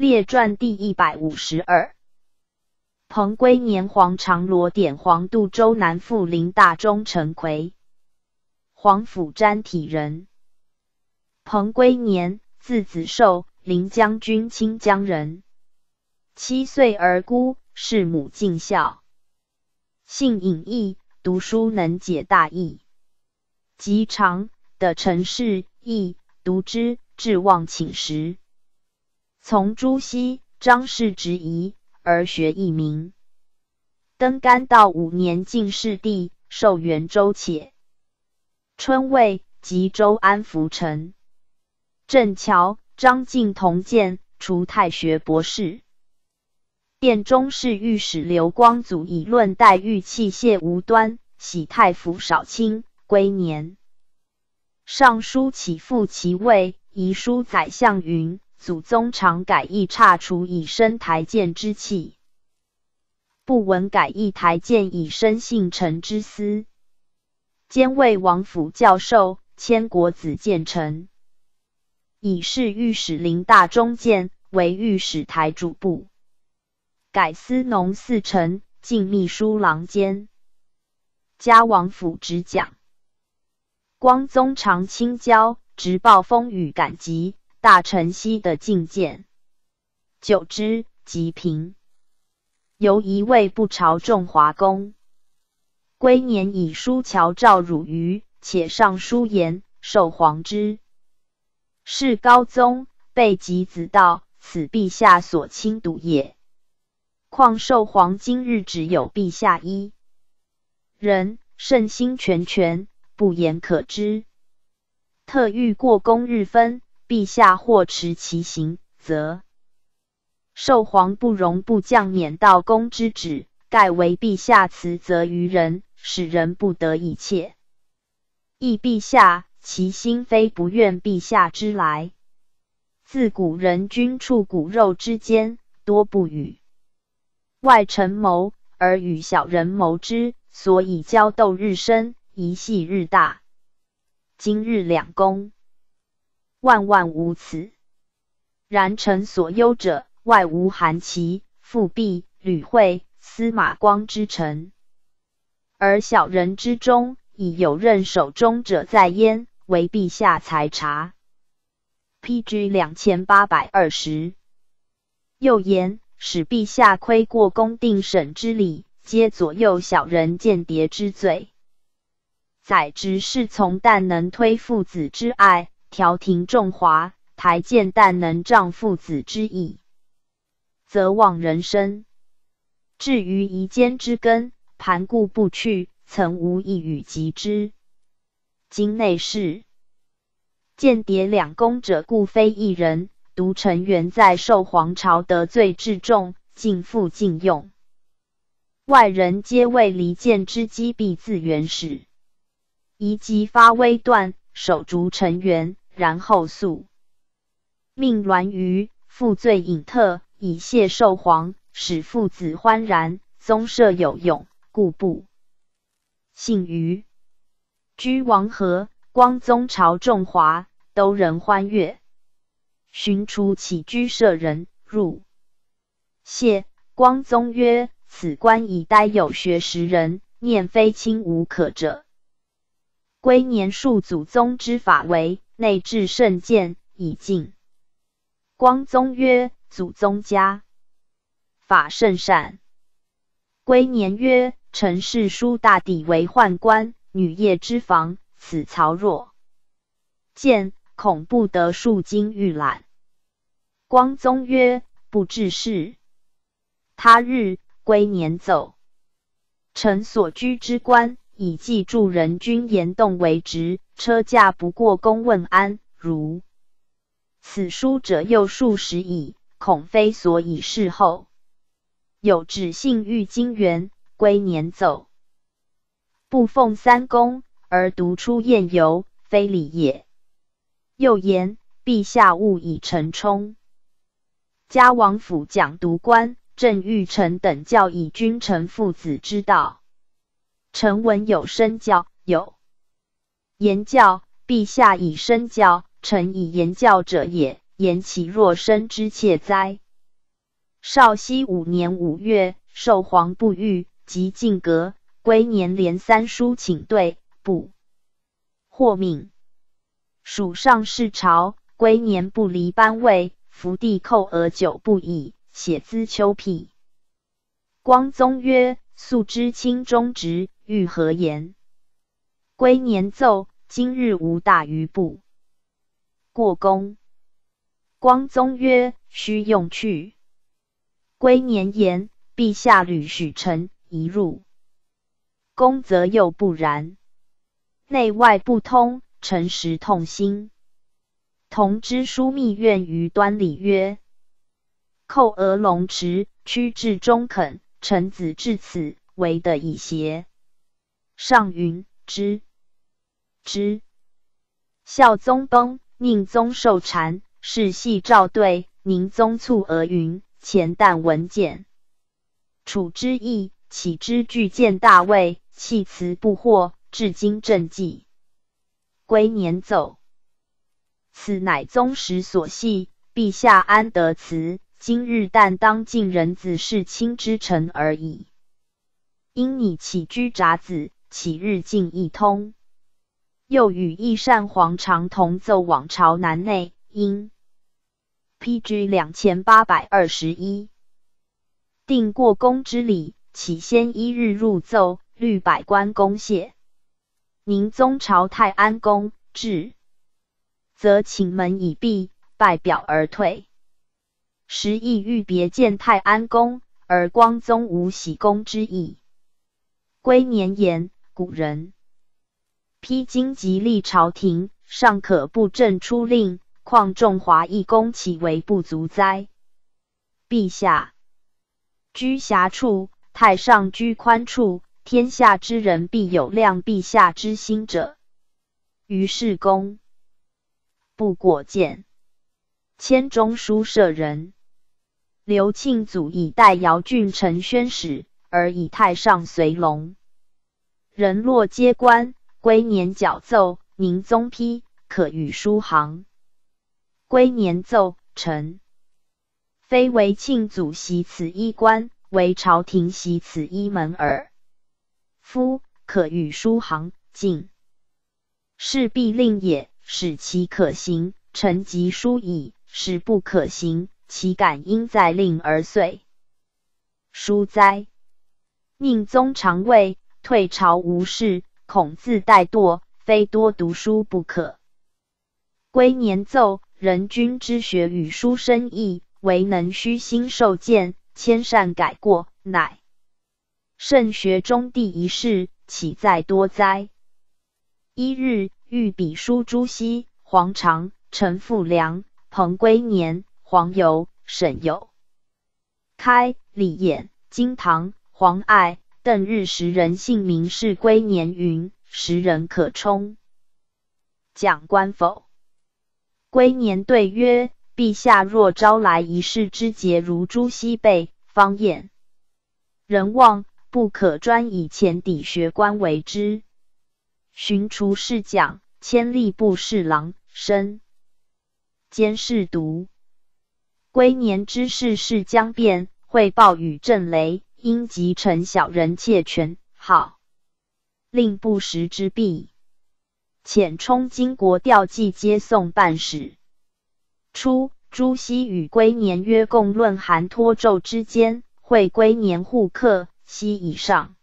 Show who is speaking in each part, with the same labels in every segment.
Speaker 1: 列传第一百五十二。彭归年，黄长罗典，黄渡州南附临大中陈奎，黄甫瞻体人。彭归年，字子寿，临将军清江人。七岁而孤，弑母尽孝。性隐逸，读书能解大义。及长的陈氏，亦读之，志望寝食。从朱熹、张氏之仪。而学一名，登干道五年进士第，授元州且。春未，及州安福臣。郑桥、张敬同见，除太学博士。殿中侍御史刘光祖以论待遇器械无端，喜太府少卿归年。尚书起复其位，遗书宰相云。祖宗常改易差除以生台谏之器，不闻改易台谏以生信臣之思。兼为王府教授，迁国子监丞，以是御史林大中监，为御史台主簿，改司农四丞，进秘书郎监，加王府执讲。光宗常亲交，直报风雨感疾。大臣熙的进谏，久之即平。由一位不朝众华公，归年以书乔赵汝于，且上书言受皇之。是高宗被及子道，此陛下所亲睹也。况受皇今日只有陛下一人，圣心全全，不言可知。特欲过宫日分。陛下或持其行，则受皇不容不降免道公之旨，盖为陛下辞责于人，使人不得一切。亦陛下其心非不愿陛下之来。自古人君处骨肉之间，多不与外臣谋，而与小人谋之，所以交斗日深，疑系日大。今日两公。万万无此。然臣所忧者，外无韩琦、复弼、吕惠、司马光之臣，而小人之中，已有任守中者在焉，为陛下裁察。P.G. 两千八百二十。又言，使陛下窥过公定审之礼，皆左右小人间谍之罪。宰之是从，但能推父子之爱。调停重华，台谏但能仗父子之意，则忘人生。至于夷间之根，盘固不去，曾无一语及之。今内侍间谍两公者，故非一人。独陈元在受皇朝得罪至重，尽复禁用。外人皆为离间之机必自元始，宜即发微断，手逐陈元。然后诉命栾舆负罪隐特，以谢受皇，使父子欢然。宗社有用，故不姓于居王和。光宗朝众华，都人欢悦。寻出起居舍人入谢光宗曰：“此官以待有学识人，念非亲无可者。归年数祖宗之法为。”内置圣鉴以敬。光宗曰：“祖宗家法甚善。”归年曰：“臣世书大抵为宦官，女业之防，此曹若见，恐不得数经预览。”光宗曰：“不至事。”他日，归年奏：“臣所居之官。”以记住人君言动为职，车驾不过公问安。如此书者又数十矣，恐非所以事后。有指信欲金元归年走，不奉三公而独出宴游，非礼也。又言陛下勿以臣冲，加王府讲读官，正欲臣等教以君臣父子之道。臣闻有身教，有言教。陛下以身教，臣以言教者也。言其若身之切哉？绍熙五年五月，受皇不遇，即进阁。归年连三书请对，不获命。蜀上士朝，归年不离班位，伏地寇额久不已，写资丘辟。光宗曰：“素知卿忠直，欲何言？”归年奏：“今日无大于不过宫。”光宗曰：“须用去。”归年言：“陛下屡许臣一入。”公则又不然，内外不通，臣实痛心。同知枢密院于端礼曰：“寇俄龙池，屈至中肯。臣子至此，为得以邪？”上云：“之之。”孝宗崩，宁宗受禅，世系赵对。宁宗促俄云：“前旦闻见，楚之意，岂知具见大位？”弃辞不获，至今政绩。归年走：此乃宗室所系，陛下安得辞？今日但当尽人子事亲之臣而已。因你起居札子，岂日进一通？又与义善皇常同奏往朝南内，因 P.G. 两千八百二十一，定过宫之礼，起先一日入奏。律百官公谢，宁宗朝太安宫至，则寝门已闭，拜表而退。时意欲别见太安宫，而光宗无喜宫之意。归年言：古人披荆棘立朝廷，尚可布阵出令，况众华义宫，岂为不足哉？陛下居狭处，太上居宽处。天下之人必有量陛下之心者。于是公不果见。迁中书舍人刘庆祖以代姚郡丞宣使，而以太上随龙。人落皆官。归年缴奏，宁宗批可与书行。归年奏臣，非为庆祖袭此衣冠，为朝廷袭此衣门耳。夫可与书行进，是必令也，使其可行。臣即书矣，使不可行，其敢因在令而遂。书哉！宁宗常谓退朝无事，恐自怠惰，非多读书不可。归年奏：人君之学与书生异，唯能虚心受见，谦善改过，乃。圣学中第一事，岂在多哉？一日，御笔书朱熹、黄常、陈复良、彭归年、黄游、沈友、开、李衍、金堂、黄爱、邓日时人姓名是归年云：时人可充。讲官否？归年对曰：陛下若招来一世之杰如朱熹辈，方验人望。不可专以前底学官为之。寻除侍讲，千吏部侍郎，身兼侍读。归年之事是将变，会报与震雷，因即臣小人窃权，好令不时之弊。遣充金国调记接送办使。初，朱熹与归年约共论韩托胄之间，会归年互客。西以上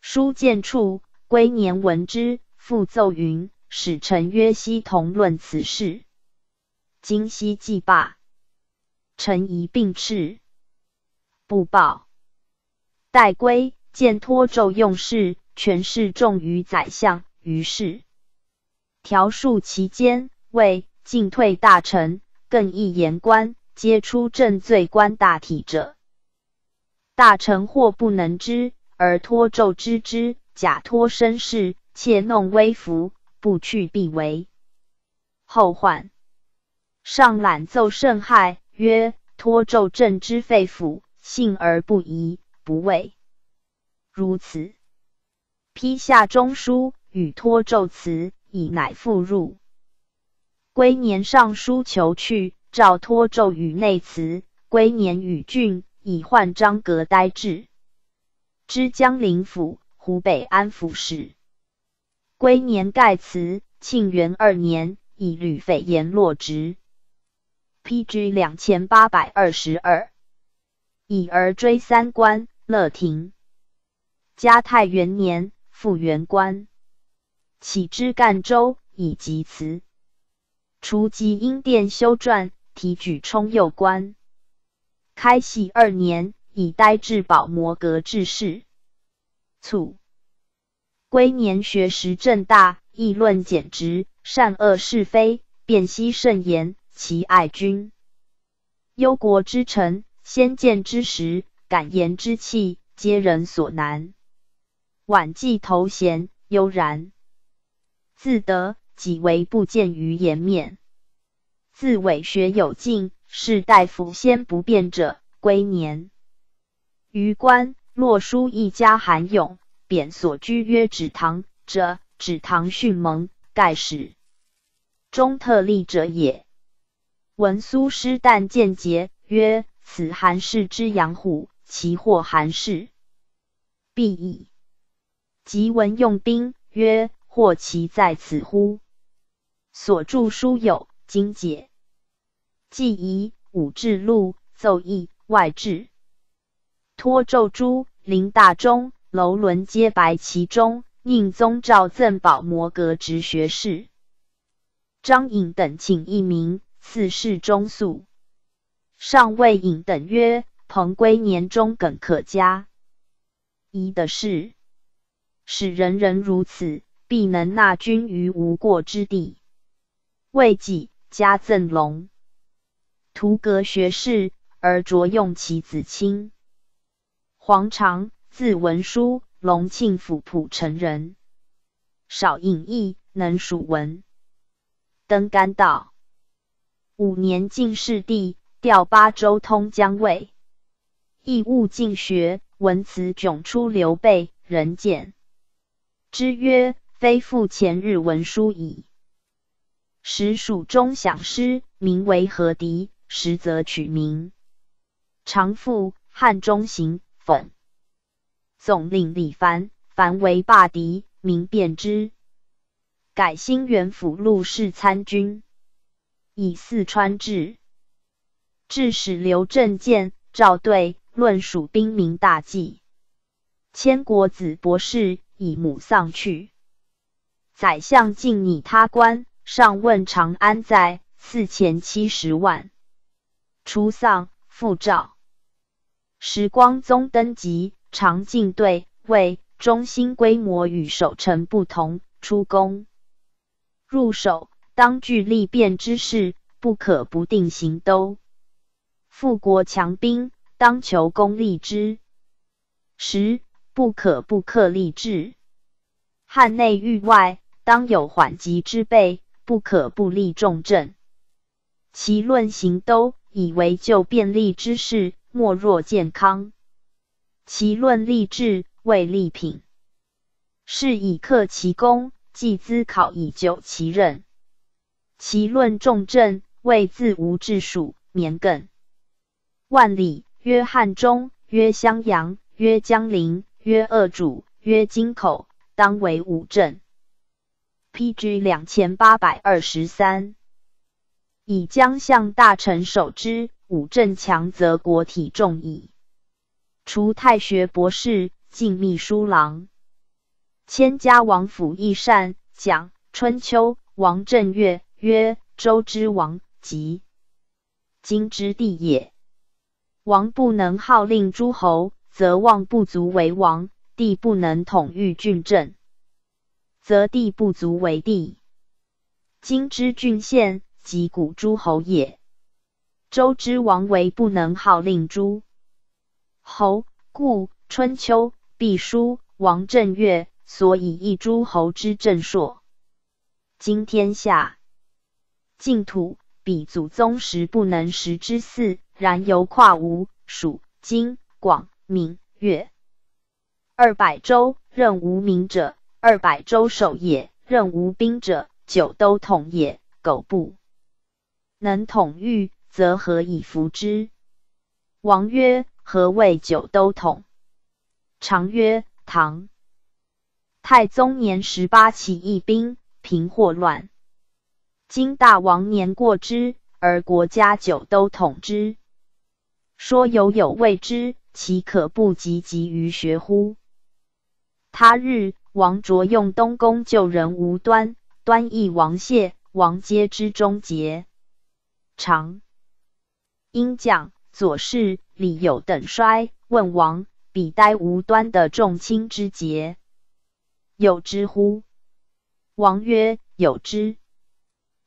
Speaker 1: 书见处，归年闻之，复奏云：“使臣约西同论此事。”今夕既罢，臣一并斥不报。待归见托胄用事，权势重于宰相，于是条数其间，谓进退大臣，更易言官，皆出正罪官大体者。大臣或不能知，而托纣知之，假托身世，窃弄微服，不去必为后患。上览奏甚害，曰：托纣正之肺腑，信而不疑，不畏如此。批下中书，与托纣辞，以乃复入。归年上书求去，召托纣与内辞。归年与郡，以换张阁呆置。知江陵府、湖北安抚使。归年盖辞，庆元二年，以吕匪言落职。P.G. 两千八百二十二。以而追三官，乐亭。嘉泰元年，复原官，起知赣州，以及祠。除及因殿修撰，提举充右官。开禧二年，以呆至宝摩阁致仕。卒。归年学识正大，议论简直，善恶是非，辨析慎言。其爱君，忧国之臣，先见之时，敢言之气，皆人所难。晚继头衔，悠然自得，己为不见于颜面。自伪学有进，士大夫先不变者，归年。余官洛书一家韩勇，贬所居曰止堂者，止堂训蒙盖始中特立者也。闻苏师旦见节曰：“此韩氏之养虎，其祸韩氏必矣。”即闻用兵曰：“祸其在此乎？”所著书有《经解》《记遗》《武志录》《奏议》外志托奏诸林大中、楼伦皆白其中，宁宗诏赠宝摩阁直学士张颖等，请一名。四世中宿，上谓尹等曰：“彭归年中耿可嘉，宜的是，使人人如此，必能纳君于无过之地。”未几，加赠龙图阁学士，而着用其子亲。黄常，字文书，隆庆府蒲城人，少隐逸，能属文，登干道。五年进士第，调巴州通江尉，义务进学，文辞迥出刘备，人见之曰：“非复前日文书矣。”时蜀中响师，名为何敌，实则取名。常父汉中行讽总令李凡，凡为霸敌，名辨之，改兴元府录事参军。以四川志，致使刘正见赵对论蜀兵民大计。千国子博士以母丧去，宰相竟拟他官，上问长安在，四千七十万。初丧，复诏。时光宗登基，常进对位，中心规模与守城不同。出宫入守。当据立变之事，不可不定行都。富国强兵，当求功立之。十不可不克立志。汉内域外，当有缓急之备，不可不立重镇。其论行都，以为就便利之事，莫若健康；其论立志，为立品。是以克其功，既资考以久其任。其论重政，谓自无治属，绵亘万里。曰汉中，曰襄阳，曰江陵，曰鄂主，曰京口，当为五镇。P.G. 两千八百二十三。以将相大臣守之，五镇强则国体重矣。除太学博士，进秘书郎。迁家王府义善，讲春秋。王正月。曰：周之王，即今之地也。王不能号令诸侯，则望不足为王；地不能统御郡镇，则地不足为帝。今之郡县，即古诸侯也。周之王为不能号令诸侯，故春秋必书王正月，所以一诸侯之正朔。今天下。净土比祖宗时不能食之四，然犹跨吴、蜀、金、广、闽、粤二百州，任无名者，二百州守也；任无兵者，九都统也。苟不能统御，则何以服之？王曰：“何谓九都统？”常曰：“唐太宗年十八起义兵，平祸乱。今大王年过之，而国家九都统之，说有有未之，岂可不急急于学乎？”他日，王卓用东宫救人无端，端亦王谢、王阶之终结。常因讲左氏、李友等衰，问王。彼呆无端的众卿之节，有之乎？王曰：有之。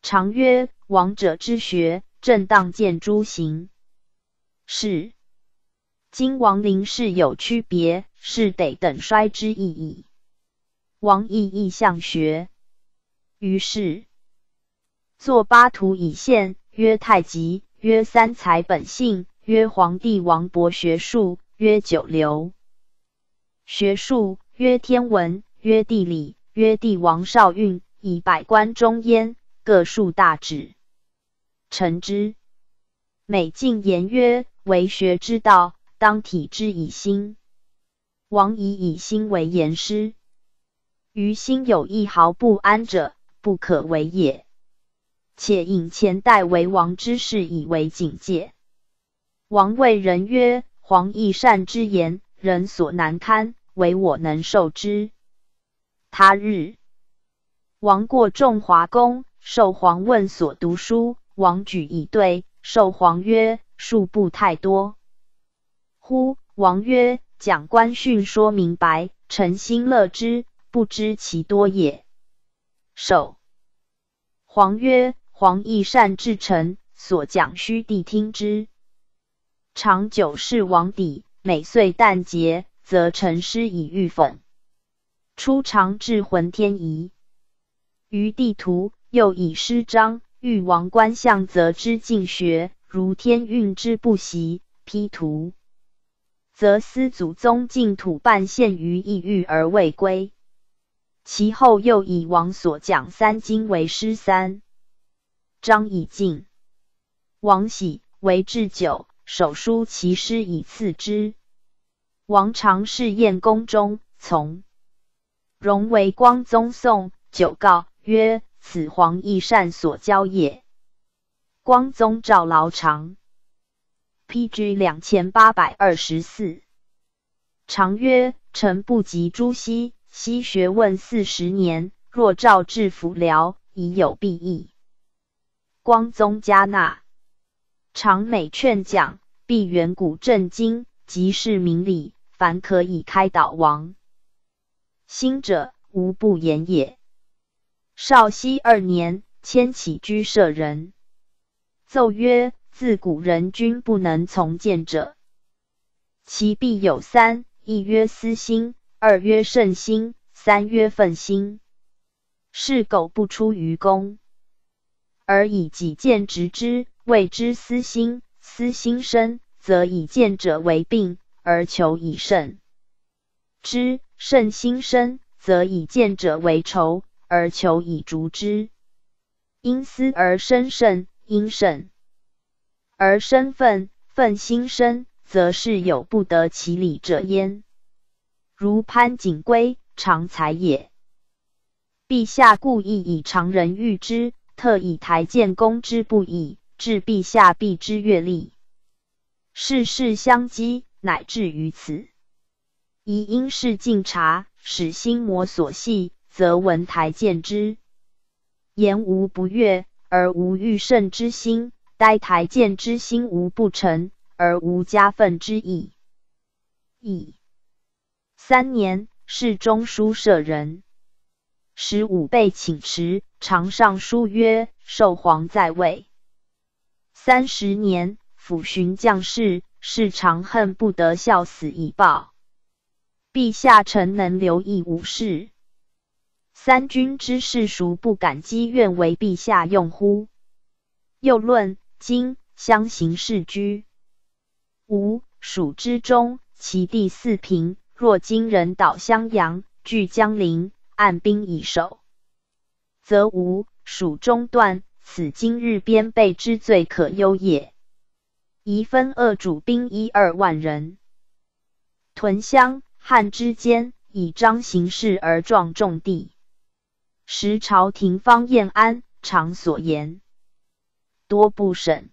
Speaker 1: 常曰：王者之学，正当见诸行。是。今王陵是有区别，是得等衰之意矣。王亦意向学，于是作八图以献，曰太极，曰三才本性，曰黄帝王博学术。曰九流，学术曰天文，曰地理，曰帝王少运，以百官中焉，各数大旨。臣之。每进言曰：为学之道，当体之以心。王以以心为言师，于心有一毫不安者，不可为也。且引前代为王之事，以为警戒。王谓人曰。黄亦善之言，人所难堪，唯我能受之。他日，王过仲华宫，受皇问所读书，王举以对，受皇曰：“数不太多。”乎？王曰：“讲官训说明白，臣心乐之，不知其多也。”受皇曰：“黄亦善至臣，所讲须谛听之。”长久视王邸，每岁旦节，则陈诗以御讽。初常至浑天仪，于地图又以诗章，欲王观象，则之进学，如天运之不习，批图，则思祖宗净土半陷于异域而未归。其后又以王所讲三经为诗三章已尽，王喜为至久。手书其诗以赐之。王常侍宴宫中，从容为光宗颂，久告曰：“此黄义善所教也。”光宗召劳常。P.G. 两千八百二十四。常曰：“臣不及朱熹，熹学问四十年，若召至府辽，已有裨益。”光宗加纳。常每劝讲，必远古正经，即是明理，凡可以开导王心者，无不言也。绍熙二年，迁起居舍人，奏曰：自古人君不能从谏者，其必有三：一曰私心，二曰圣心，三曰愤心。是苟不出于公，而以己见直之。谓之私心，私心生，则以见者为病，而求以胜之；胜心生，则以见者为仇，而求以逐之。因私而生胜，因胜而生愤，愤心生，则是有不得其理者焉。如潘景圭，常才也。陛下故意以常人喻之，特以台谏攻之不已。至陛下必之阅历，世事相激，乃至于此。宜因事尽察，使心魔所系，则闻台见之。言无不悦，而无欲胜之心；待台见之心无不成，而无加愤之意。乙三年，侍中书舍人，十五被请辞，常上书曰：“受皇在位。”三十年，抚巡将士，是常恨不得效死以报。陛下诚能留意无事，三军之士孰不感激愿为陛下用乎？又论今相形世居，吴蜀之中，其地四平。若今人导襄阳，据江陵，按兵以守，则吴蜀中断。此今日边备之罪可忧也。宜分二主兵一二万人，屯乡汉之间，以彰形势而壮重地。时朝廷方晏安常所言，多不审。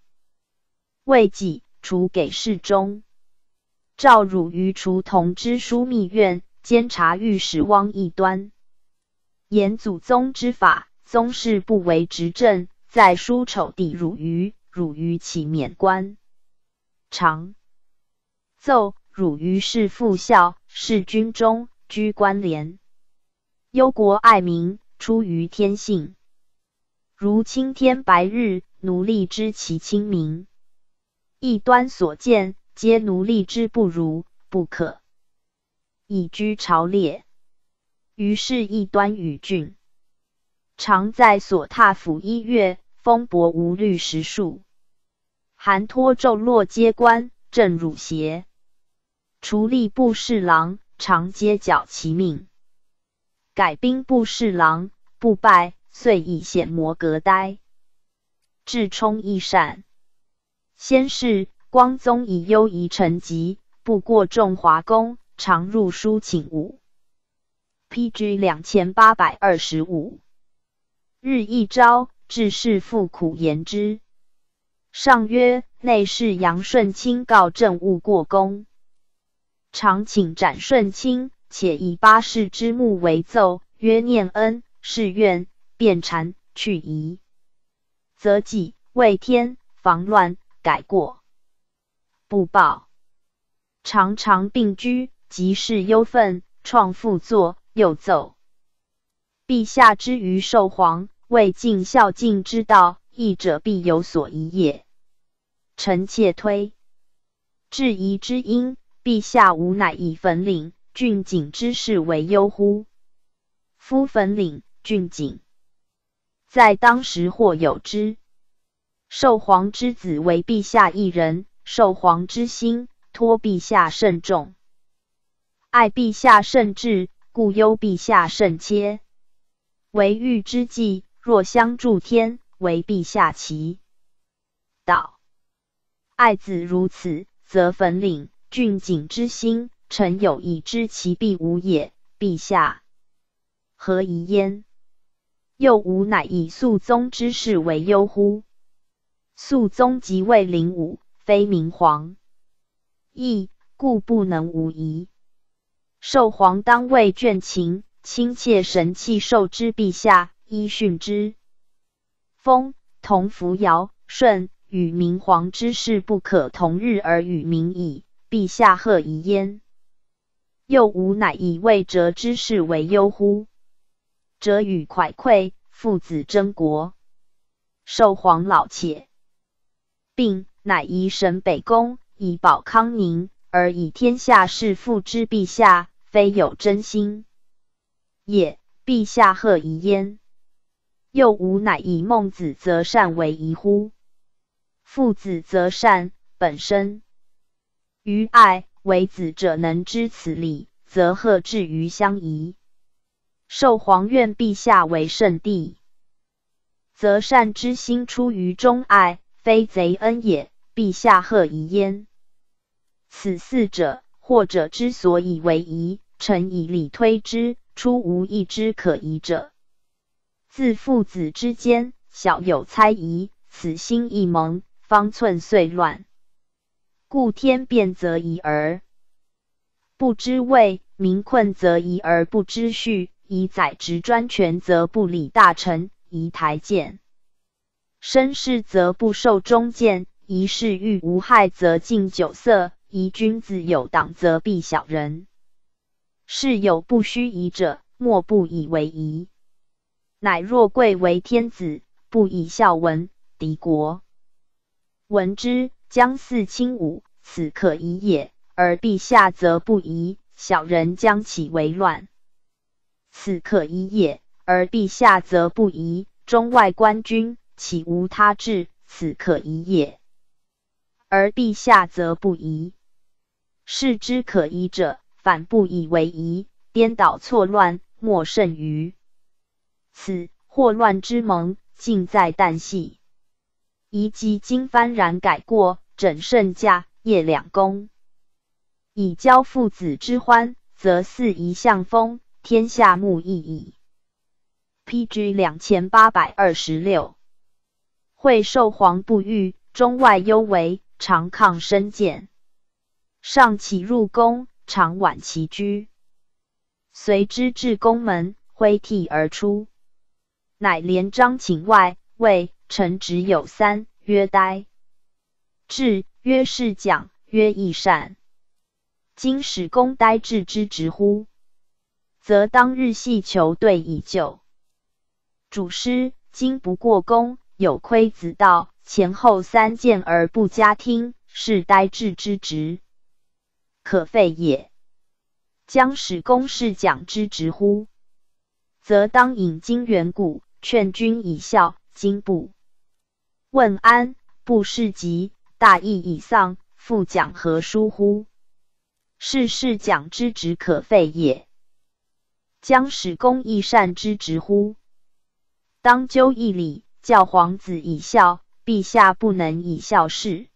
Speaker 1: 未几，除给事中。赵汝于除同知枢密院监察御史汪一端，言祖宗之法，宗室不为执政，在书丑帝汝于，汝于起免官。常奏汝于是复孝，事军中，居官廉，忧国爱民。出于天性，如青天白日，奴隶知其清明。异端所见，皆奴隶之不如，不可以居朝列。于是异端与郡，常在所踏府一月，风伯无虑十数，寒托骤落皆官，正汝邪？除吏部侍郎，常皆缴其命。改兵部侍郎。不败，遂以显摩格呆。智冲益善。先是，光宗以优仪成疾，不过众华宫，常入书请武。P.G. 两千八百二十五。日一朝，致仕复苦言之。上曰：内侍杨顺清告政务过宫，常请斩顺清，且以八世之墓为奏，曰念恩。是愿变禅去疑，则己为天防乱改过不报，常常病居，即是忧愤，创复作，又奏陛下之于受皇，未尽孝敬之道，义者必有所疑也。臣妾推质疑之因，陛下无乃以粉岭郡景之事为忧乎？夫粉岭。俊景在当时或有之。受皇之子为陛下一人，受皇之心托陛下甚重，爱陛下甚至，故忧陛下甚切。为欲之计，若相助天，为陛下其道。爱子如此，则粉岭俊景之心，臣有以知其必无也。陛下何疑焉？又吾乃以肃宗之事为忧乎？肃宗即位灵武，非明皇，亦故不能无疑。受皇当位眷情，亲切神器受之陛下，依训之。封同扶尧舜与明皇之事不可同日而语明矣。陛下何疑焉？又吾乃以魏哲之事为忧乎？者与蒯聩父子争国，受皇老且病乃移神北宫以保康宁，而以天下事父之陛下，非有真心也。陛下何疑焉？又吾乃以孟子择善为疑乎？父子择善，本身于爱，为子者能知此理，则何至于相疑？受皇愿陛下为圣帝，则善之心出于忠爱，非贼恩也。陛下何疑焉？此四者，或者之所以为疑，臣以理推之，出无一之可疑者。自父子之间，小有猜疑，此心一萌，方寸遂乱。故天变则疑而不知位，民困则疑而不知序。以宰执专权，则不理大臣；宜台谏绅士，则不受忠谏；宜士欲无害，则敬酒色；宜君子有党，则避小人。是有不虚疑者，莫不以为疑。乃若贵为天子，不以孝文敌国，闻之将似轻武，此可疑也；而陛下则不疑，小人将起为乱。此可疑也，而陛下则不疑。中外官军岂无他志？此可疑也，而陛下则不疑。是之可疑者，反不以为疑，颠倒错乱，莫甚于此。祸乱之盟，尽在旦夕。宜即今幡然改过，整圣驾，业两公。以交父子之欢，则似一相风，天下慕义矣。P.G. 两千八百二十六。会受皇不遇，中外忧为，常抗身见。上起入宫，常晚其居。随之至宫门，挥涕而出。乃连章请外，谓臣只有三，曰呆。至，曰是讲，曰益善。今使公呆至之直乎？则当日系求对以救。主师今不过宫，有窥子道，前后三见而不加听，是呆滞之职，可废也。将使公事讲之直乎？则当引经远古，劝君以孝。今不问安，不事急，大义已丧，复讲何殊乎？是事讲之直可废也。将使公义善之直乎？当究义理，教皇子以孝。陛下不能以孝事，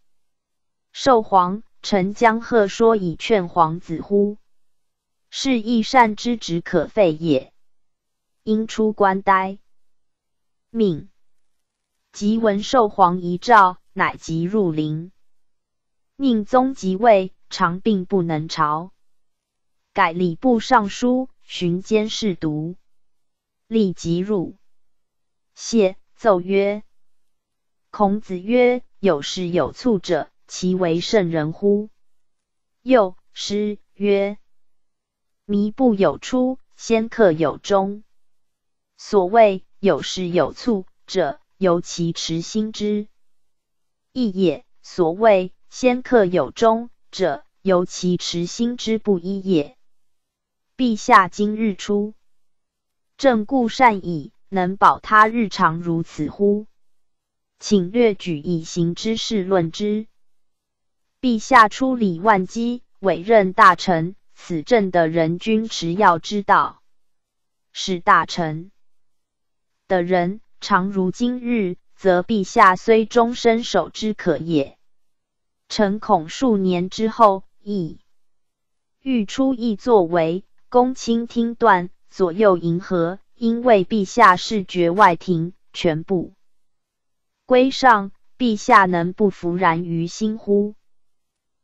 Speaker 1: 受皇臣将贺说以劝皇子乎？是义善之直可废也。因出关呆，命即闻受皇遗诏，乃即入陵。宁宗即位。长病不能朝，改礼部尚书，寻监侍读。立即入谢，奏曰：“孔子曰：有事有促者，其为圣人乎？”又诗曰：“弥不有出，先克有终。”所谓有事有促者，由其持心之义也；所谓先克有终。者由其持心之不一也。陛下今日出，朕固善矣，能保他日常如此乎？请略举以行之事论之。陛下出礼万机，委任大臣，此正的人君持要之道。使大臣的人常如今日，则陛下虽终身守之可也。臣恐数年之后，亦欲出异作为，公卿听断，左右迎合，因为陛下视觉外廷，全部归上，陛下能不服然于心乎？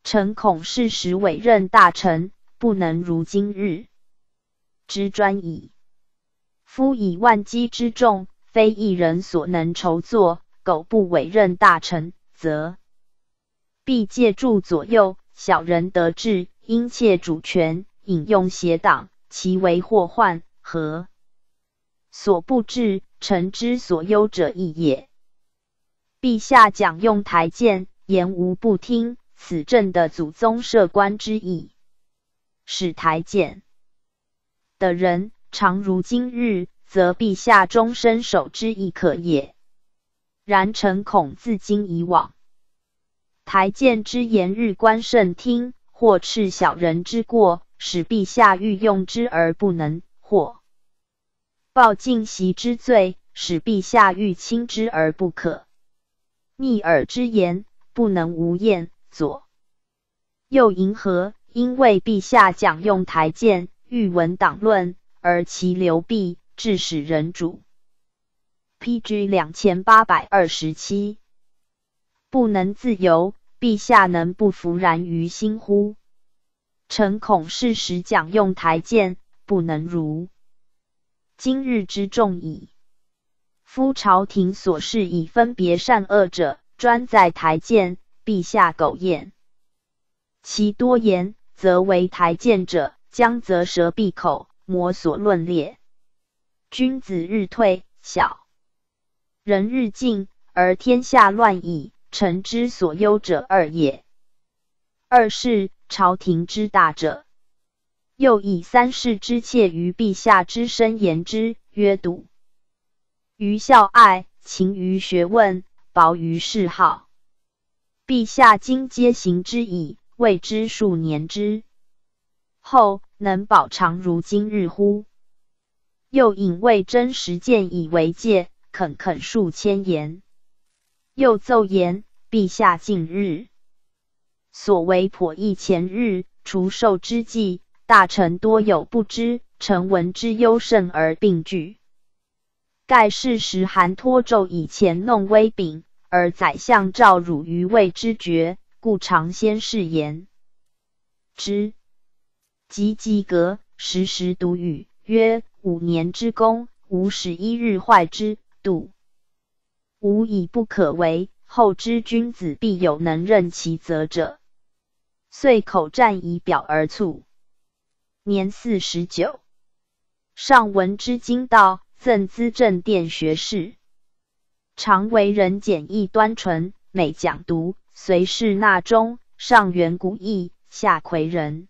Speaker 1: 臣恐事时委任大臣，不能如今日之专矣。夫以万机之众，非一人所能筹作，苟不委任大臣，则。必借助左右，小人得志，因窃主权，引用邪党，其为祸患，何所不至？臣之所忧者亦也。陛下讲用台谏，言无不听，此正的祖宗设官之意，使台谏的人常如今日，则陛下终身守之亦可也。然臣恐自今以往。台谏之言，日观圣听，或斥小人之过，使陛下欲用之而不能；或报晋袭之罪，使陛下欲轻之而不可。逆耳之言，不能无厌。左右迎合，因为陛下讲用台谏，欲闻党论，而其流弊，致使人主。P.G. 两千八百二十七。不能自由，陛下能不服然于心乎？臣恐事时讲用台谏，不能如今日之众矣。夫朝廷所事以分别善恶者，专在台谏，陛下苟厌其多言，则为台谏者，将则舌闭口，魔所论列。君子日退，小人日进，而天下乱矣。臣之所忧者二也。二是朝廷之大者，又以三世之妾于陛下之身言之，曰：笃于孝爱，勤于学问，薄于嗜好。陛下今皆行之矣，未知数年之后，能保长如今日乎？又引为真实践以为戒，恳恳数千言。又奏言：陛下近日所为颇益前日除寿之际，大臣多有不知，臣闻之忧甚而病惧。盖世时韩托纣以前弄威柄，而宰相赵汝于未知觉，故常先誓言之。及及格，时时读语，曰：“五年之功，吾使一日坏之，度吾以不可为。后之君子必有能任其责者。”遂口战以表而卒。年四十九，上闻之经道，赠资政殿学士。常为人简易端纯，每讲读，随侍纳中。上元古义，下魁人。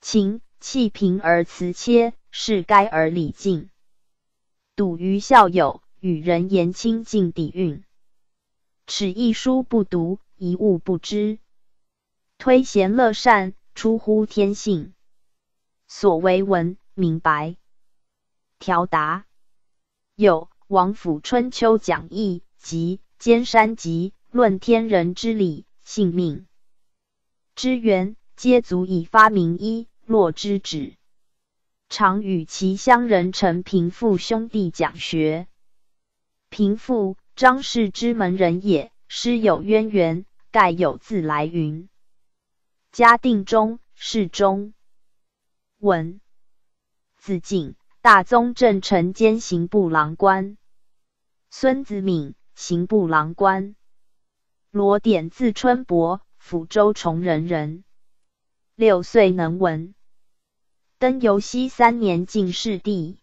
Speaker 1: 情气平而辞切，是该而礼敬。笃于校友，与人言亲近底蕴。耻一书不读，一物不知。推贤乐善，出乎天性。所为文明白，条达有王府春秋讲义及兼山集论天人之理性命之源，皆足以发明一落之旨。常与其乡人陈平父兄弟讲学。平父张氏之门人也，师有渊源，盖有自来云。嘉定中，世中文子敬，大宗正臣兼刑部郎官；孙子敏，刑部郎官。罗典字春伯，抚州崇仁人。六岁能文，登游西三年进士第，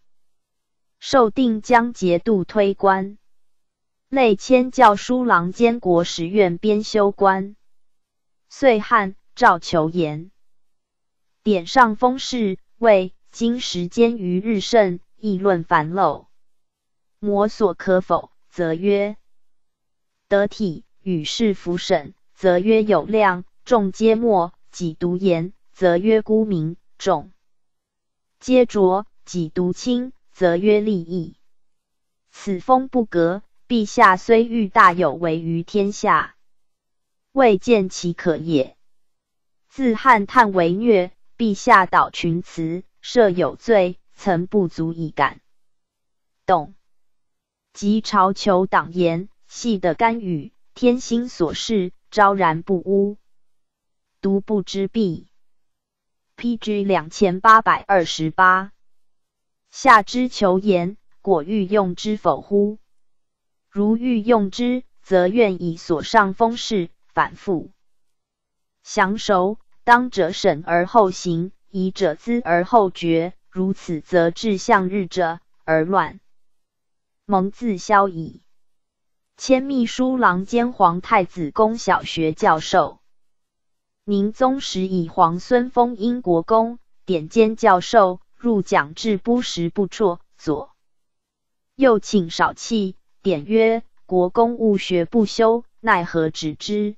Speaker 1: 受定江节度推官，内迁教书郎兼国史院编修官。岁汉。赵求言，典上封事，谓今时间于日盛，议论繁陋，摩所可否？则曰得体；与世服审，则曰有量；众皆默，己独言，则曰孤名；众皆浊，己独清，则曰利益。此风不革。陛下虽欲大有为于天下，未见其可也。自汉叹为虐，陛下导群辞，设有罪，曾不足以感动。及朝求党言，系得干预，天心所示，昭然不污，独不知弊。P.G. 两千八百二十八。下之求言，果欲用之否乎？如欲用之，则愿以所上封事反复。详熟，当者审而后行，疑者咨而后决。如此，则志向日者而乱，蒙自消矣。迁秘书郎兼皇太子宫小学教授。宁宗时以皇孙封英国公，典兼教授，入讲至不时不辍。左又请少弃，典曰：“国公务学不修，奈何止之？”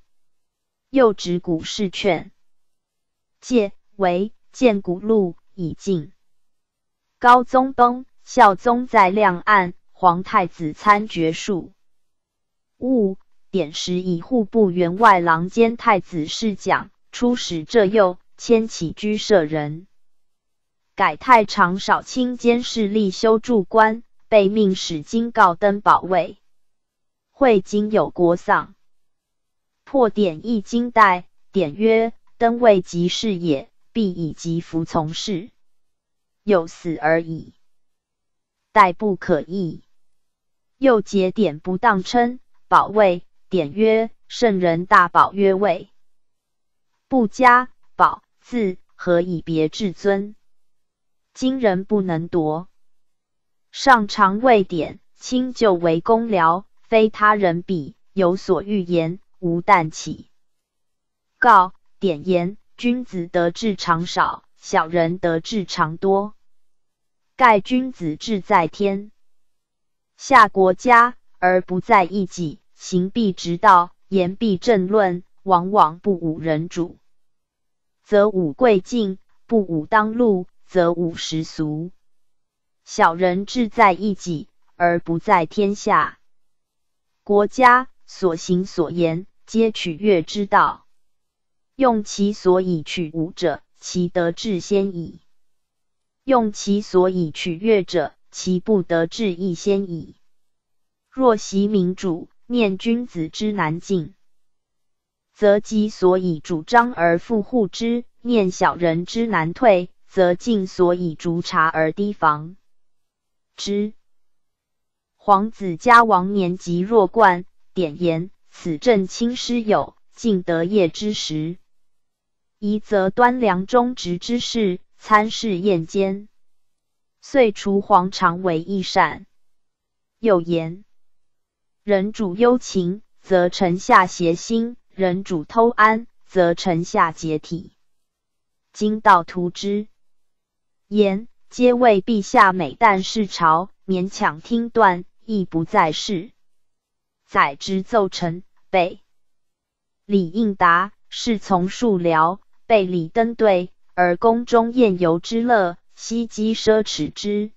Speaker 1: 又指古事劝戒为见古录已尽。高宗崩，孝宗在亮案，皇太子参决术。戊典时以户部员外郎兼太子侍讲，出使浙右，迁起居舍人。改太常少卿兼侍吏修筑官，被命使京告登保卫。会今有国丧。破典易经代，典曰：“登位即事也，必以及服从事，有死而已，代不可易。”又节典不当称保位，典曰：“圣人大宝曰位，不加宝字，何以别至尊？今人不能夺。上常谓典，亲就为公僚，非他人比，有所欲言。”无旦起，告典言：君子得志常少，小人得志常多。盖君子志在天下国家，而不在一己。行必直道，言必正论，往往不忤人主，则武贵敬；不武当路，则武时俗。小人志在一己，而不在天下国家，所行所言。皆取悦之道，用其所以取吾者，其得志先矣；用其所以取悦者，其不得志亦先矣。若袭民主，念君子之难进，则己所以主张而复护之；念小人之难退，则进所以逐察而提防之。皇子嘉王年及弱冠，典言此正卿师友，尽得业之时。宜则端梁中直之事，参事宴间，遂除黄常为义善。又言：人主忧情，则臣下邪心；人主偷安，则臣下解体。今道图之言，皆为陛下每旦视朝，勉强听断，亦不在事。载之奏臣备。李应答，侍从数僚。被礼登对，而宫中宴游之乐，希积奢侈之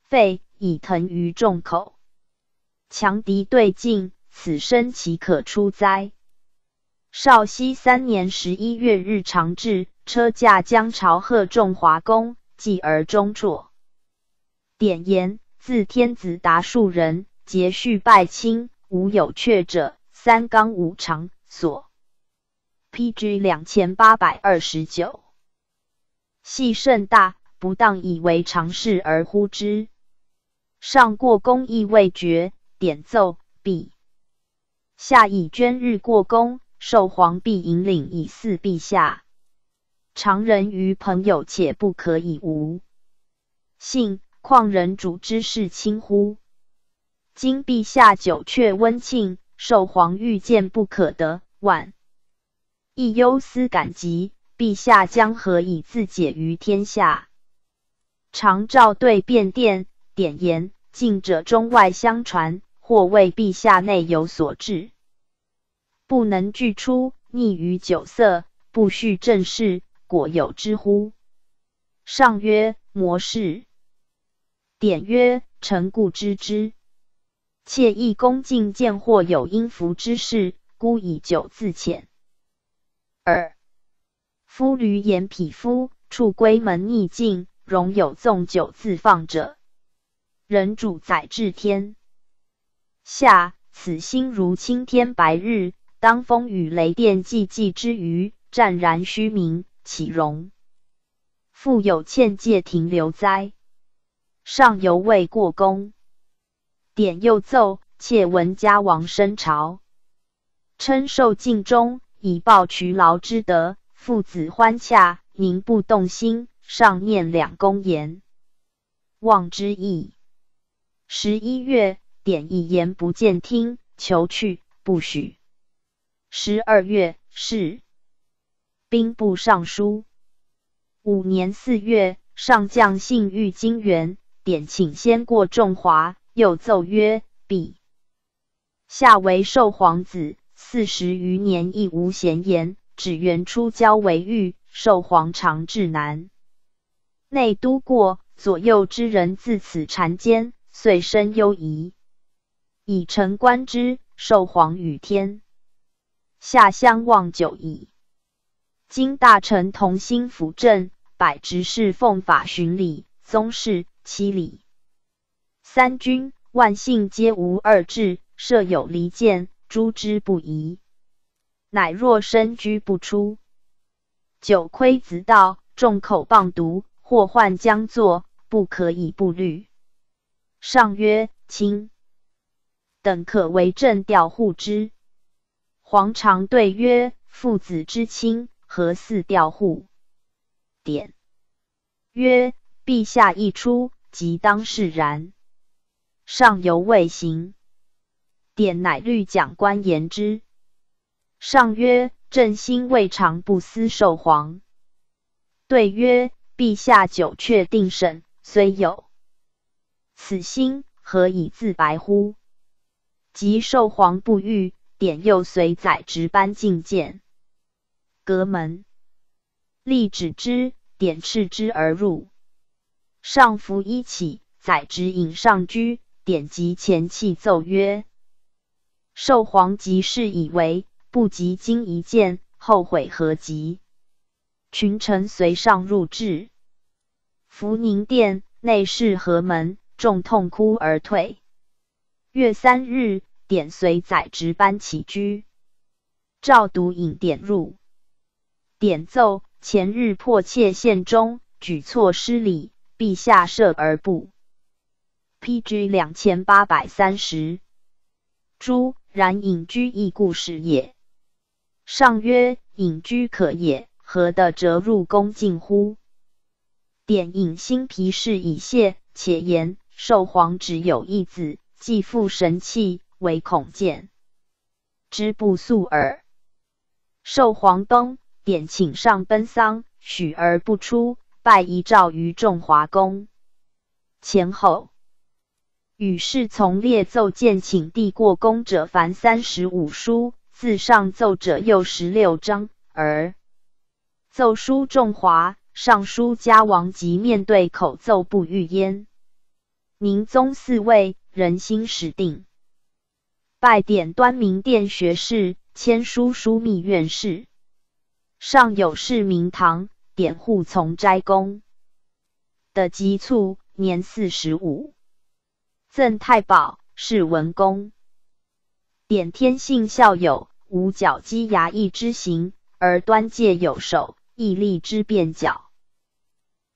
Speaker 1: 费，以腾于众口。强敌对进，此生岂可出哉？绍熙三年十一月日长至，车驾江朝贺仲华宫，继而中作。典言：自天子达庶人，节序拜亲，无有阙者。三纲五常所。P.G. 两千八百二十九，系甚大，不当以为常事而呼之。上过宫意未决，典奏毕。下以捐日过宫，受皇帝引领以祀陛下。常人于朋友，且不可以无信，况人主之事轻乎？今陛下久却温庆，受皇御见不可得，晚。亦忧思感极，陛下将何以自解于天下？常召对便殿，典言：近者中外相传，或为陛下内有所至，不能具出，溺于酒色，不恤政事，果有之乎？上曰：魔事。典曰：臣固知之。妾亦恭敬见或有阴福之事，孤以酒自遣。二夫驴言匹夫，处闺门逆境，容有纵酒自放者，人主宰至天下。此心如青天白日，当风雨雷电寂寂之余，湛然虚名，岂容复有欠借停留哉？上犹未过宫，典又奏：妾闻家王升朝，称受敬忠。以报渠劳之德，父子欢洽，宁不动心？上念两公言，望之意。十一月，典一言不见听，求去，不许。十二月，是兵部尚书。五年四月，上将信欲金元，典请先过仲华，又奏曰：必下为寿皇子。四十余年亦无闲言，只缘出郊为御，受皇常至南。内都过左右之人自此缠奸，遂生忧疑。以臣观之，受皇与天下相望久矣。今大臣同心辅政，百执事奉法循礼，宗室七礼，三军万姓皆无二志，设有离间。诛之不疑，乃若身居不出，久窥子道，众口谤毒，祸患将作，不可以不虑。上曰：卿等可为朕调护之。皇常对曰：父子之亲，何似调护？典曰：陛下一出，即当释然。上犹未行。典乃律讲官言之。上曰：“朕心未尝不思受皇。”对曰：“陛下久却定审，虽有此心，何以自白乎？”及受皇不遇，典又随宰执班进谏，阁门立止之，典斥之而入。上服衣起，宰执引上居，典籍前泣奏曰。寿皇即是以为不及今一见，后悔何及？群臣随上入至福宁殿，内侍何门，众痛哭而退。月三日，典随宰执班起居。赵独引典入，典奏前日迫切献中，举措失礼，陛下赦而不。P.G. 两千八百三十。诸然隐居亦故事也。上曰：隐居可也，何得折入宫近乎？典引心皮氏以谢，且言寿皇只有一子。既复神器，唯恐见之不速耳。寿皇崩，典请上奔丧，许而不出，拜遗诏于众华宫。前后与侍从列奏见请递过宫者，凡三十五书；自上奏者又十六章。而奏书众华，尚书家王及面对口奏不欲焉。宁宗四位。人心始定，拜典端明殿学士，签书枢密院士。上有事明堂，典护从斋宫的急促，年四十五，赠太保，是文公。典天性孝友，无矫讥衙役之行，而端介有守，义立之辩角。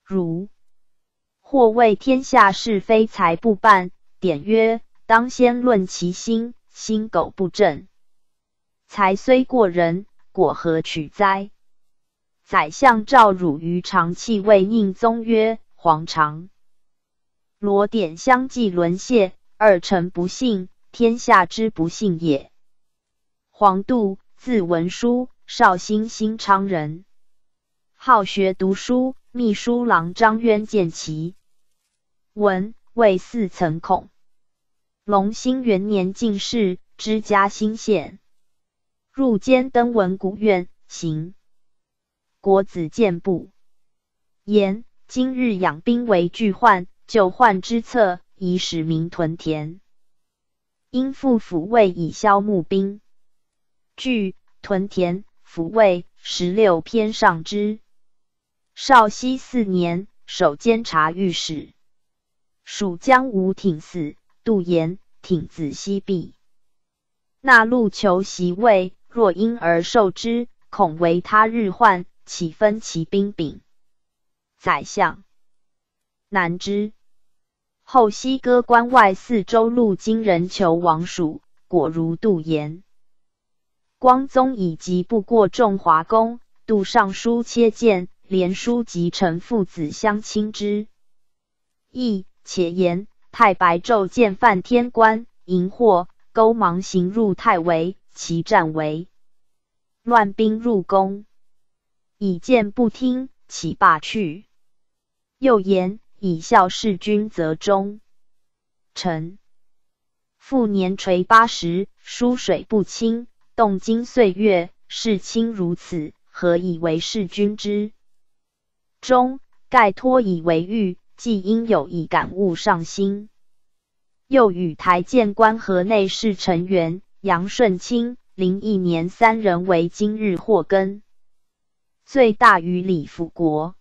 Speaker 1: 如或谓天下是非才不办。典曰：“当先论其心，心苟不正，才虽过人，果何取哉？”宰相赵汝于长泣谓宁宗曰：“皇常罗典相继沦陷，二臣不幸，天下之不幸也。”黄度，字文书，绍兴新昌人，好学读书。秘书郎张渊见其文，谓似曾孔。隆兴元年进士，知嘉兴县，入监登文古院，行国子监部，言今日养兵为巨患，救患之策，以使民屯田。因复抚慰以消募兵。据屯田抚慰十六篇上之。绍熙四年，守监察御史，属江吴挺死。杜言挺子西壁，纳禄求袭位，若因而受之，恐为他日患，岂分其兵柄。宰相难之。后西割关外四州路经人求王蜀，果如杜言。光宗以及不过众华宫，杜尚书切谏，连书及臣父子相亲之意，且言。太白昼见犯天官，荧惑勾芒行入太围，其战为乱兵入宫，以见不听，其罢去。又言以孝事君，则忠臣。父年垂八十，疏水不清，动经岁月，事亲如此，何以为事君之忠？盖托以为欲。既应有一感悟上心，又与台谏官河内侍成员杨顺清、林一年三人为今日祸根，最大于李辅国。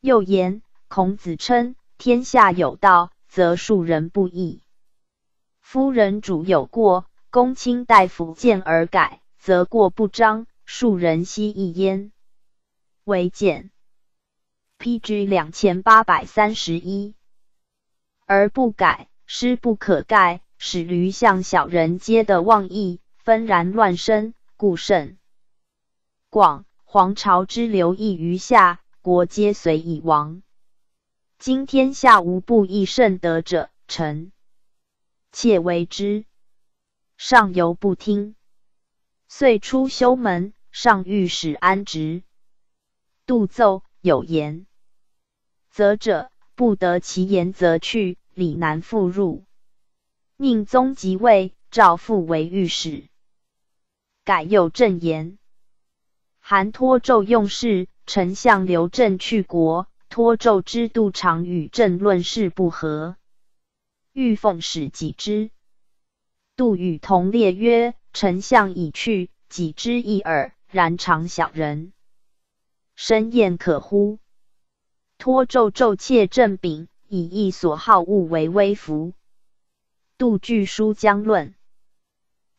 Speaker 1: 又言孔子称天下有道，则庶人不义；夫人主有过，公卿大夫见而改，则过不彰，庶人悉一焉。为谏。P.G. 两千八百三十一，而不改，师不可盖，使驴向小人皆的妄意，纷然乱生，故甚广。皇朝之流溢于下，国皆随以亡。今天下无不义甚德者，臣。妾为之，上犹不听，遂出修门，上御史安直，杜奏有言。则者不得其言，则去，李难复入。宁宗即位，诏复为御史，改又正言。韩托胄用事，丞相刘正去国，托胄之度常与朕论事不和，欲奉使己之。杜与同列曰：“丞相已去，己之一耳。然常小人，深厌可乎？托纣纣窃正柄，以一所好物为威服。杜据书将论，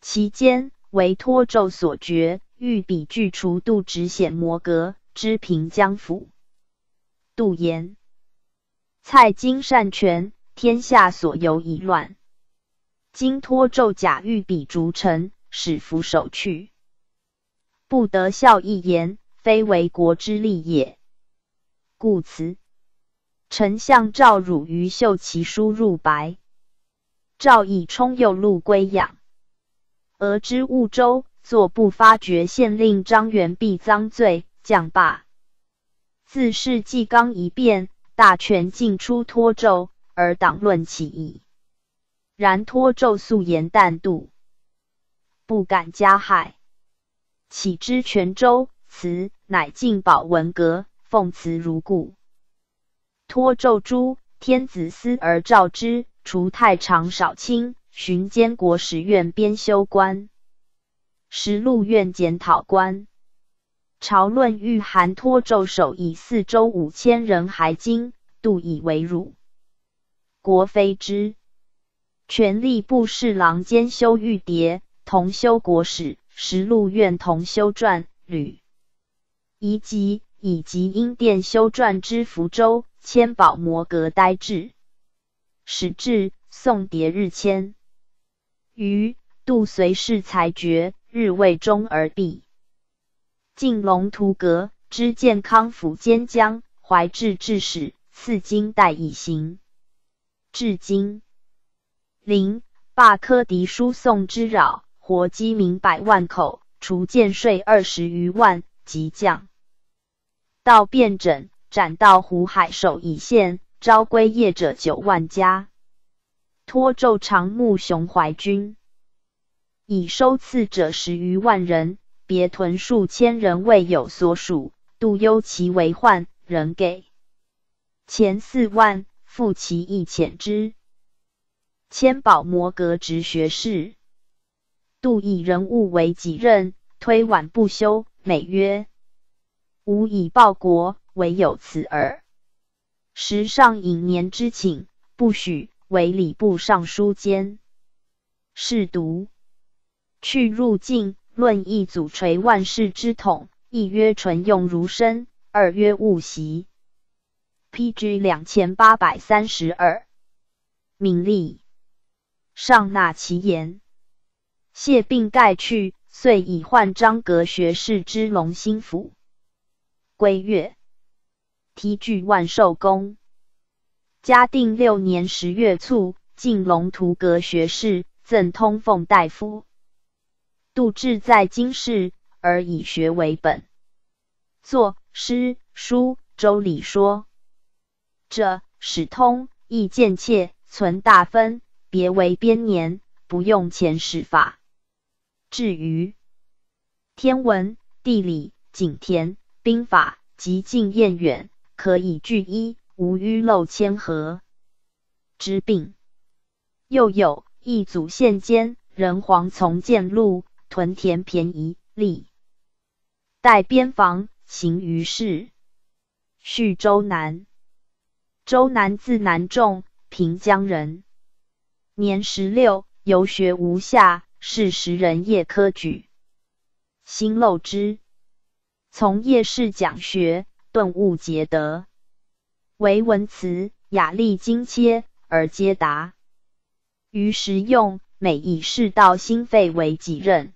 Speaker 1: 其间为托纣所决，欲比拒除杜直显摩格之平江府。杜言：蔡京善权，天下所由已乱。今托胄假欲比逐臣，使扶守去，不得效一言，非为国之利也。故辞，丞相赵汝于秀其书入白。赵以冲右路归养，俄之婺州作不发觉县令张元必赃罪，降罢。自是纪纲一变，大权尽出托纣，而党论起矣。然托纣素言淡度，不敢加害。岂知泉州辞，乃进保文革，奉辞如故。托纣诛，天子思而召之。除太常少卿，巡监国史院编修官，实录院检讨官。朝论御函托纣守以四州五千人还京，度以为辱。国非之。权力部侍郎兼修御牒，同修国史，实录院同修传吕遗籍，以及因殿修传之福州，千宝摩阁呆滞。始至宋迭日迁，于杜随氏裁决，日未终而毕。晋龙图阁知建康府兼将，怀志致使，赐金代以行。至今，临罢科敌输送之扰，活饥民百万口，除建税二十余万，即降。道变整，斩到湖海守以县。招归业者九万家，托纣长牧雄怀军，以收赐者十余万人，别屯数千人未有所属。杜忧其为患，仍给前四万，复其一遣之。千宝摩阁直学士，杜以人物为己任，推挽不休，每曰：“吾以报国，唯有此耳。”时上引年之请，不许为礼部尚书监。试读去入境，论一祖垂万世之统。一曰纯用儒生，二曰务习。P.G. 两千八百三十二。敏立上纳其言，谢病盖去，遂以换张阁学士之龙兴府。归月。梯具万寿宫。嘉定六年十月卒，进龙图阁学士，赠通奉大夫。杜志在京师，而以学为本，作诗书周礼说者，始通意见切，存大分，别为编年，不用前史法。至于天文、地理、景田、兵法及近验远。可以据一，无淤漏千合之病。又有一祖县监人皇从建禄屯田便宜利，待边防行于市。叙州南，州南字南仲，平江人。年十六，游学吴下，是时人叶科举，辛陋之，从叶氏讲学。顿悟皆得，为文辞雅丽精切而皆达，于实用每以世道心肺为己任。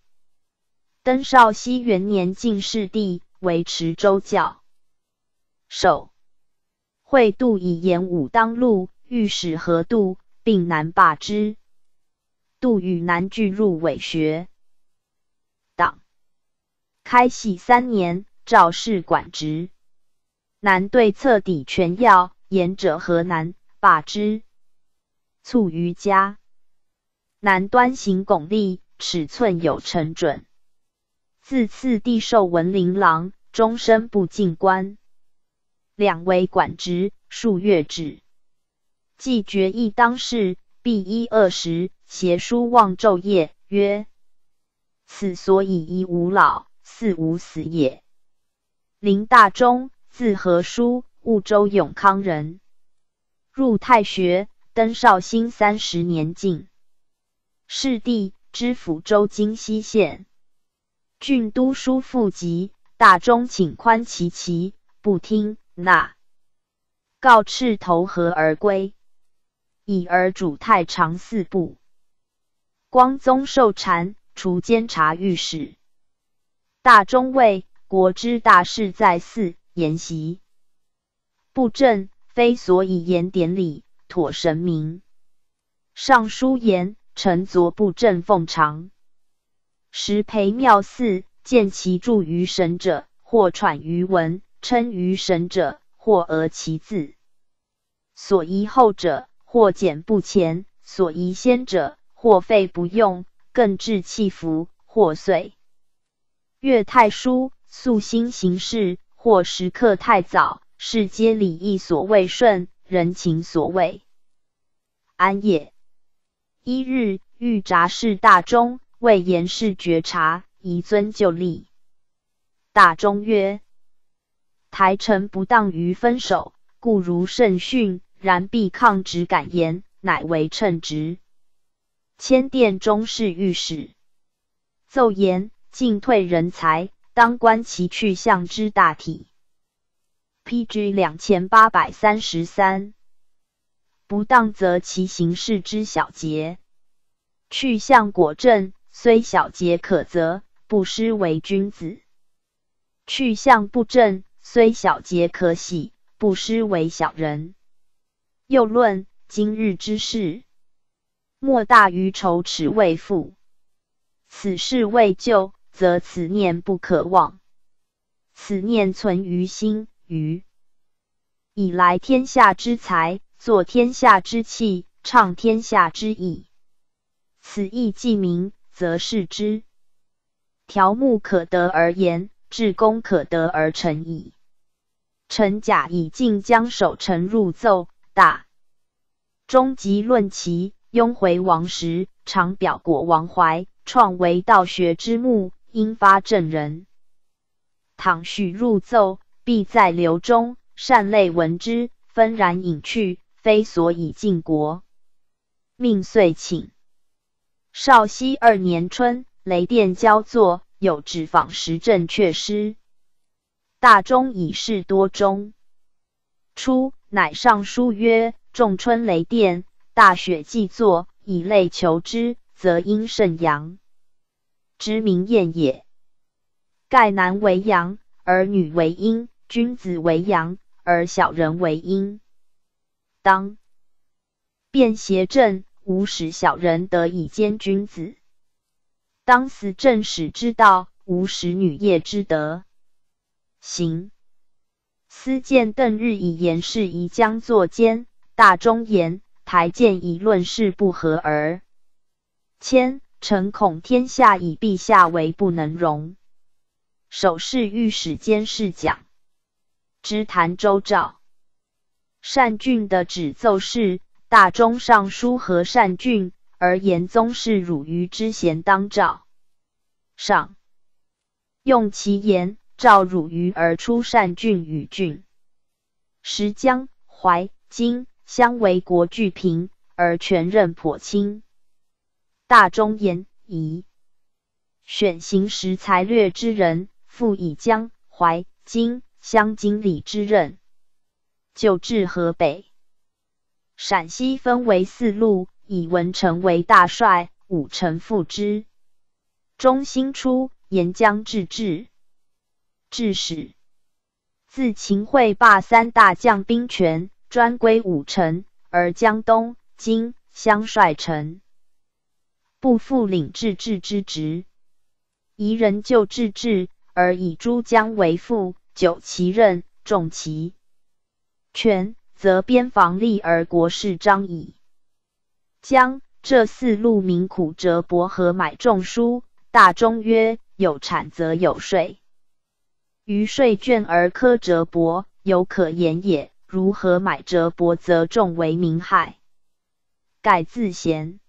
Speaker 1: 登少熙元年进士第，为池州教授。会度以言武当路，御史何度，并难罢之。杜与南俱入伪学党。开禧三年，赵氏管职。南对策抵全要，言者河南罢之。卒于家。南端行拱立，尺寸有成准。自次帝授文林郎，终身不进官。两为管职，数月止。既决议当世，必一二十，携书望昼夜，曰：“此所以一吾老，似无死也。林大中，字和书，婺州永康人，入太学，登绍兴三十年进士第，知府州今西县郡都书副籍。大中请宽其其不听，那告斥投河而归。以而主太常四部。光宗受禅，除监察御史。大中谓，国之大事在祀筵席，布政非所以言典礼，妥神明。尚书言，臣昨布政奉常，时陪庙寺。见其著于神者，或喘于文；称于神者，或讹其字。所疑后者，或简不前；所疑先者，或废不用，更置弃服，或遂阅太书，素心行事，或时刻太早，是皆礼义所未顺，人情所未安也。一日，欲札事大中，为言事觉察。宜尊就立。大中曰：“台臣不当于分手，故如圣训。然必抗旨敢言，乃为称职。迁殿中侍御史，奏言进退人才，当观其去向之大体。P.G. 两千八百三十三。不当则其行事之小节，去向果正，虽小节可责。”不失为君子，去向不正，虽小节可喜，不失为小人。又论今日之事，莫大于仇耻未复。此事未就，则此念不可忘。此念存于心，于以来天下之财，作天下之器，畅天下之意。此意既明，则是之。条目可得而言，至功可得而成矣。臣假以晋将守臣入奏，大中即论其雍回王时，常表国王怀，创为道学之目，应发正人。倘许入奏，必在流中，善类闻之，纷然隐去，非所以晋国。命遂请。绍熙二年春。雷电交作，有至访时政却失。大中以事多中。初，乃上书曰：“仲春雷电，大雪既作，以类求之，则应甚阳之名验也。盖男为阳，而女为阴；君子为阳，而小人为阴。当便邪正，无使小人得以兼君子。”当死正史之道，无使女业之德。行。司见邓日以言事宜将作奸，大中言台谏以论事不合而谦，臣恐天下以陛下为不能容。首侍御史监事讲知谈周诏，善俊的旨奏事，大中尚书和善俊。而言宗室汝于之贤当诏上，用其言诏汝于而出善郡与郡，时江淮荆相为国巨平，而权任颇轻。大中言宜选行时才略之人，复以江淮荆相经理之任，就至河北、陕西，分为四路。以文成为大帅，武臣副之。中兴初，沿江治治，致使自秦桧罢三大将兵权，专归武臣，而江东今相率臣不复领治治之职。夷人就治治，而以诸将为副，久其任，重其权，则边防立而国势彰矣。将这四路民苦折帛和买重书，大中曰：有产则有税，余税卷而苛折帛，有可言也。如何买折帛，则重为民害。盖自贤。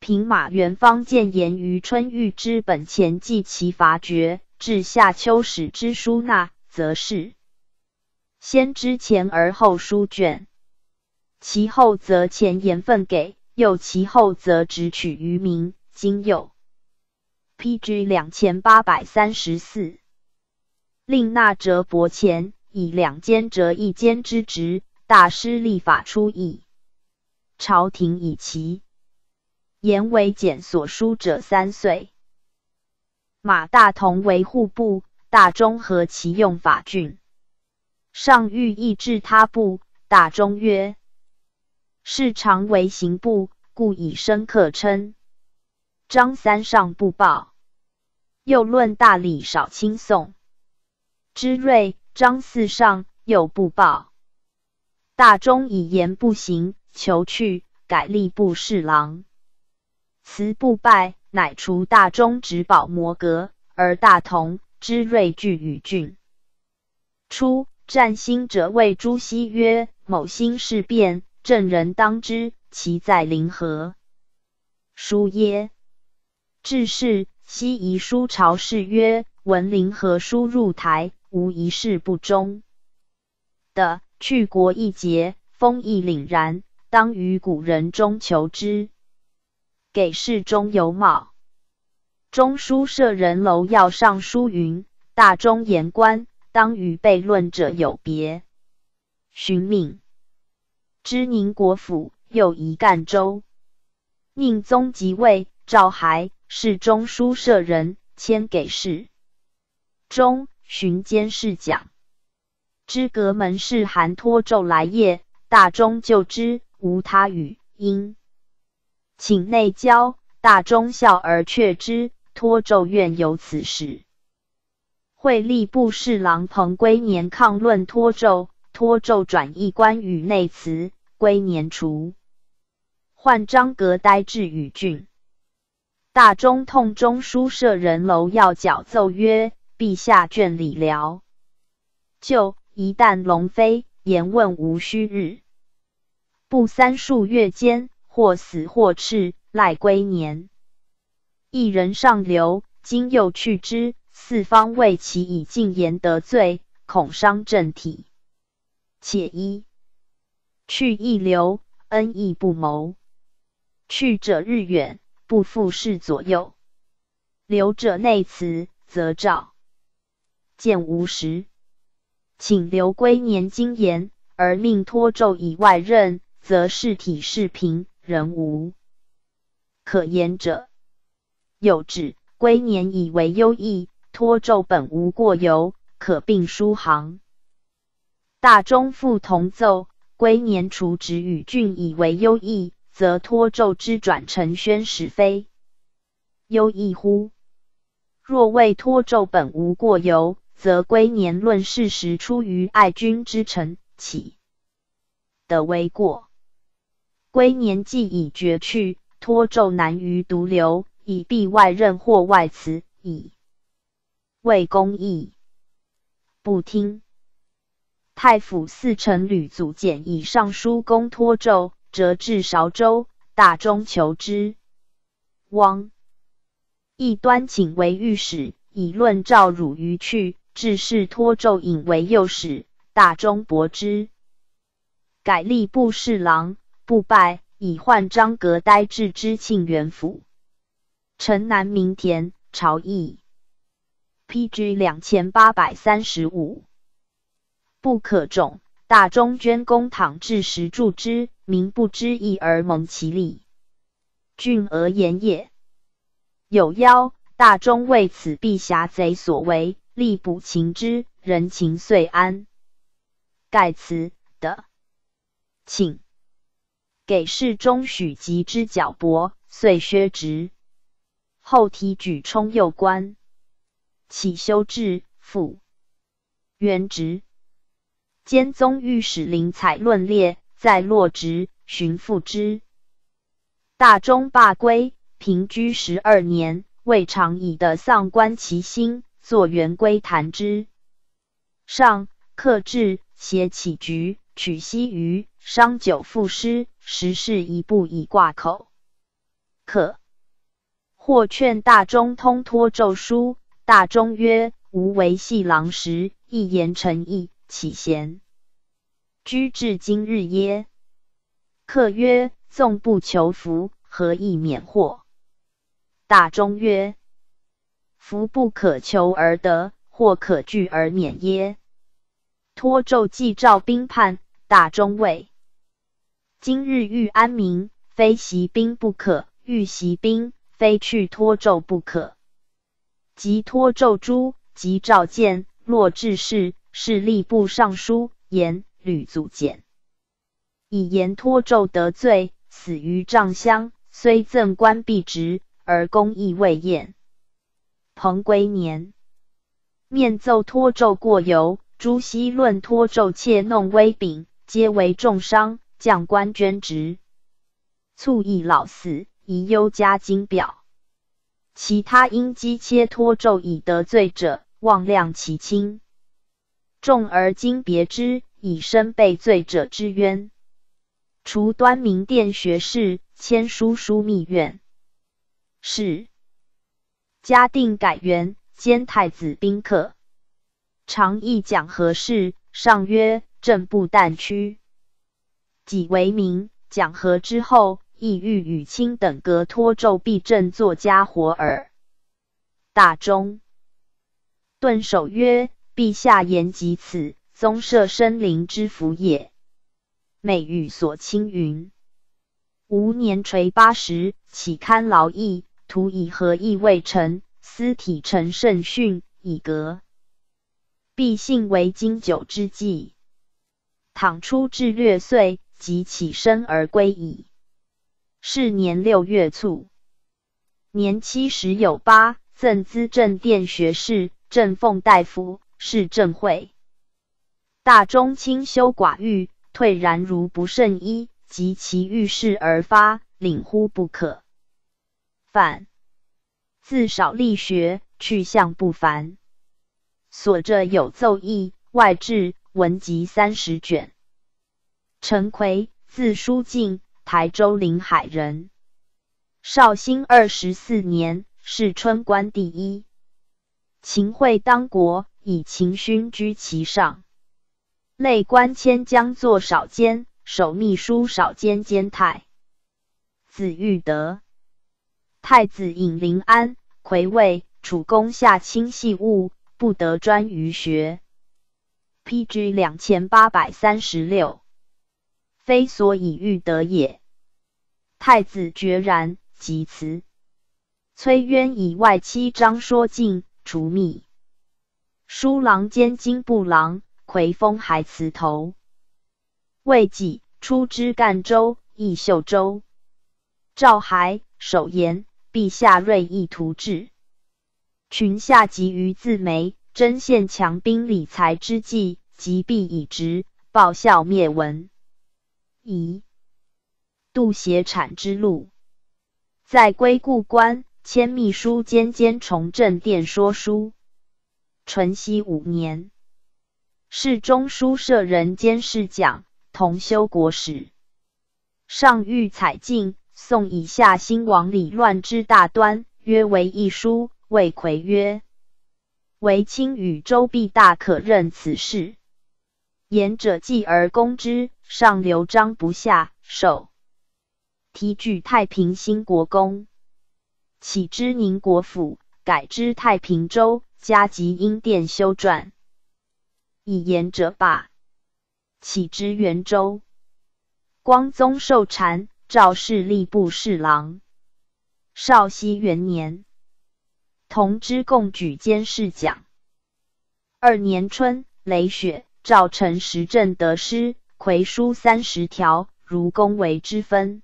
Speaker 1: 平马元方谏言于春玉之本前记其伐绝，至夏秋始之书纳，则是先知前而后书卷，其后则前言分给，又其后则直取于民。今有 P.G. 两千八百三十四，令纳折帛钱，以两监折一监之职。大师立法出矣，朝廷以其言为简所书者三岁。马大同为户部，大中和其用法郡。上欲抑制他部，大中曰：“是常为刑部，故以身可称。”张三上不报。又论大礼少轻送。之瑞，张四上又不报。大中以言不行，求去，改吏部侍郎。辞不拜，乃除大中执保摩阁，而大同之锐拒与郡。初，占星者谓朱熹曰：“某星事变，正人当之，其在临河。”书耶？至是，熹遗书朝士曰：“闻临河书入台，无一事不忠的。”去国一节，风义凛然，当于古人中求之。给事中有卯。中书舍人楼要上书云：大中言官，当与悖论者有别。寻命知宁国府，又移赣州。宁宗即位，赵还是中书舍人，迁给事中巡监事讲。知阁门事韩托胄来谒，大中就之，无他语，因请内交。大中笑而却之。托胄愿有此事。会吏部侍郎彭归年抗论托胄，托胄转译关羽内辞，归年除。换张阁呆至与郡。大中痛中书舍人楼要矫奏曰：“陛下眷礼辽，就。”一旦龙飞，言问无虚日。不三数月间，或死或赤，赖归年。一人上流，今又去之，四方为其以进言得罪，恐伤正体。且一去一流，恩义不谋。去者日远，不复事左右；留者内辞，则召见无时。请留归年经言，而命托胄以外任，则事体事平，人无可言者。有旨归年以为优异，托胄本无过尤，可并书行。大中复同奏，归年除职与郡以为优异，则托胄之转承宣使非优异乎？若谓托胄本无过尤。则归年论事实出于爱君之臣，岂得为过？归年既已绝去，托胄难于独留，以避外任或外辞，以为公义。不听。太府四丞吕祖简以上书公托胄，折至韶州，大中求之。汪异端请为御史，以论赵汝于去。致仕托胄引为右使，大中博之，改吏部侍郎，不拜，以换张阁呆至知庆元府。城南明田，朝议。P.G. 两千八百三十五，不可种。大中捐公堂至时助之，民不知义而蒙其利。俊而言也。有妖，大中为此避侠贼所为。力补情之，人情遂安。盖此的，请给事中许吉之矫薄，遂削职。后提举充右官，起修治复原职。兼宗御史林采论列，在落职，寻复之。大中罢归，平居十二年，未尝以的丧官其心。作元归谈之上，克制写起局，取西隅，商酒赋诗，时事一部以挂口。可或劝大中通托奏书，大中曰：“吾为系郎时，一言诚意，岂贤？居至今日耶？”客曰：“纵不求福，何以免祸？”大中曰：“福不可求而得，祸可惧而免耶？”托纣既召兵叛，大中谓：“今日欲安民，非袭兵不可；欲袭兵，非去托纣不可。”即托纣诛，即召见洛志士，是吏部尚书，言吕祖简，以言托纣得罪，死于瘴乡，虽赠官避职，而功亦未验。彭归年，面奏托纣过犹。朱熹论托纣窃弄威柄，皆为重伤，将官捐职。卒诣老死，宜忧加金表。其他因机切托纣以得罪者，望量其轻。重而今别之，以身被罪者之冤。除端明殿学士，迁书枢密院。是嘉定改元，兼太子宾客。常议讲和事，上曰：“正不旦屈。”己为名。讲和之后，意欲与卿等隔托纣必正作家活耳。大中顿首曰：“陛下言及此，宗社生灵之福也。”美语所亲云：“吾年垂八十，岂堪劳役？徒以何意未成？思体成甚逊，以革。”必信为经久之计。倘出至略岁，即起身而归矣。是年六月卒，年七十有八，赠资政殿学士、正奉大夫，是正会。大中清修寡欲，退然如不胜衣，及其遇事而发，领乎不可。反自少力学，去向不凡。所着有奏议，外志文集三十卷。陈奎，字书敬，台州临海人。绍兴二十四年，是春官第一。秦桧当国，以秦勋居其上。累官迁江作少监，守秘书少监监太。子玉德，太子尹临安，魁位，楚公下卿细务。不得专于学。P.G. 两千八百三十六，非所以欲得也。太子决然，即辞。崔渊以外戚张说进，除密。书郎兼金部郎，魁风海辞头。魏己出知赣州，益秀州。赵还守言，陛下锐意图治。群下急于自梅，征献强兵理财之计，即必以直报效灭文，以渡邪产之路。在归故关，迁秘书兼兼崇政殿说书。淳熙五年，侍中书舍人兼侍讲，同修国史。上谕采进，宋以下兴亡礼乱之大端，约为一书。谓魁曰：“为卿与周必大可任此事。言者继而攻之，上留章不下，受提举太平兴国公，启之宁国府，改之太平州，加及因殿修撰。以言者罢，启之元州。光宗受禅，赵氏吏部侍郎。绍熙元年。”同知共举监事讲。二年春，雷雪，赵成时政得失，魁书三十条，如公为之分。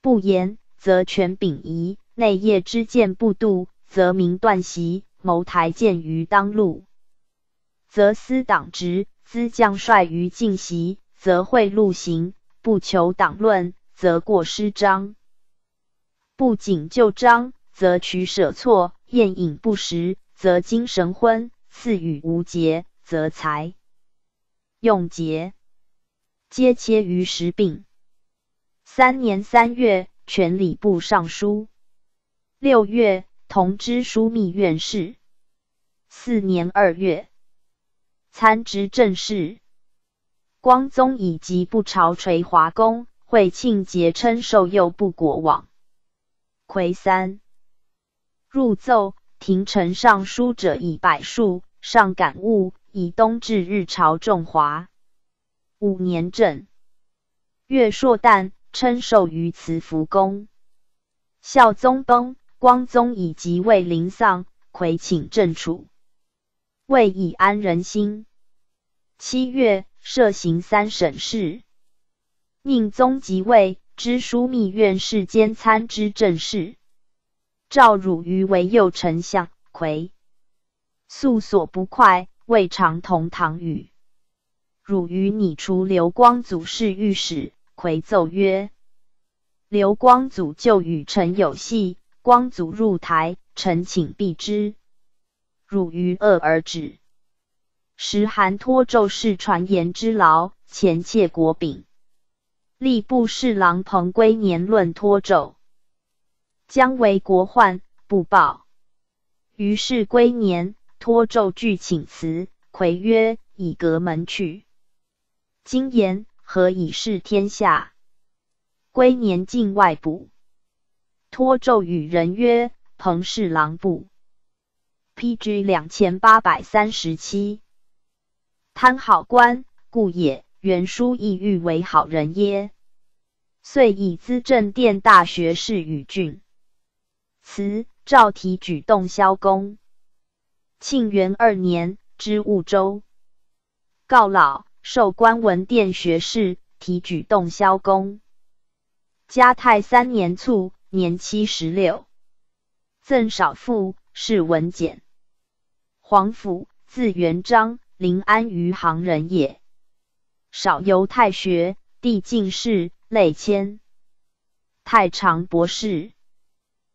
Speaker 1: 不言，则权秉仪；内业之见不度，则民断席；谋台见于当路，则私党职；资将帅于进席，则贿赂行；不求党论，则过失章；不仅就章。则取舍错，宴饮不食；则精神昏，赐予无节；则财用节，皆切于时病。三年三月，权礼部尚书。六月，同知枢密院事。四年二月，参知政事。光宗以及不朝垂华宫，会庆节称受右部国王。癸三，入奏廷臣上书者以百数，上感悟以冬至日朝众华。五年正月朔旦，称授于慈福宫。孝宗崩，光宗以及魏灵丧，癸请正处，为以安人心。七月。设行三省事，宁宗即位，知枢密院事兼参知政事。赵汝于为右丞相，魁素所不快，未尝同堂语。汝于拟除刘光祖侍御史，魁奏曰：刘光祖就与臣有隙，光祖入台，臣请避之。汝于恶而止。时韩托奏事传言之劳，前窃国柄。吏部侍郎彭归年论托奏，将为国患，不报。于是归年托奏具请辞，魁曰：“以阁门去。今言何以示天下？”归年境外补，托奏与人曰：“彭侍郎部。”P.G. 两千八百三十七。贪好官，故也。原书亦欲为好人耶？遂以资政殿大学士与郡。辞赵提举动萧公。庆元二年，知婺州。告老，授官文殿学士，提举动萧公。嘉泰三年卒，年七十六。赠少傅，是文简。皇甫，字元璋。临安余杭人也，少游太学，帝进士，累迁太常博士。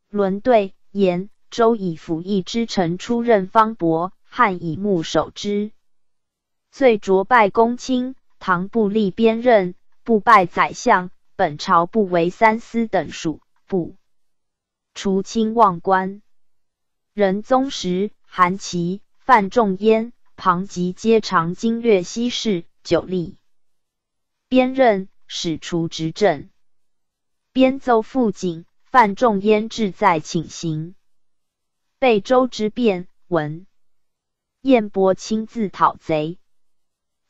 Speaker 1: 伦对言，周以服役之臣出任方伯，汉以牧守之。最擢拜公卿，唐不立边任，不拜宰相。本朝不为三司等属，不除亲望官。仁宗时，韩琦、范仲淹。庞吉皆常经略西事，久历边任，使除执政。边奏复景，范仲淹志在请行。备州之变，闻晏伯亲自讨贼，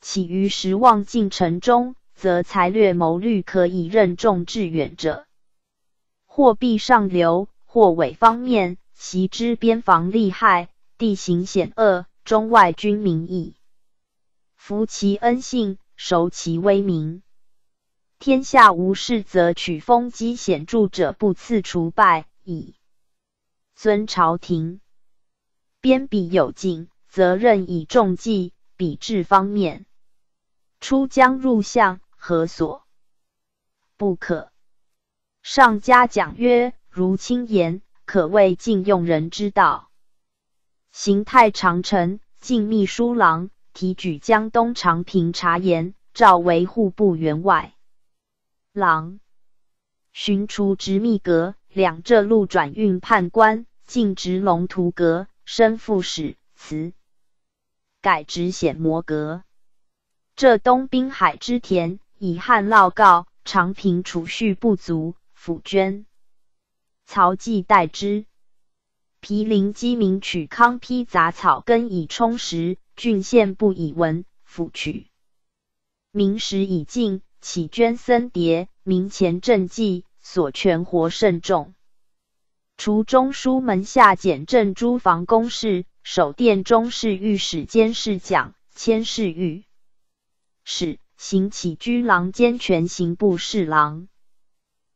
Speaker 1: 起于时望进城中，则才略谋虑可以任重致远者，或必上流，或伪方面，袭之边防厉害，地形险恶。中外君民矣，服其恩信，守其威名。天下无事，则取封积显著者不次除败，以尊朝廷。边鄙有进，则任以重计，比治方面。出将入相，何所不可？上嘉讲曰：如轻言，可谓尽用人之道。行太常丞、进秘书郎，提举江东长平察言，召为户部员外郎，寻除直密阁，两浙路转运判官，进直龙图阁，升副使，辞改直显摩阁。浙东滨海之田，以汉涝告，长平储蓄不足，府捐，曹季代之。毗陵鸡鸣取康批杂草根以充实，郡县不以文抚取。明时已尽，起捐僧牒，明前政绩，所权活甚重。除中书门下检正诸房公事，守殿中侍御史监事讲，迁侍御史，行起居郎兼权刑部侍郎。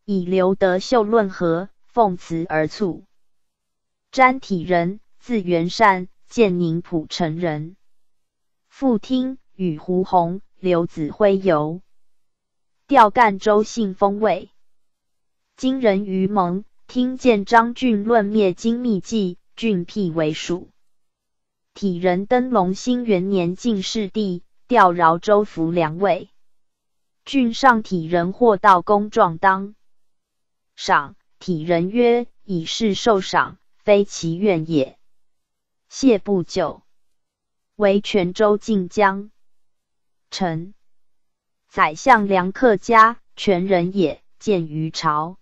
Speaker 1: 以刘德秀论和，奉辞而卒。詹体人，字元善，建宁浦城人。父听与胡弘、刘子辉游，调赣州信封尉。今人于蒙，听见张俊论灭金密计，俊辟为属。体人登隆兴元年进士第，调饶州扶良尉。郡上体人获道公状当赏，体人曰：以是受赏。非其愿也。谢不久，为泉州晋江臣。宰相梁克家，权人也。见于朝，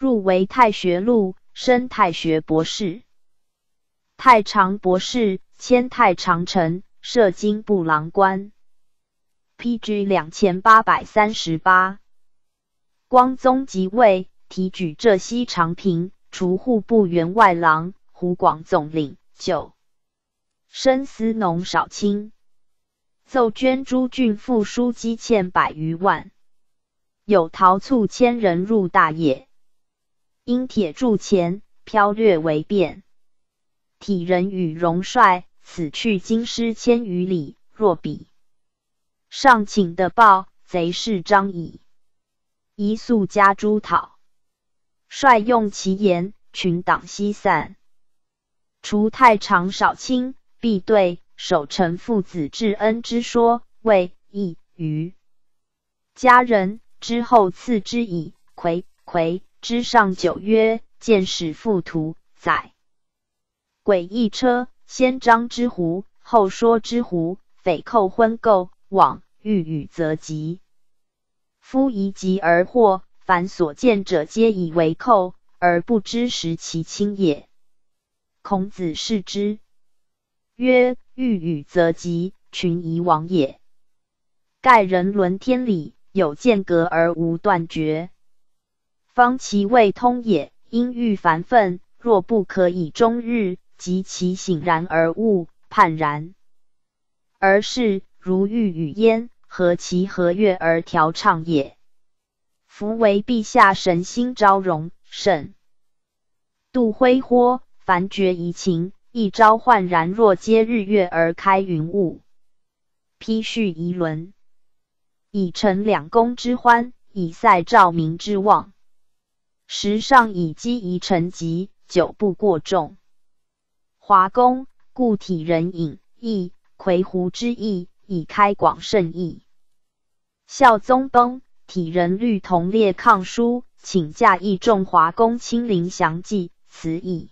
Speaker 1: 入为太学录，升太学博士。太常博士，迁太常丞，摄经部郎官。P.G. 两千八百三十八。光宗即位，提举浙西长平，除户部员外郎、湖广总领。九，升司农少卿，奏捐诸郡赋书积欠百余万。有陶卒千人入大业，因铁铸钱，飘掠为变。体人与荣帅，此去京师千余里。若比上请的报，贼是张矣。一速加诸讨，帅用其言，群党西散。除太常少卿，必对守臣父子至恩之说，谓义于家人。之后赐之以魁魁之上九曰见使复图载诡异车先张之狐后说之狐匪寇昏垢往欲与则吉夫疑急而获凡所见者皆以为寇而不知识其亲也。孔子视之曰欲与则吉群夷往也。盖人伦天理。有间隔而无断绝，方其未通也。因欲烦愤，若不可以终日，及其醒然而悟，判然。而是如玉与焉，何其和悦而调畅也！夫为陛下神心昭容，甚度挥霍，凡绝怡情，一朝焕然，若接日月而开云雾，披絮仪轮。以成两公之欢，以塞照明之望。时上以积夷成疾，久不过众。华公故体人隐义，魁胡之意，以开广圣意。孝宗崩，体人律同列抗书，请假议众华公亲临详记，此意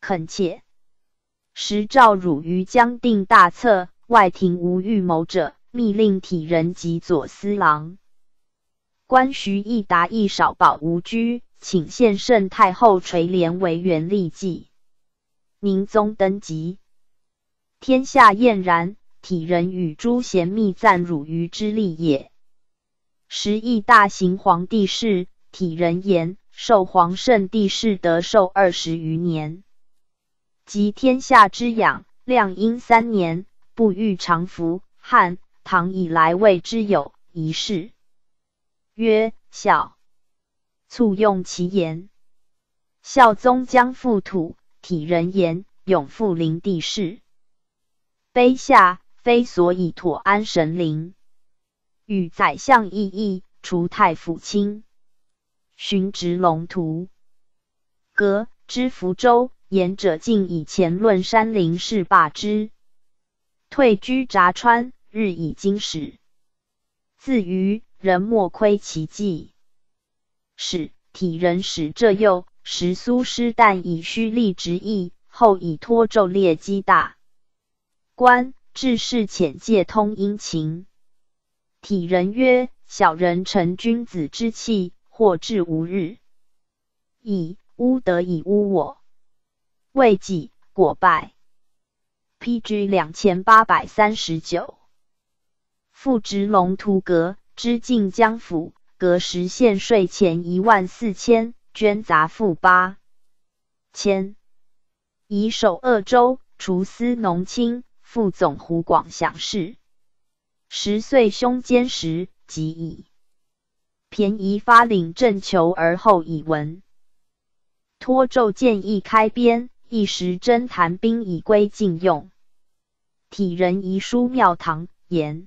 Speaker 1: 恳切。时诏汝于将定大策，外廷无预谋者。密令体人及左司郎官徐义达亦少保无拘，请献圣太后垂帘为元立祭。宁宗登基，天下晏然。体人与诸贤密赞汝于之力也。时亦大行皇帝事，体人言受皇圣帝事得寿二十余年，及天下之养，量因三年，不欲常服汉。唐以来谓之有一事，曰孝，卒用其言。孝宗将复土，体人言永复灵帝事。卑下非所以妥安神灵，与宰相异议，除太府卿，寻直龙图。革知福州，言者竟以前论山林事罢之，退居札川。日以经史，自于人莫窥其迹。使体人使这右时苏师旦以虚力直意，后以托纣列击大官，治世浅介通殷勤。体人曰：小人成君子之气，或至无日，以污得以污我，未己果败。P.G. 两千八百三十九。复职龙图阁，知晋江府，隔时县税钱一万四千，捐杂赋八千。以守鄂州，除司农卿，副总湖广享事。十岁兄监时，即以便宜发领正求而后以闻。托纣建议开边，一时征谈兵以归晋用。体人遗书庙堂言。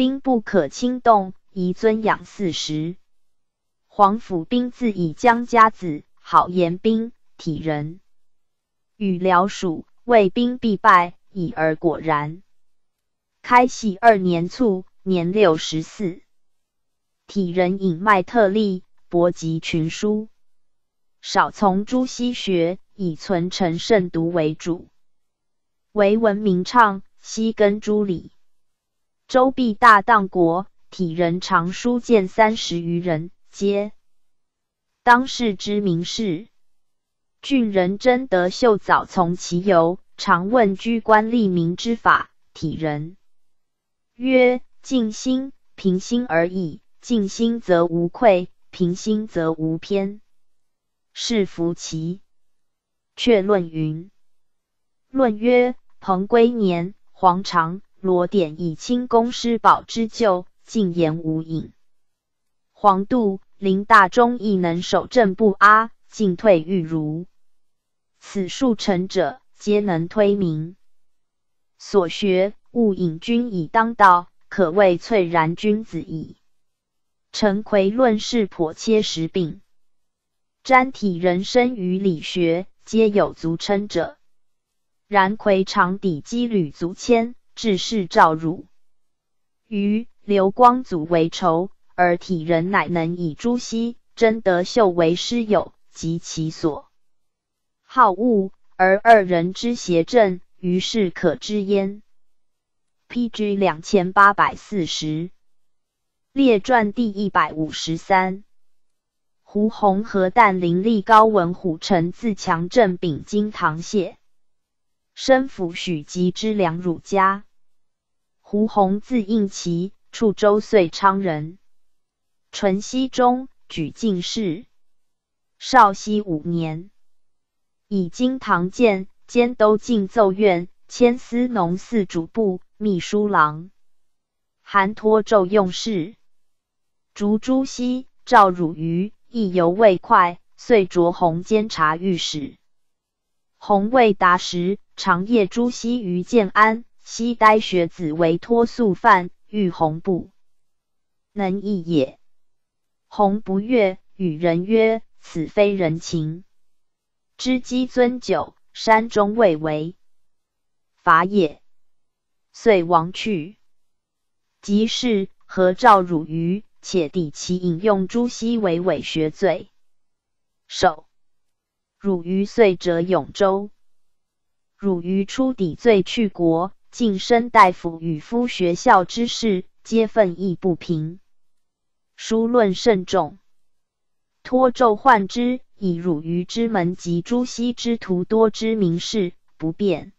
Speaker 1: 兵不可轻动，宜尊养四时。皇甫兵自以江家子，好言兵体人，与辽属魏兵必败，已而果然。开禧二年卒，年六十四。体人引迈特立，博极群书，少从朱熹学，以存诚慎独为主，为文明畅，悉根诸礼。周必大当国，体人常书见三十余人，皆当世之名士。郡人真德秀早从其游，常问居官吏民之法。体人曰：静心，平心而已。静心则无愧，平心则无偏。是弗其。却论云：论曰：彭归年，黄常、罗典以清宫师宝之旧，尽言无隐。黄度、林大忠亦能守正不阿，进退欲如。此数臣者，皆能推明。所学勿引君以当道，可谓粹然君子矣。陈奎论事颇切实病，瞻体人生与理学，皆有足称者。然魁常抵积履足谦，致仕赵汝。于刘光祖为仇，而体人乃能以朱熹、真德秀为师友，及其所好恶，而二人之邪正。于是可知焉。P.G. 两千八百四十列传第一百五十三。胡弘和旦林立高文虎臣自强正秉金堂谢，生府许吉之良儒家。胡弘字应其，处州遂昌人。淳熙中举进士，绍熙五年以金堂见。兼都进奏院、迁司农寺主簿、秘书郎，韩托胄用事。逐朱熹、赵汝愚，亦犹未快，遂着弘监察御史。弘未达时，常夜朱熹于建安，西呆学子为托宿犯，欲弘不能易也。弘不悦，与人曰：“此非人情。”知机尊酒。山中未为法也，遂亡去。即是何赵汝愚，且抵其引用朱熹为伪学罪，首汝愚遂折永州。汝愚初抵罪去国，晋升大夫与夫学校之事，皆愤意不平，书论甚重，托纣患之。以汝愚之门及朱熹之徒多之名士不便，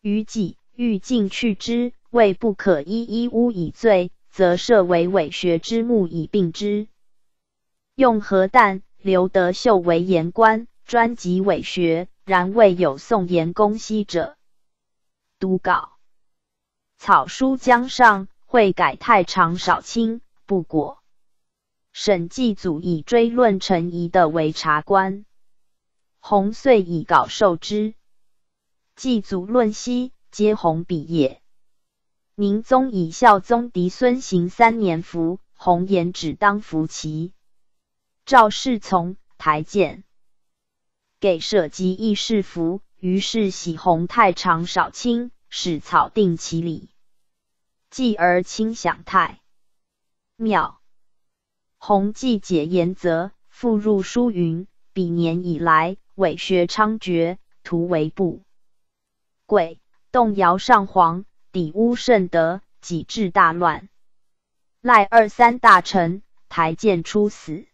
Speaker 1: 于己欲尽去之，谓不可一一诬以罪，则设为伪学之目以并之。用何旦、刘德秀为言官，专辑伪学，然未有宋言公西者。读稿草书江上，会改太常少卿，不果。审祭祖以追论陈仪的为察官，洪遂以稿授之。祭祖论析，皆洪笔也。宁宗以孝宗嫡孙行三年服，洪言只当服其。赵氏从台谏，给舍及议事服，于是喜洪太常少卿，使草定其礼。继而清享太庙。弘记解言则复入书云：彼年以来，伪学猖獗，徒为不贵，动摇上皇，抵污圣德，己治大乱。赖二三大臣，台谏出死。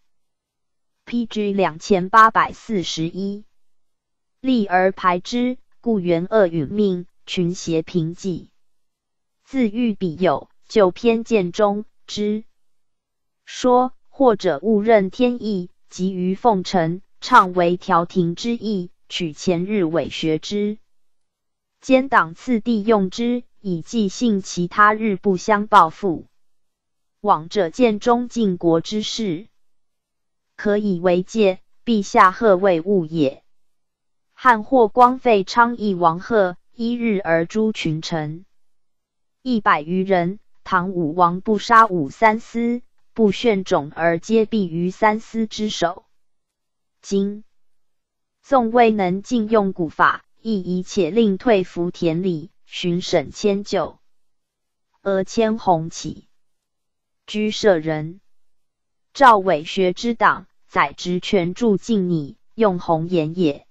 Speaker 1: P.G. 两千八百四十一，立而排之，故元恶殒命，群邪平济。自欲彼有就偏见中之。说或者误认天意，急于奉承，倡为调停之意，取前日伪学之，兼党次第用之，以寄信其他日不相报复。往者见中晋国之事，可以为戒。陛下贺未误也。汉霍光废昌邑王贺，一日而诛群臣一百余人。唐武王不杀武三思。不炫种而皆毙于三司之手。今纵未能尽用古法，亦以且令退服田里，巡审迁就。而迁弘起居舍人，赵伪学之党，宰职权助尽拟，用弘言也。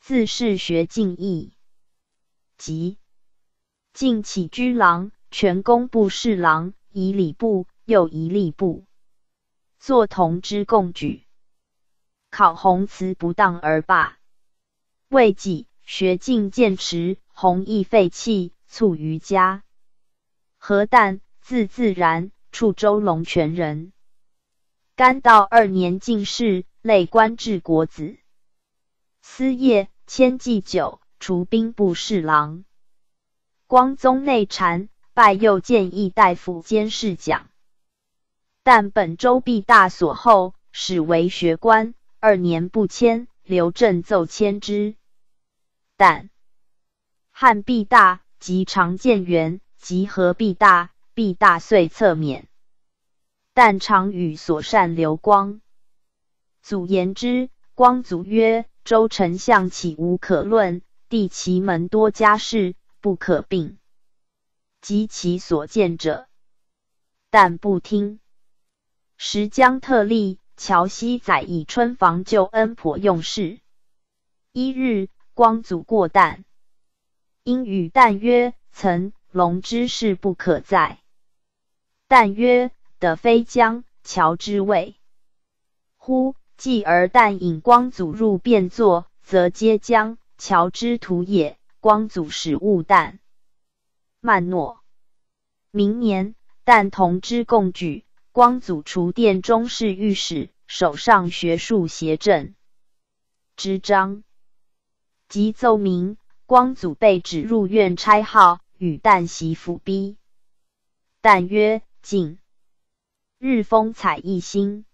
Speaker 1: 自是学进义，即进起居郎、全工部侍郎，以礼部，又以吏部，作同之贡举。考弘辞不当而罢。未几，学进见迟，弘毅废弃，卒于家。何旦，字自然，处州龙泉人。干道二年进士，累官至国子司业。迁祭酒，除兵部侍郎。光宗内禅，拜右谏议大夫兼侍讲。但本州毕大所后，始为学官。二年不迁，刘正奏迁之。但汉毕大及常建元及和毕大，毕大遂侧免。但常与所善刘光祖言之，光祖曰。周丞相岂无可论？帝其门多家事，不可并。及其所见者，但不听。时将特立，乔西载以春房救恩婆用事。一日，光祖过旦，因与旦曰：“曾龙之事不可在。”旦曰：“的非将乔之位乎？”继而旦引光祖入便坐，则皆将乔之徒也。光祖使勿旦慢诺。明年，旦同之共举。光祖除殿中侍御史，手上学术协政之章，即奏明光祖被指入院差号，与旦袭府逼。旦曰：“敬日风采一心。”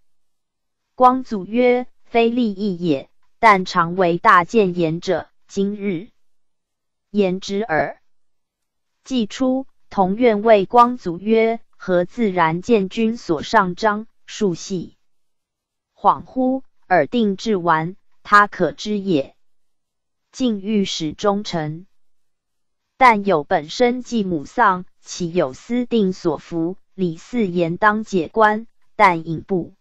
Speaker 1: 光祖曰：“非利益也，但常为大谏言者，今日言之耳。”既出，同愿谓光祖曰：“何自然见君所上章数细？恍惚耳定至完，他可知也。晋欲使忠臣，但有本身继母丧，岂有私定所服？李嗣言当解官，但引不。”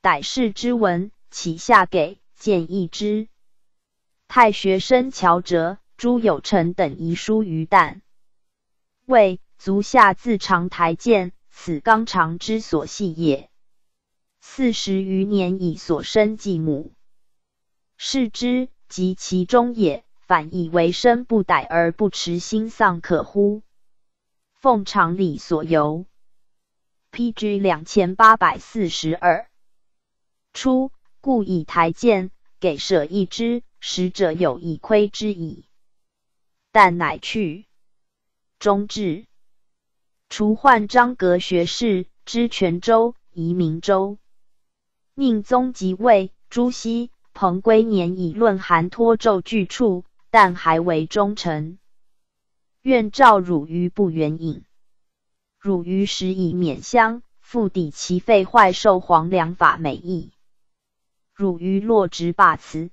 Speaker 1: 逮事之文，其下给建议之。太学生乔哲、朱有成等遗书于旦，谓足下自长台见，此纲常之所系也。四十余年以所生继母，视之及其中也，反以为生不逮而不持心丧可乎？奉常理所由。P.G. 两千八百四十二。初，故以台谏给舍一之，使者有以亏之矣。但乃去。终至，除换张阁学士，知泉州、移明州。宁宗即位，朱熹、彭归年以论韩托奏具处，但还为忠臣。愿召汝于不远引。汝于时以免乡，复抵其废坏受皇良法美意。汝于落直罢辞，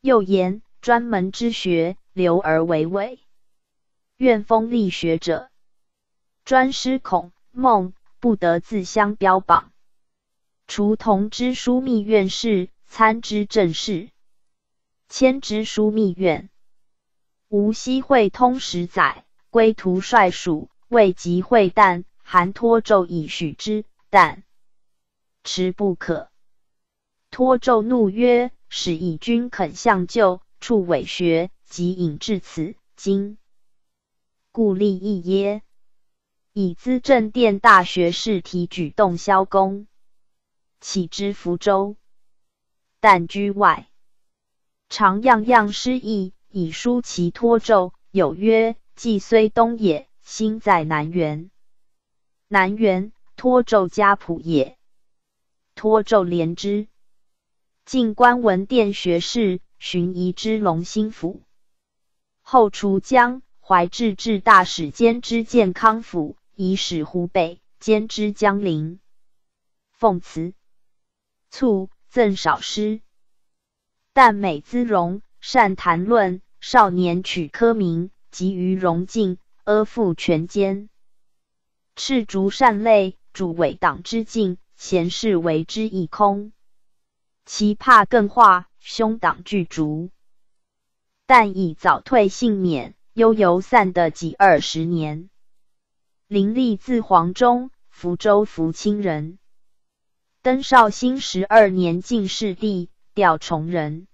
Speaker 1: 又言专门之学，留而为伪。愿封立学者，专师孔孟，不得自相标榜。除同知枢密院事，参知政事，迁知枢密院。吴熙会通十载，归途率属，未及会旦，韩托奏以许之，但迟不可。托纣怒曰：“使以君肯相救，处伪学，即引至此。今故立义耶？以资政殿大学士提举动萧公，启之福州，但居外，常样样失意，以书其托纣。有曰：既虽东也，心在南园。南园，托纣家仆也。托纣怜之。”晋官文殿学士，寻仪之龙兴府。后除江淮治治大使兼知建康府，以使湖北兼知江陵。奉辞，卒，赠少师。但美姿容，善谈论。少年取科名，及于荣进，阿父全兼。赤足善类，主伪党之境，贤士为之一空。其怕更化，兄党俱逐。但已早退幸免，悠游散的几二十年。林立字黄忠，福州福清人。登绍兴十二年进士第，调崇仁，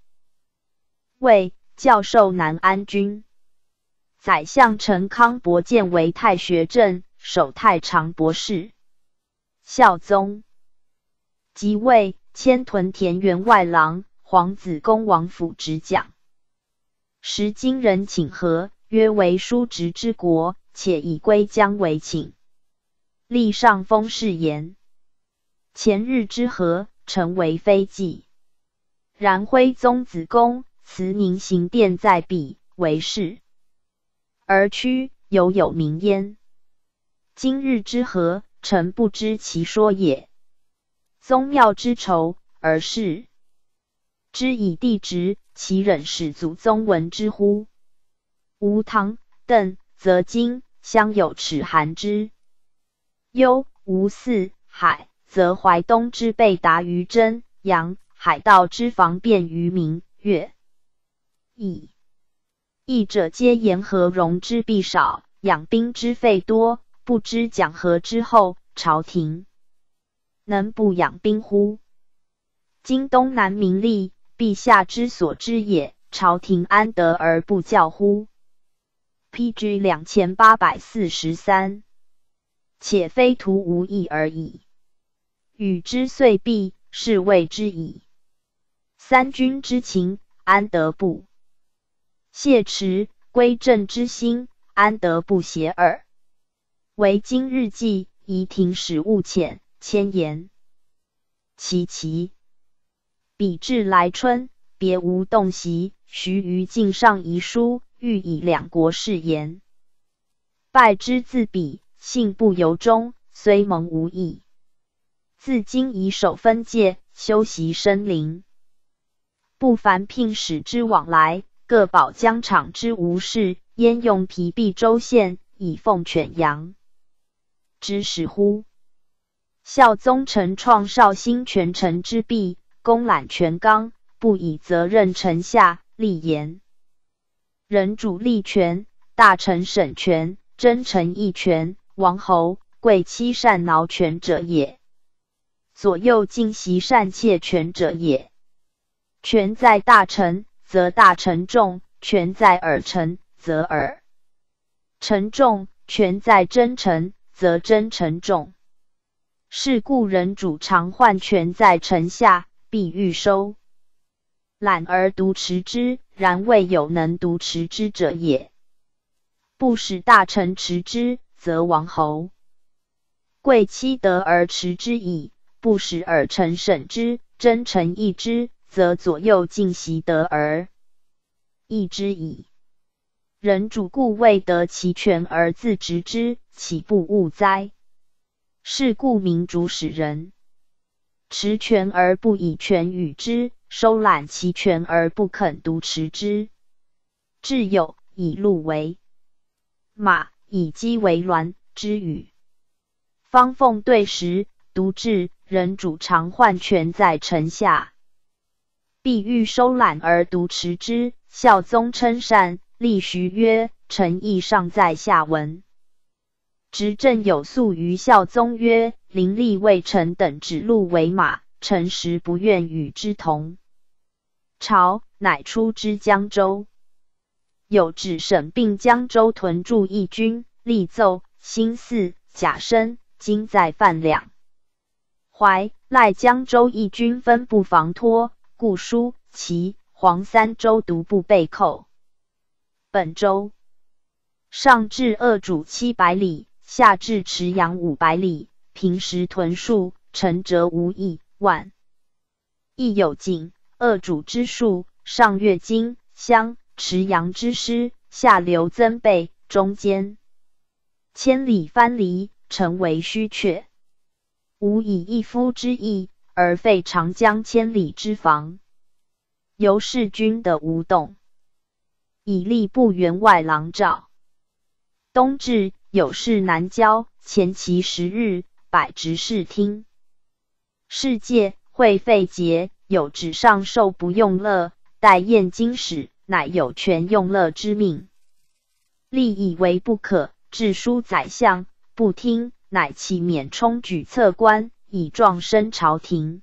Speaker 1: 为教授南安军。宰相陈康伯建为太学正，守太常博士。孝宗即位，迁屯田员外郎、皇子恭王府执讲。时今人请和，曰为叔侄之国，且以归疆为请。立上封誓言。前日之和，成为非计。然徽宗子宫慈宁行殿在彼，为是。而屈犹有名焉。今日之何，臣不知其说也。宗庙之仇，而是知以地直，其忍使祖宗闻之乎？吾唐邓则今相有齿寒之。忧吾四海。则淮东之备达于真阳，海盗之防便于明月。矣。义者皆言何戎之必少，养兵之费多，不知讲和之后，朝廷能不养兵乎？今东南民利，陛下之所知也，朝廷安得而不教乎？P.G. 两千八百四十三，且非徒无益而已。与之遂毕，是谓之矣。三军之情，安得不谢持？归正之心，安得不邪耳？唯今日记，宜廷史务遣，千言其其。彼至来春，别无动席。徐于镜上遗书，欲以两国誓言。拜之自彼，信不由衷，虽蒙无益。自今以守分界，修习生灵，不凡聘使之往来，各保疆场之无事，焉用疲弊州县以奉犬羊？知使乎？孝宗臣创绍兴权臣之弊，公揽权纲，不以责任臣下，立言人主立权，大臣审权，真臣议权，王侯贵戚善挠权者也。左右尽袭善窃权者也。权在大臣，则大臣重；权在耳臣，则耳臣重；权在真臣，则真臣重。是故人主常患权在臣下，必欲收揽而独持之，然未有能独持之者也。不使大臣持之，则王侯贵戚得而持之矣。不使尔臣审之，真臣议之，则左右尽习得而议之矣。人主故未得其权而自执之，岂不误哉？是故民主使人持权而不以权与之，收揽其权而不肯独持之。至有以鹿为马，以鸡为鸾之语，方凤对食，独至。人主常患权在臣下，必欲收揽而独持之。孝宗称善，立徐曰：“臣意尚在下文。”执政有诉于孝宗曰：“林立未臣等指鹿为马，臣实不愿与之同朝。”乃出之江州。有指审并江州屯驻义军，立奏新四甲申，今在范两。淮赖江州义军分布防托，故书齐黄三州独步被扣。本州上至鄂主七百里，下至池阳五百里，平时屯戍，陈折无益。万亦有景鄂主之数，上越荆襄，池阳之师，下流增备，中间千里藩篱，成为虚阙。吾以一夫之义，而废长江千里之防。由是君的无动，以立不员外郎赵。冬至，有事南郊，前其十日，百执事听。世界会废节，有旨上寿不用乐，待宴京使，乃有权用乐之命。立以为不可，致书宰相，不听，乃其免充举策官，以状申朝廷。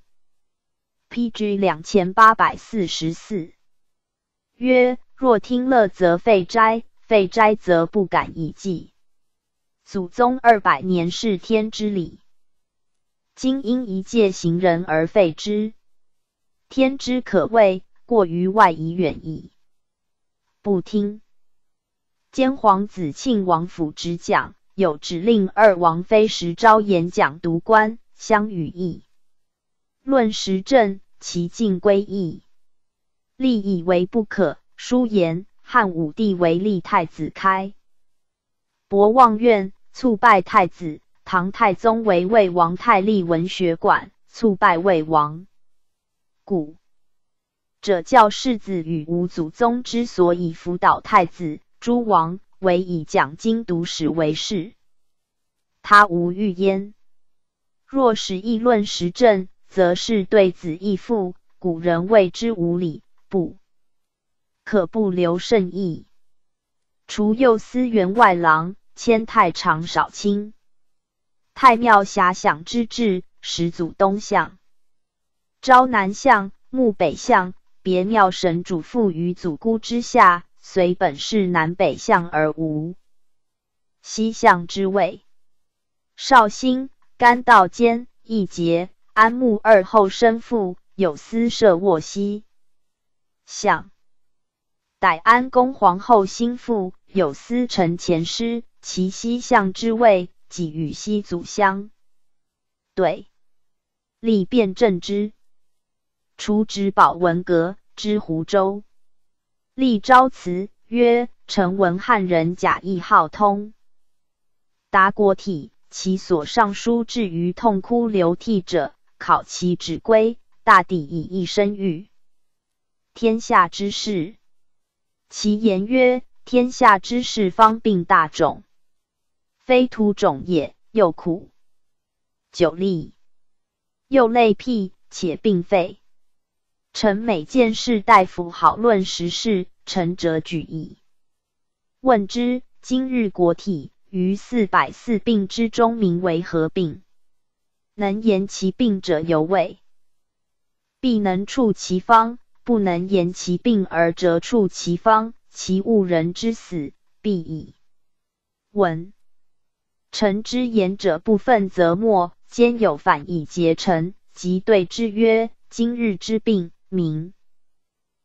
Speaker 1: P.G. 两千八百四十四。曰：若听乐，则废斋；废斋，则不敢以祭。祖宗二百年是天之理，今因一介行人而废之，天之可畏，过于外夷远矣。不听。兼皇子庆王府之讲，有指令二王妃时招演讲读官，相与议论时政，其境归义，立以为不可。书言汉武帝为立太子开博望院，促拜太子；唐太宗为魏王太立文学馆，促拜魏王。古者教世子与吴祖宗之所以辅导太子。诸王唯以讲经读史为事，他无欲焉。若使议论时政，则是对子义父。古人谓之无礼，不可不留圣意。除右司员外郎，迁太常少卿，太庙遐想之志，始祖东向，昭南向，穆北向，别庙神主父于祖姑之下。随本是南北向而无西向之位。绍兴甘道间义节安穆二后生父有司设卧西向，待安公皇后心腹有司臣前师，其西向之位，即与西祖相对。立辩证之，除之保文阁之湖州。立昭辞曰：“臣闻汉人假意好通。达国体，其所上书至于痛哭流涕者，考其指归。大抵以一生育天下之事。其言曰：天下之事，方病大种，非土种也，又苦久立，又累辟，且病废。”臣每见士大夫好论时事，臣者举矣。问之，今日国体于四百四病之中，名为何病？能言其病者犹未，必能处其方；不能言其病而折处其方，其误人之死，必矣。闻臣之言者不愤则默，兼有反以结臣，即对之曰：今日之病。名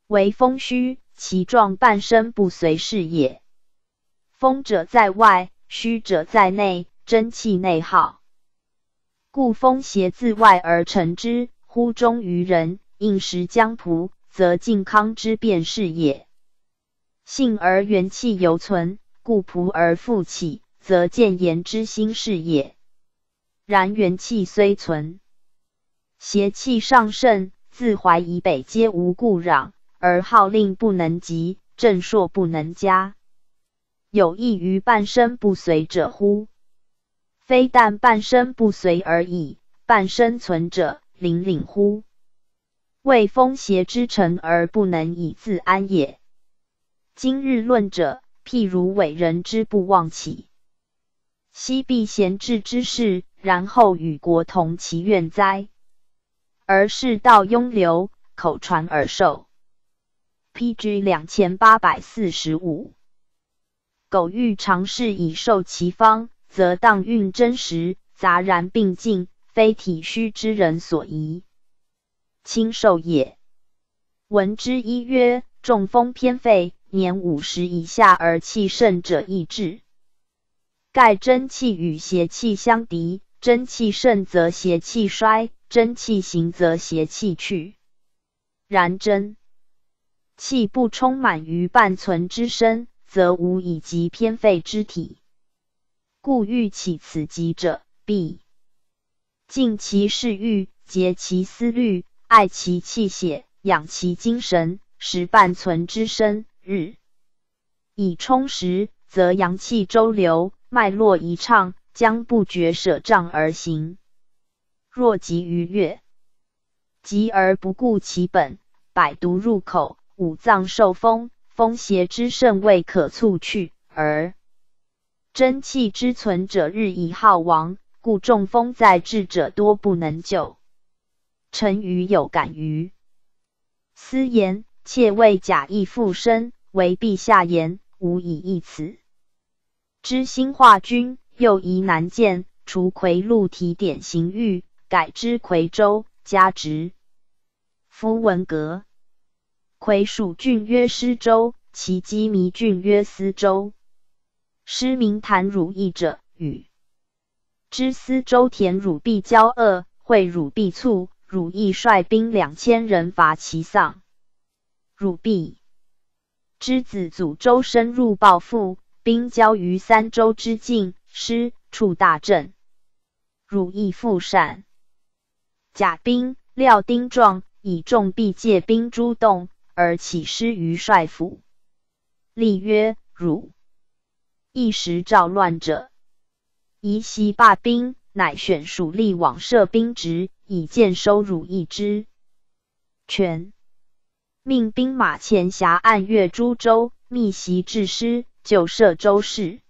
Speaker 1: 为风虚，其状半身不随事也。风者在外，虚者在内，真气内耗，故风邪自外而成之。乎中于人，应时将仆，则靖康之变是也。性而元气犹存，故仆而复起，则见言之心是也。然元气虽存，邪气尚盛。自淮以北皆无故壤，而号令不能及，正朔不能加。有益于半身不遂者乎？非但半身不遂而已，半身存者，凛凛乎？为风邪之臣而不能以自安也。今日论者，譬如伟人之不忘起，昔必贤治之事，然后与国同其怨哉？而世道庸流，口传耳授。P.G. 两千八百四十五。苟欲尝试以受其方，则当运真实，杂然并进，非体虚之人所宜。轻受也。闻之一曰：中风偏废，年五十以下而气盛者易治。盖真气与邪气相敌，真气盛则邪气衰。真气行则邪气去，然真气不充满于半存之身，则无以及偏废之体。故欲起此疾者，必尽其嗜欲，竭其思虑，爱其气血，养其精神，使半存之身日以充实，则阳气周流，脉络一畅，将不觉舍障而行。若急于月，急而不顾其本，百毒入口，五脏受风，风邪之盛未可促去，而真气之存者日益耗亡，故中风在治者多不能救。臣愚有感于私言，妾为假意附身，为陛下言，无以易此。知心化君又疑难见，除魁禄提点刑狱，改之夔州，加职夫文阁。夔属郡曰施州，其羁縻郡曰司州。失名谈汝邑者，与知司州田汝必交恶，会汝必促。汝亦率兵两千人伐其丧，汝必之子祖周深入报复，兵交于三州之境，师处大阵。汝亦复善，甲兵料丁壮，以众必借兵诸洞，而起师于帅府。立曰：汝一时召乱者，宜悉罢兵，乃选属吏往设兵职。以见收汝一之权，命兵马前辖按越诸州，密袭致师，就摄州事。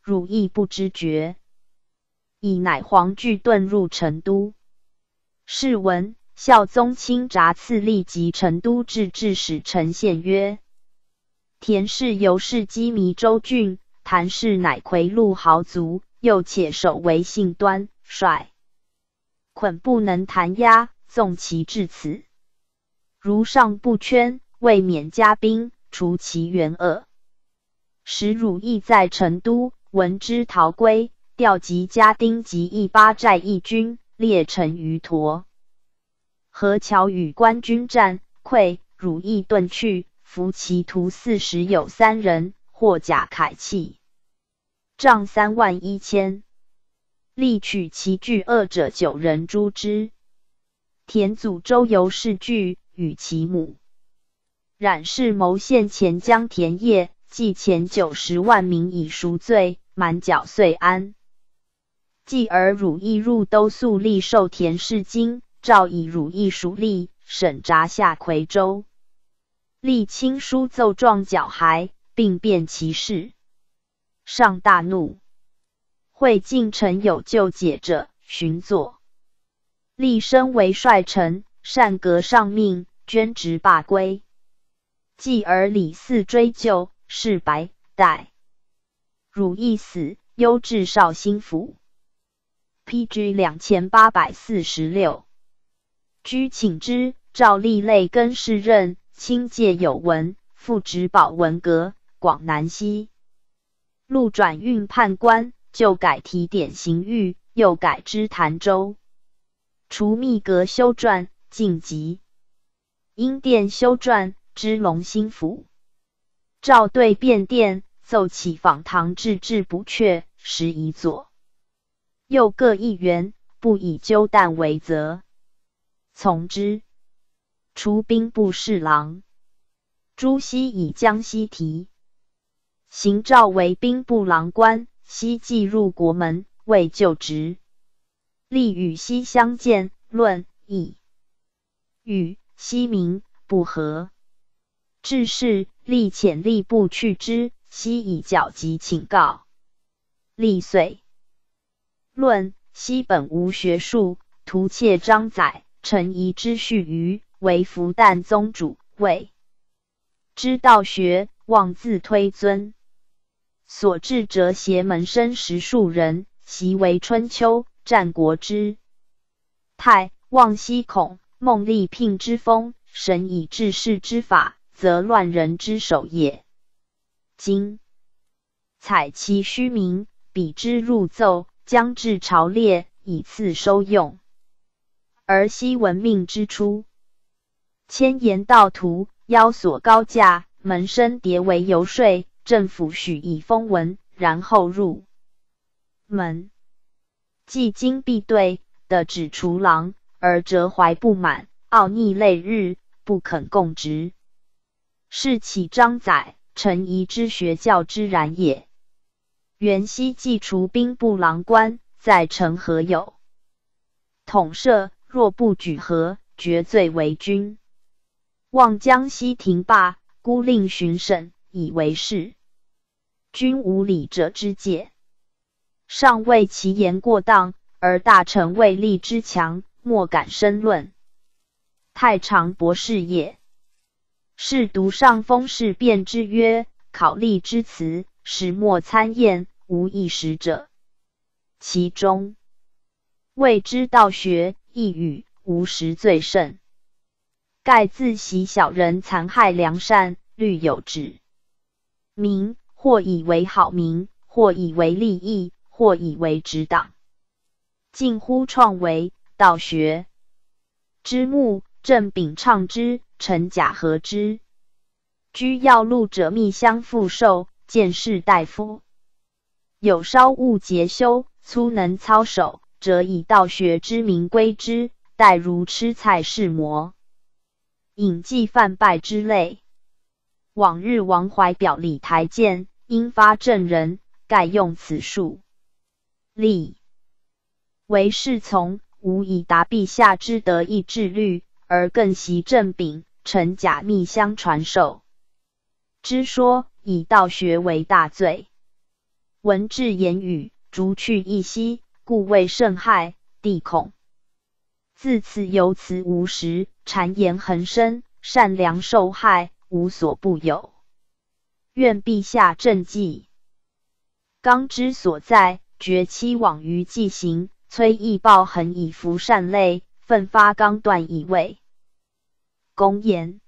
Speaker 1: 汝亦不知觉，以乃黄惧遁入成都。是闻孝宗亲札赐立即成都制制使陈宪曰：“田氏由是羁縻州郡，谭氏乃魁禄豪族，又且守为姓端帅。”捆不能弹压，纵其至此，如上不圈，未免加兵，除其元恶。使汝意在成都，闻之逃归，调集家丁及一八寨一军，列成于陀。何桥与官军战溃，汝意遁去，伏其徒四十有三人，获甲铠器，仗三万一千。力取其惧恶者九人诛之。田祖周游氏惧，与其母冉氏谋献钱江田业，计前九十万民以赎罪，满缴遂安。继而汝意入都肃立受田氏京，诏以汝意属吏，审札下夔州。立亲书奏状缴骸，并变其事。上大怒。会晋臣有救解者，寻作。立身为帅臣，善革上命，捐职罢归。继而李嗣追究，是白代。汝亦死，忧至绍兴府。P.G. 两千八百四十六。居请之，诏立类根氏任，清介有闻，复职保文阁，广南西路转运判官。就改提点刑狱，又改知潭州，除密阁修撰，晋级因殿修撰，知龙兴府。赵对便殿，奏起访唐治治不确，时已左。右各一员，不以纠弹为责，从之。除兵部侍郎朱熹以江西提，行诏为兵部郎官。西寄入国门，未就职。立与西相见，论议。与西明不和，致仕立遣吏部去之。西以矫急请告。立遂论西本无学术，徒窃张载，臣疑之序于为福旦宗主，谓知道学，妄自推尊。所至哲邪门生十数人，习为春秋战国之太。望西孔孟立聘之风，神以治世之法，则乱人之首也。今采其虚名，比之入奏，将至朝列，以次收用。而昔闻命之初，千言道徒，邀所高价，门生迭为游说。政府许以封文，然后入门。既经必对的指除郎，而折怀不满，傲逆累日，不肯供职。是起张载，臣疑之学教之然也。元熙既除兵部郎官，在城何有统摄？若不举和，绝罪为君。望江西停罢，孤令巡审，以为是。君无礼者之戒，上谓其言过当，而大臣为力之强，莫敢申论。太常博士也。是读上封事变之曰：考吏之辞，始末参验，无一实者。其中谓之道学，一语无实最甚。盖自习小人残害良善，虑有之。民或以为好名，或以为利益，或以为直党，近乎创为道学之目。正秉畅之，臣假合之。居要路者，密相复受，见士大夫有稍误节修，粗能操守，则以道学之名归之，待如吃菜是魔，引忌犯败之类。往日王怀表里台谏，因发正人，盖用此术。立为侍从，无以达陛下之得意志律。而更习正秉，臣假密相传授之说，以道学为大罪。文治言语，逐去一息，故谓甚害。帝恐自此由此无实，谗言横生，善良受害，无所不有。愿陛下正记。刚之所在，绝期往于既行，催易暴横以服善类，奋发刚断以位。公言，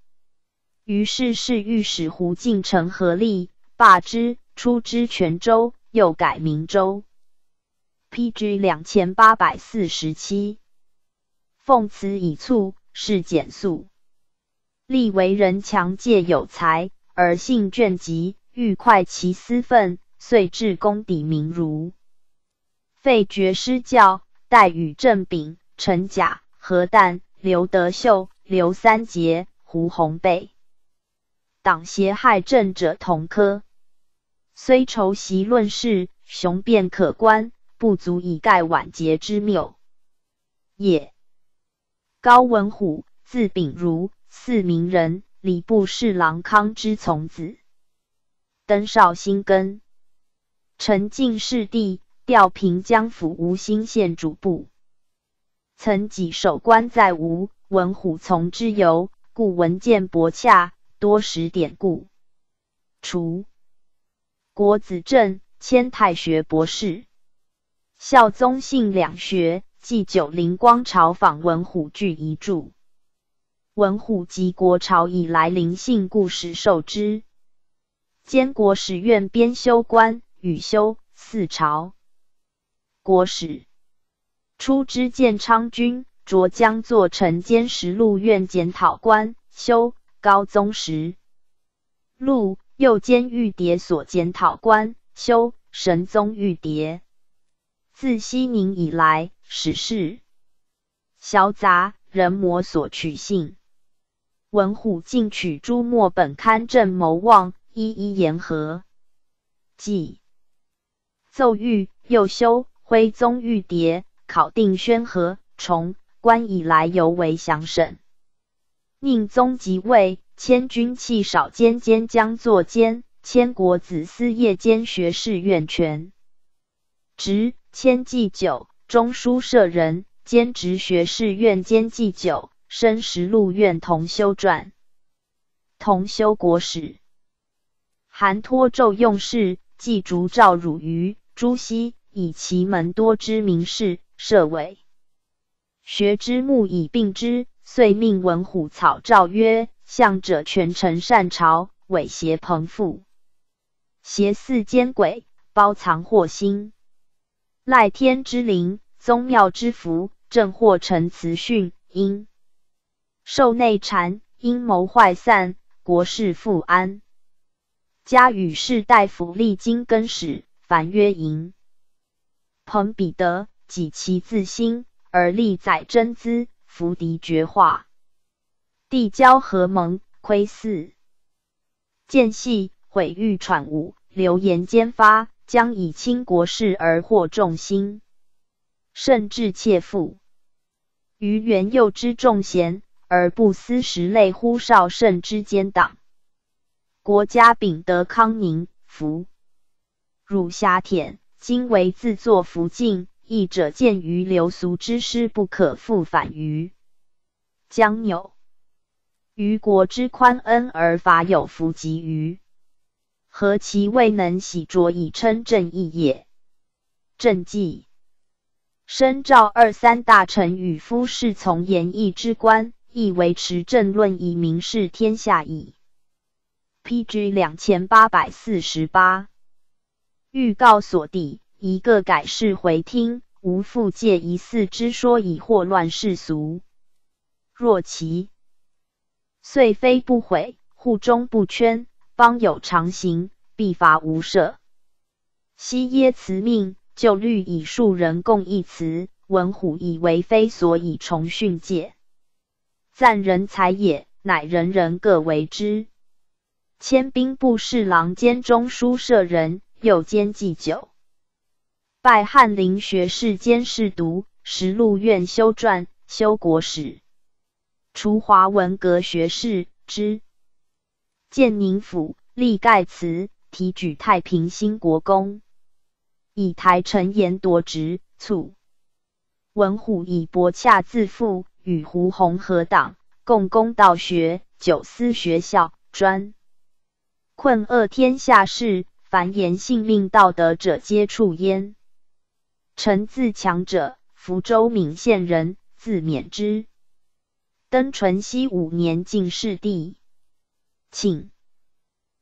Speaker 1: 于是是御史胡敬成合力罢之，出之泉州，又改明州。P.G. 两千八百四十七。奉此以促，是简速。立为人强介有才，而性倦急，欲快其私愤，遂至功底名儒。废绝师教，代与郑炳、陈甲、何旦、刘德秀。刘三杰、胡宏贝，党挟害政者同科，虽筹席论事，雄辩可观，不足以盖晚节之谬也。高文虎，字秉如，四名人，礼部侍郎康之从子，登绍兴根，陈进士第，调平江府吴兴县主簿，曾几守官在吴。文虎从之游，故文见博洽，多识典故。除国子正迁太学博士，孝宗信两学，继九龄光朝访文虎具遗著。文虎及国朝以来灵性故事受之，兼国史院编修官，与修四朝国史，出知建昌军。着将作成监实录院检讨官，修高宗实录，又兼御牒所检讨官，修神宗御牒。自西宁以来，史事小杂，人魔所取信。文虎进取诸墨本刊正谋望，一一言和。即奏谕，又修徽宗御牒，考定宣和崇。官以来尤为详审。宁宗即位，迁军器少监兼将作监，迁国子司业兼学士院权职，迁祭酒中书舍人，兼职学士院兼祭酒，升实录院同修传，同修国史。韩托胄用事，祭烛赵汝于朱熹，以其门多知名士，设委。学之木以并之，遂命文虎草诏曰：“向者权臣善朝，伪邪朋附，邪肆奸鬼，包藏祸心，赖天之灵，宗庙之福，正或臣辞训，因受内谗，阴谋坏散，国事复安。家与世大夫历经更始，凡曰淫，朋彼得，己其自心。”而立载真资，伏敌绝化，帝交合盟，窥伺间隙，毁誉喘武，流言兼发，将以倾国事而惑众心，甚至切腹。于元佑之众贤，而不思时类乎少圣之奸党。国家秉德康宁福汝下舔，今为自作福晋。义者见于流俗之师，不可复返于将纽。于国之宽恩而法有福及于，何其未能洗濯以称正义也？正纪申诏二三大臣与夫士从言义之官，亦维持政论以明示天下矣。P.G. 两千八百四十八，预告所地。一个改世回听，无复借疑似之说，以惑乱世俗。若其遂非不悔，户中不圈，方有常行，必罚无赦。昔耶辞命，就律以数人共一词，文虎以为非，所以重训戒。赞人才也，乃人人各为之。迁兵部侍郎兼中书舍人，又兼祭酒。拜翰林学士兼侍读，实录院修撰，修国史。除华文阁学士之建宁府，立盖祠，提举太平兴国公。以台陈言夺职，卒。文虎以博洽自负，与胡弘合党，共攻道学，九思学校，专困厄天下事，凡言性命道德者，皆处焉。臣自强者，福州闽县人，自勉之。登淳熙五年进士第，请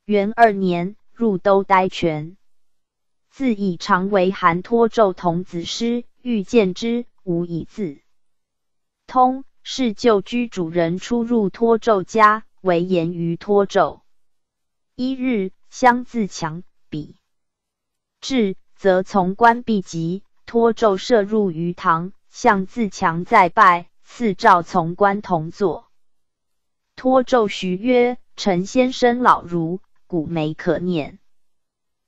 Speaker 1: 元二年入都待权。自以常为韩托胄童子师，欲见之，无以自通。是旧居主人出入托胄家，为言于托胄。一日，相自强比至，则从官必疾。托胄射入鱼塘，向自强再拜，赐诏从官同坐。托胄徐曰：“陈先生老儒，古没可念。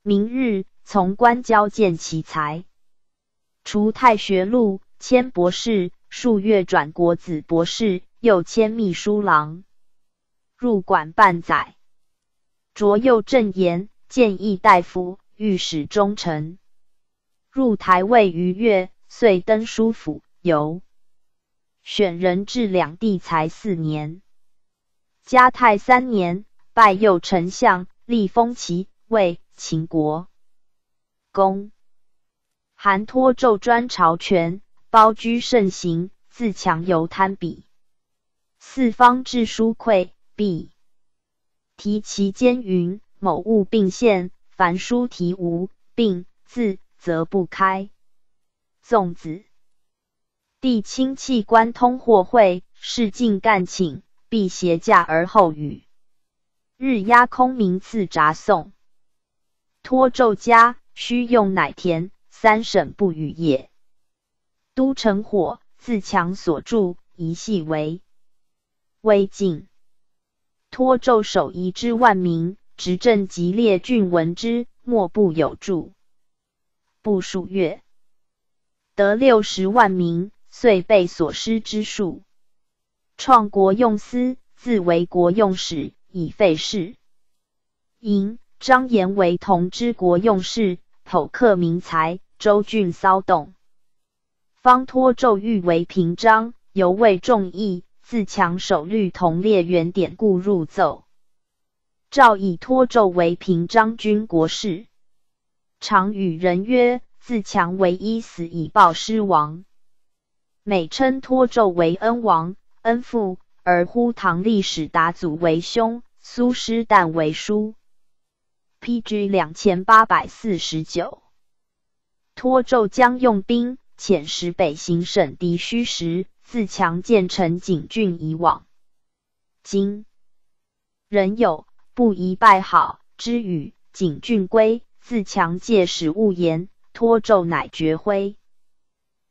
Speaker 1: 明日从官交见其才，除太学录，迁博士，数月转国子博士，又迁秘书郎，入馆半载。着右正言，建议大夫，御史中丞。”入台位逾越，遂登书府，游选人至两地才四年。嘉泰三年，拜右丞相，立封齐为秦国公。韩托胄专朝权，包居盛行，自强犹贪鄙，四方志书馈必提其间云：某物并现，凡书题无并字。则不开。粽子，帝亲戚官通货会，事尽干请，必携驾而后语。日压空明次札送。托胄家须用乃田，三省不语也。都城火，自强所著，一系为微晋。托胄守遗之万民，执政吉列郡闻之，莫不有助。不数月，得六十万民，遂备所失之数。创国用司，自为国用使，以废事。因张延为同知国用事，剖克民财，州郡骚动。方托纣欲为平章，犹未众议，自强守律同列原典故入奏。诏以托纣为平章军国事。常与人曰：“自强为一死以报师亡，每称托纣为恩王、恩父，而呼唐历史达祖为兄，苏师旦为叔。” P.G. 两千八百四十九。托胄将用兵遣使北行省敌虚实，自强建成景郡以往。今人有不宜拜好之语，景郡归。自强借使勿言，托胄乃绝徽。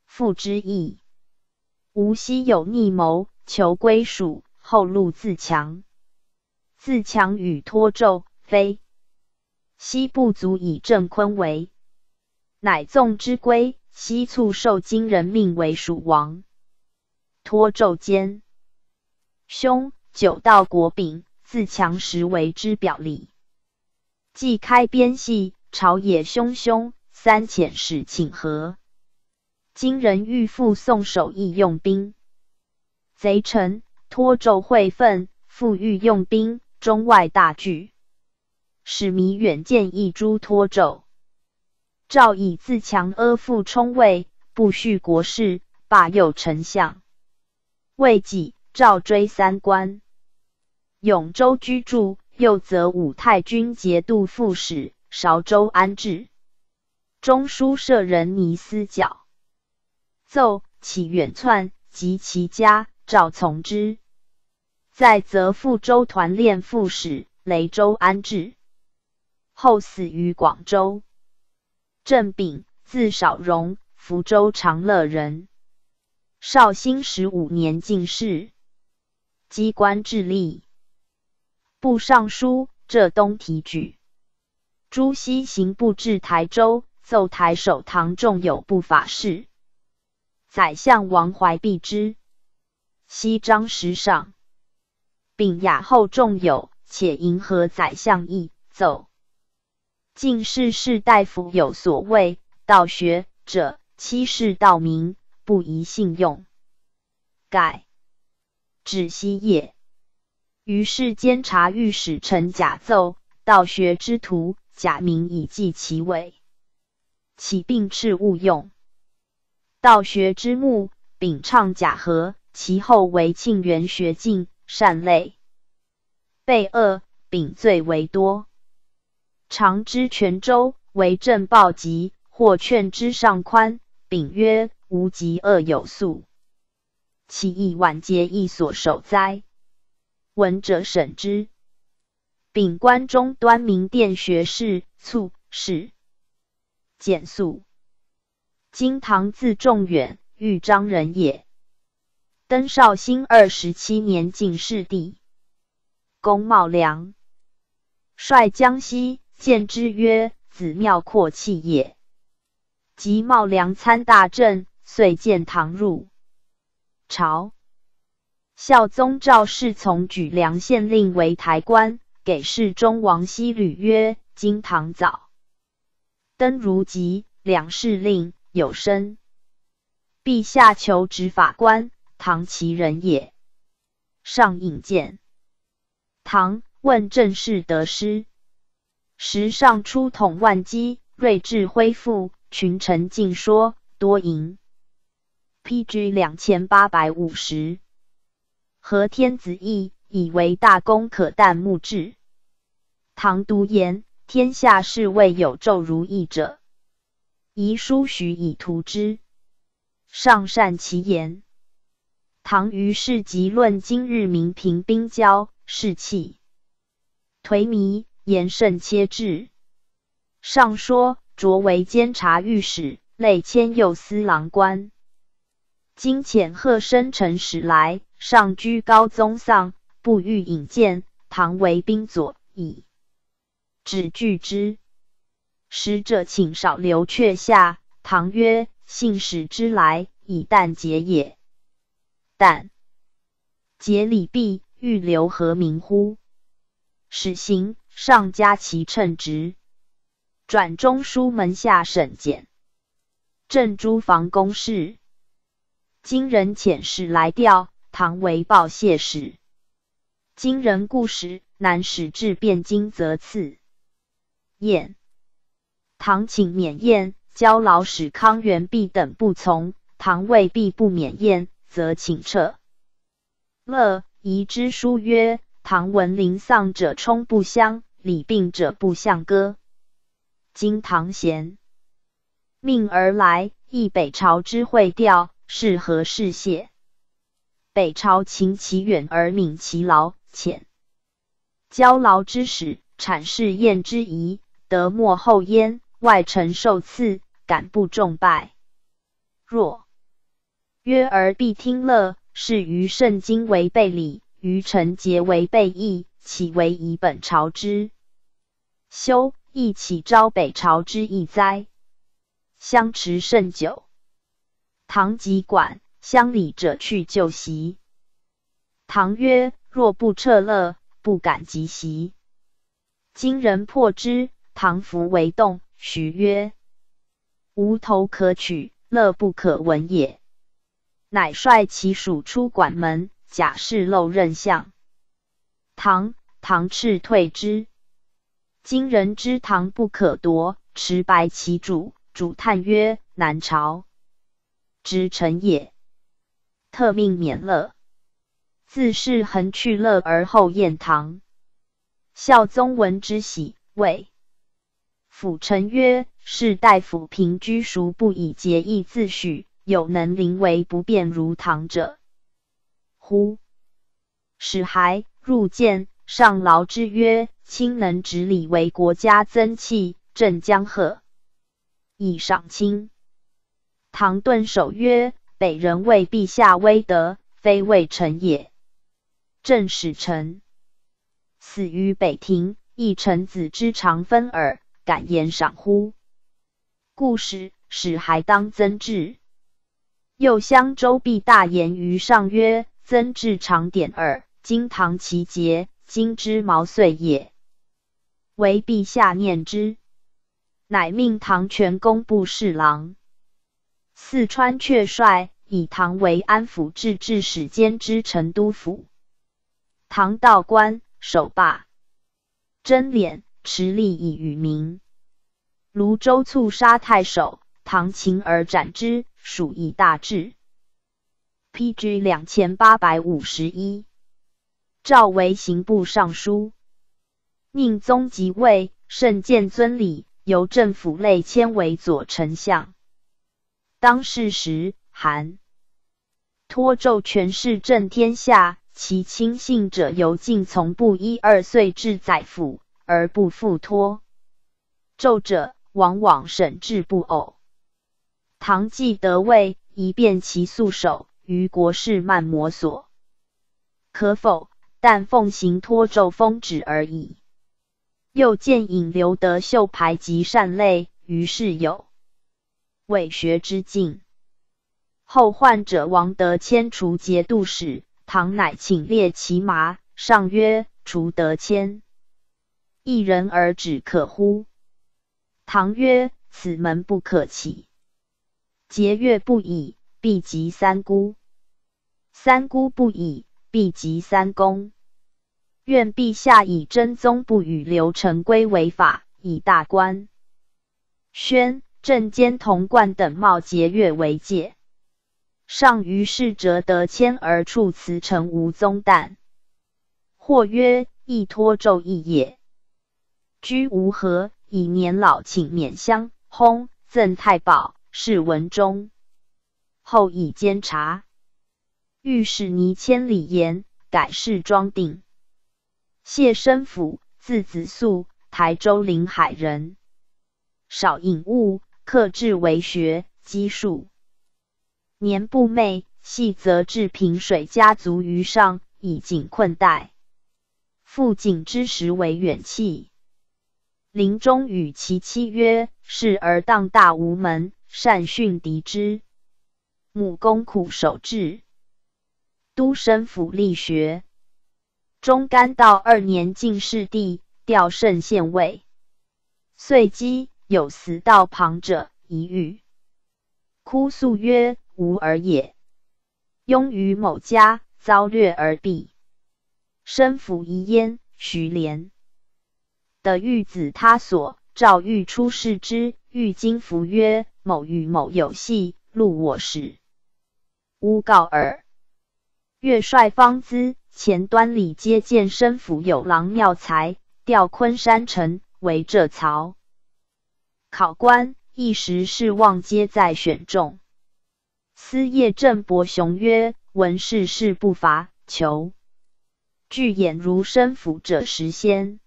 Speaker 1: 父之意，吾昔有逆谋，求归属，后路自强。自强与托胄，非昔不足以正坤为，乃纵之归。悉促受金人命为蜀王。托胄兼兄，九道国柄，自强实为之表里。既开边系，朝野汹汹，三遣使请和。今人欲复宋守义用兵，贼臣托纣会愤，复欲用兵，中外大惧。使弥远见一诸托纣，赵以自强阿父冲位，不恤国事，罢右丞相。未几，赵追三关，永州居住。又则武太君节度副使韶州安置，中书舍人倪思角。奏起远窜，及其家，赵从之。在则复州团练副使雷州安置，后死于广州。郑炳，字少荣，福州长乐人。绍兴十五年进士，机关致吏、部尚书、浙东提举。朱熹行部至台州，奏台首堂仲有不法事。宰相王怀避之，西张时上，并雅后众有，且迎合宰相意，奏。进士士大夫有所谓道学者，欺世盗名，不宜信用，改。止息业。于是监察御史陈假奏道学之徒，假名以记其伪，其并斥勿用。道学之墓，秉倡假和，其后为庆元学进，善类，被恶，秉罪为多。常知泉州为政暴疾，或劝之上宽，秉曰：无疾恶有素，其意晚节亦所守哉？闻者审之。秉关中端明殿学士，卒是简素。今唐字仲远，豫章人也。登绍兴二十七年进士第。公茂良率江西，见之曰：“子庙阔气也。”即茂良参大政，遂见唐入朝。孝宗赵氏从举梁县令为台官，给侍中王熙履曰：“今唐早登如吉，两氏令。”有身，陛下求执法官，唐其人也。上引见唐，问政事得失。时上出统万机，睿智恢复，群臣尽说，多赢。P.G. 两千八百五十。和天子意，以为大功可旦木志。唐独言：天下事未有骤如意者。宜书许以图之，上善其言。唐于是即论今日民平兵交，士气颓靡，言甚切至。上说：擢为监察御史，累迁右司郎官。今遣贺生臣使来，上居高宗丧，不欲引荐。唐为兵左，以止拒之。使者请少留阙下。唐曰：“信使之来，以旦节也。但节礼毕，欲留何名乎？”使行，上加其称职，转中书门下审检，正诸房公事。今人遣使来调，唐为报谢使。今人故时，南使至汴京，则赐宴。唐请免宴，交老使康元弼等不从。唐未必不免宴，则请撤。乐仪之书曰：唐文临丧者冲不相，礼病者不相歌。今唐贤命而来，亦北朝之会调，是何事谢？北朝勤其远而悯其劳，遣交劳之使，阐释宴之仪，得莫后焉。外臣受赐，敢不重拜？若曰而必听乐，是于圣经为背礼，于臣节为背义，岂为以本朝之修？亦岂招北朝之意哉？相持甚久。唐即管乡里者去就席。唐曰：若不撤乐，不敢即席。今人破之，唐服为动。许曰：“无头可取，乐不可闻也。”乃率其属出馆门，假释漏任相。唐唐赤退之。今人之唐不可夺，持白其主。主叹曰：“南朝之臣也，特命免乐。自是恒去乐而后宴唐。”孝宗闻之喜，谓辅臣曰：“士大夫平居孰不以节义自许？有能临危不变如唐者乎？”使还入见，上劳之曰：“卿能执礼为国家增气，镇江河，以赏卿。”唐顿首曰：“北人为陛下威德，非为臣也。朕使臣。”死于北庭，亦臣子之常分耳，敢言赏乎？故使使还当增治。又襄州毕大言于上曰：“增至长典耳，今唐其节，今之毛遂也。唯陛下念之，乃命唐全工部侍郎、四川阙帅，以唐为安抚制置使兼之成都府。唐道官。”守罢，真敛持利以与民。泸州促杀太守，唐秦而斩之，属以大治。P.G. 两千八百五十一。赵为刑部尚书，宁宗即位，甚见尊礼，由政府累迁为左丞相。当世时，韩托纣权势震天下。其亲信者由敬从不一二岁至宰辅，而不复托纣者，往往审治不偶。唐既得位，宜变其素守，于国事慢摩索，可否？但奉行托纣封旨而已。又见引刘德秀排及善类，于是有伪学之境。后患者王德谦除节度使。唐乃请列其马，上曰：“除德谦，一人而止可乎？”唐曰：“此门不可起。节月不已，必及三姑；三姑不已，必及三公。愿陛下以真宗不与刘承规为法，以大官宣正监同贯等冒节月为戒。”上于是折得迁而处辞成无宗旦，或曰：“亦托纣义也。”居无何，以年老请免乡，薨，赠太保，是文忠。后以监察御史倪千里言，改氏庄定。谢生府，字子素，台州临海人，少饮物，克制为学，积数。年不寐，系则至平水家族于上，以景困待。父景之时为远弃。临终与其妻曰：“是儿当大无门，善训敌之。母公苦守志，都生府力学。中干道二年进士第，调圣县尉。遂积有死道旁者，一遇，哭诉曰。”无儿也，拥于某家，遭掠而毙。生父遗焉，徐连的玉子他所，赵欲出世之，欲今服曰：“某与某有隙，录我时。”诬告耳。岳帅方知前端礼接见生父有郎妙才，调昆山城为浙曹考官，一时是望皆在选中。司业郑伯雄曰：“闻世事不伐，求具眼如生府者实先。”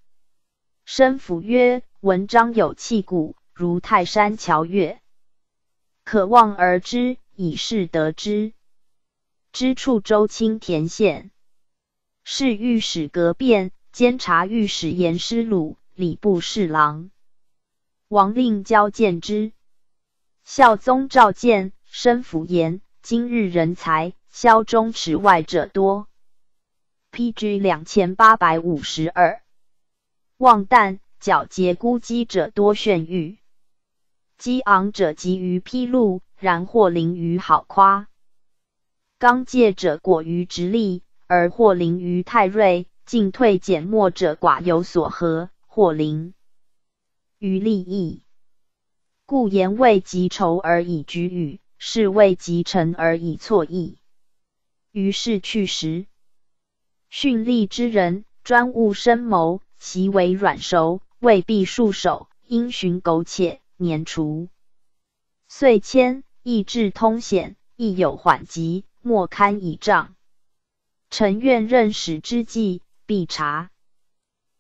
Speaker 1: 生府曰：“文章有气骨，如泰山桥岳，可望而知，以是得之。知处州青田县，是御史阁变，监察御史严师鲁，礼部侍郎王令交见之。孝宗召见。”申福言：今日人才，萧中池外者多。P.G. 两千八百五十二。望旦皎洁孤激者多炫玉，激昂者急于披露，然或凌于好夸。刚介者果于直立，而或凌于太锐；进退减末者寡有所合，或凌于利益。故言未及筹而以举语，是未及成而以错意。于是去时，训吏之人专务深谋，其为软熟，未必束手，因循苟且，年除。岁迁，意志通显，亦有缓急。莫堪倚仗，臣愿任使之际，必察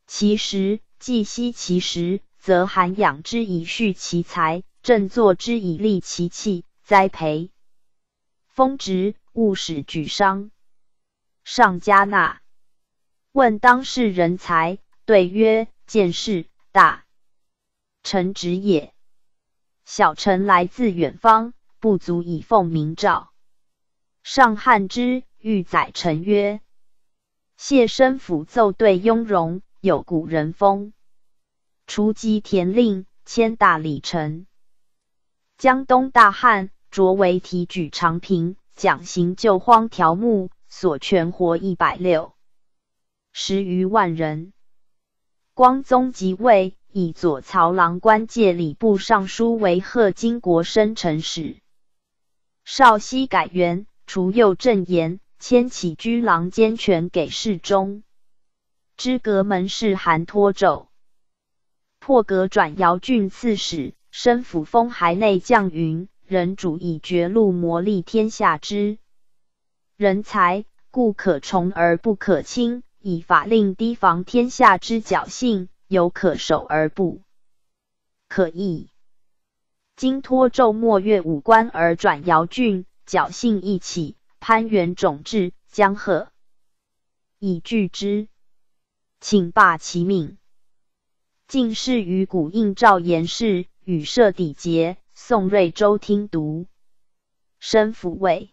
Speaker 1: 其实；既悉其实，则涵养之以蓄其才，振作之以利其器，栽培丰植，勿使举伤。上加纳。问当世人才，对曰：见事大臣职也。小臣来自远方，不足以奉明诏。上汉之欲载臣曰：“谢身抚奏对雍容，有古人风。除积田令，千大里程。江东大旱，擢为提举长平，讲行救荒条目，所全活一百六十余万人。光宗即位，以左曹郎官借礼部尚书为贺金国生臣使。少熙改元。”除右正言，迁起居郎兼权给事中。知阁门事韩托胄，破格转姚郡刺史，升府封海内将云。人主以绝路磨砺天下之人才，故可崇而不可轻；以法令提防天下之侥幸，犹可守而不可易。今托胄没越武关而转姚郡。侥幸一起，攀援种至，江河以拒之，请罢其命。进士于古应召言事，与设抵节。宋瑞州听读，身抚慰，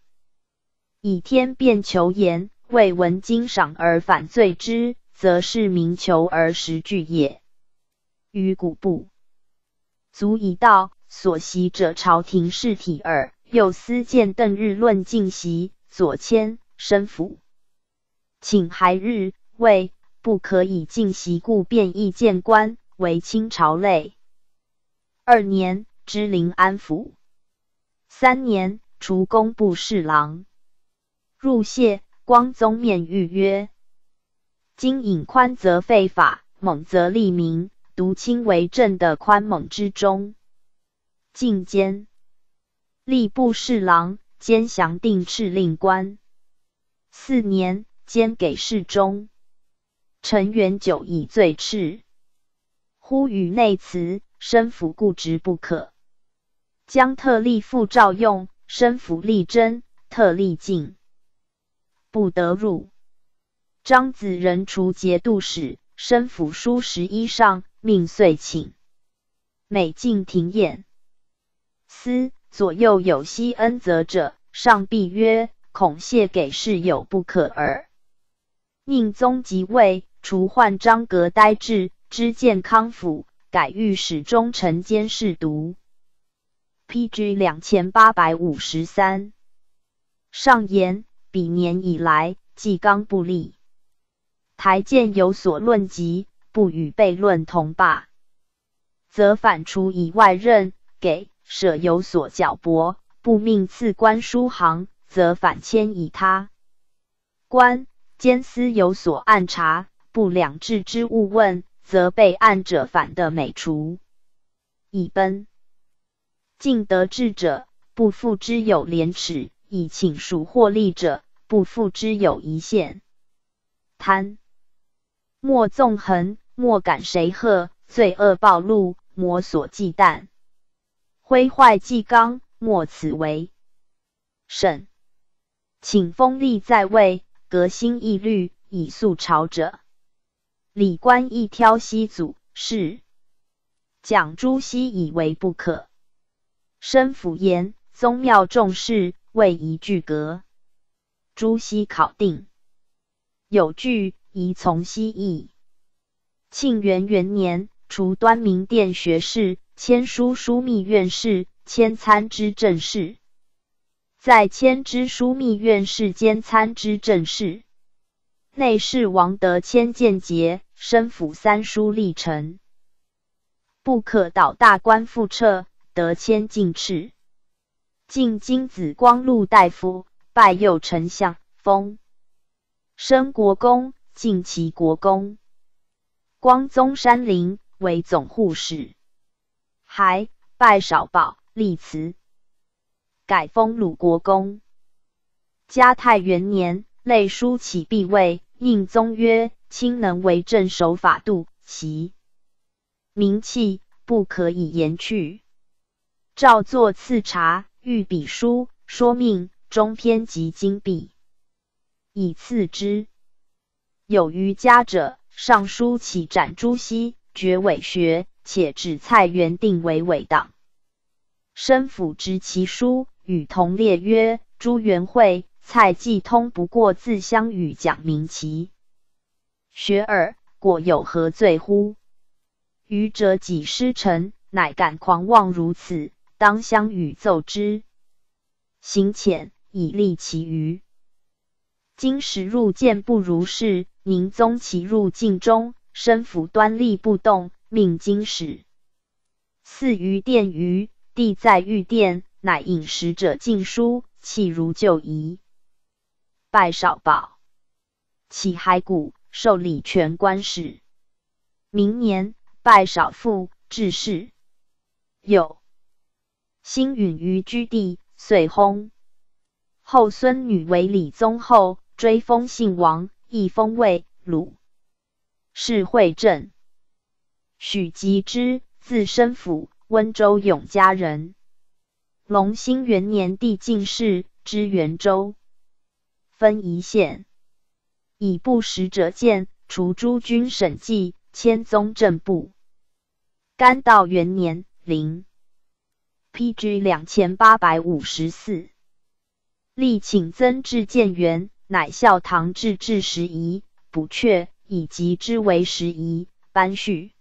Speaker 1: 以天变求言，未闻经赏而反罪之，则是民求而实具也。于古部足以道，所习者朝廷事体耳。又思见邓日论进席，左迁申府，请还日谓不可以进席，故便意见官为清朝类。二年知临安府，三年除工部侍郎。入谢光宗面谕曰：今引宽则废法，猛则利民，独清为正的宽猛之中，进兼。吏部侍郎兼祥定敕令官，四年兼给事中。陈元久以罪斥，呼与内辞，身服固执不可。将特立复召用，身服力争，特立进，不得入。张子仁除节度使，身服书十一上，命遂请。每进庭宴，思。左右有希恩泽者，上必曰：“恐谢给事有不可耳。”宁宗即位，除换张阁呆滞，知建康府，改御史中丞监侍读。P.G. 两千八百五十三。上言：彼年以来，纪纲不立，台谏有所论及，不与悖论同罢，则反除以外任给。舍有所矫驳，不命赐官书行，则反迁以他官；监司有所暗查，不两制之物问，则被案者反的美除以奔。尽得志者，不复之有廉耻；以请赎获利者，不复之有一线。贪莫纵横，莫感谁贺，罪恶暴露，莫所忌惮。挥坏纪纲，莫此为甚。请封立在位，革新义律，以肃朝者。礼官亦挑西祖，是蒋朱熹以为不可。申府言宗庙重事，未宜具格。朱熹考定有据，宜从西议。庆元元年，除端明殿学士，迁书枢密院事，迁参知政事。在迁知枢密院事兼参知政事。内侍王德谦见节，升辅三书立臣，不可倒大官复撤。德谦进斥，晋金子光禄大夫，拜右丞相，封升国公，晋齐国公。光宗山陵为总护使，还拜少保，立祠，改封鲁国公。嘉泰元年，累书启必位，应宗曰：“卿能为政，守法度，其名气不可以言去。”照作赐茶，御笔书，说命中篇及金币，以赐之。有余家者，上书起斩朱熹，绝伪学，且指蔡元定为伪党。申府执其书，与同列曰：“朱元会、蔡季通不过自相与讲明其学耳，果有何罪乎？愚者己失臣，乃敢狂妄如此。”当相与奏之，行浅以利其余。今时入见不如是，宁宗其入境中，身府端立不动，命经使赐于殿余，帝在御殿，乃饮食者进书，弃如旧仪，拜少保，起骸骨，受礼全官使。明年，拜少父，致仕。有。星允于居地，遂薨。后孙女为李宗后，追封姓王，亦封魏鲁。是惠政。许吉之，字申甫，温州永嘉人。隆兴元年，帝进士，知元州，分宜县。以布使者见，除诸军审计，迁宗正部。干道元年，零。P.G. 两千八百五十四，力请增至建元，乃孝堂至至十仪，补阙，以及之为时仪，班序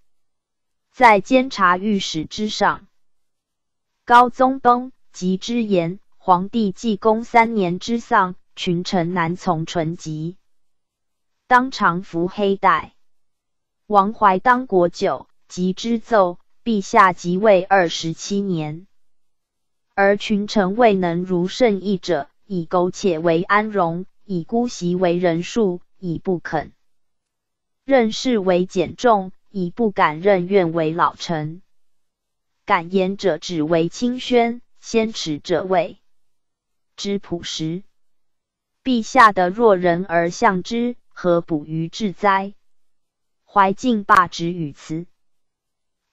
Speaker 1: 在监察御史之上。高宗崩，及之言，皇帝继公三年之丧，群臣难从淳疾，当常服黑带。王怀当国久，及之奏，陛下即位二十七年。而群臣未能如圣意者，以苟且为安荣，以姑息为人数，以不肯任事为简重，以不敢任愿为老臣。敢言者只为清宣，先持者谓之朴实。陛下的若人而向之，何补于治哉？怀敬罢职于此。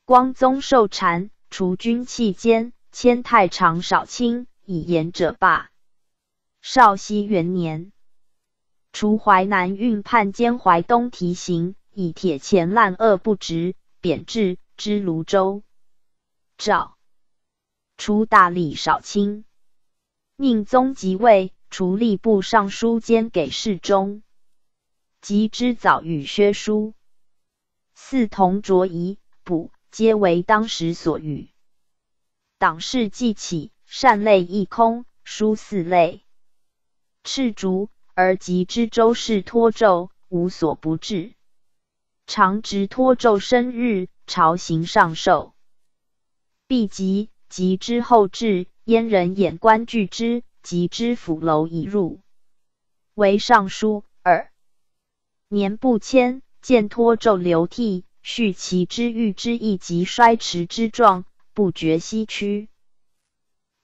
Speaker 1: 光宗受禅，除军器监。迁太常少卿，以言者罢。绍熙元年，除淮南运判监淮东提刑，以铁钱滥恶不直，贬至知泸州。诏除大吏少卿。宁宗即位，除吏部尚书兼给事中，及之早与薛书，四同卓仪补，皆为当时所欲。党事既起，善类一空，书四类，赤竹而及之周氏托胄，无所不至。常执托胄生日，朝行上寿。必及及之后至，燕人眼观拒之，及之府楼已入，为尚书耳。年不迁，见托胄流涕，续其之欲之意及衰迟之状。不觉唏屈，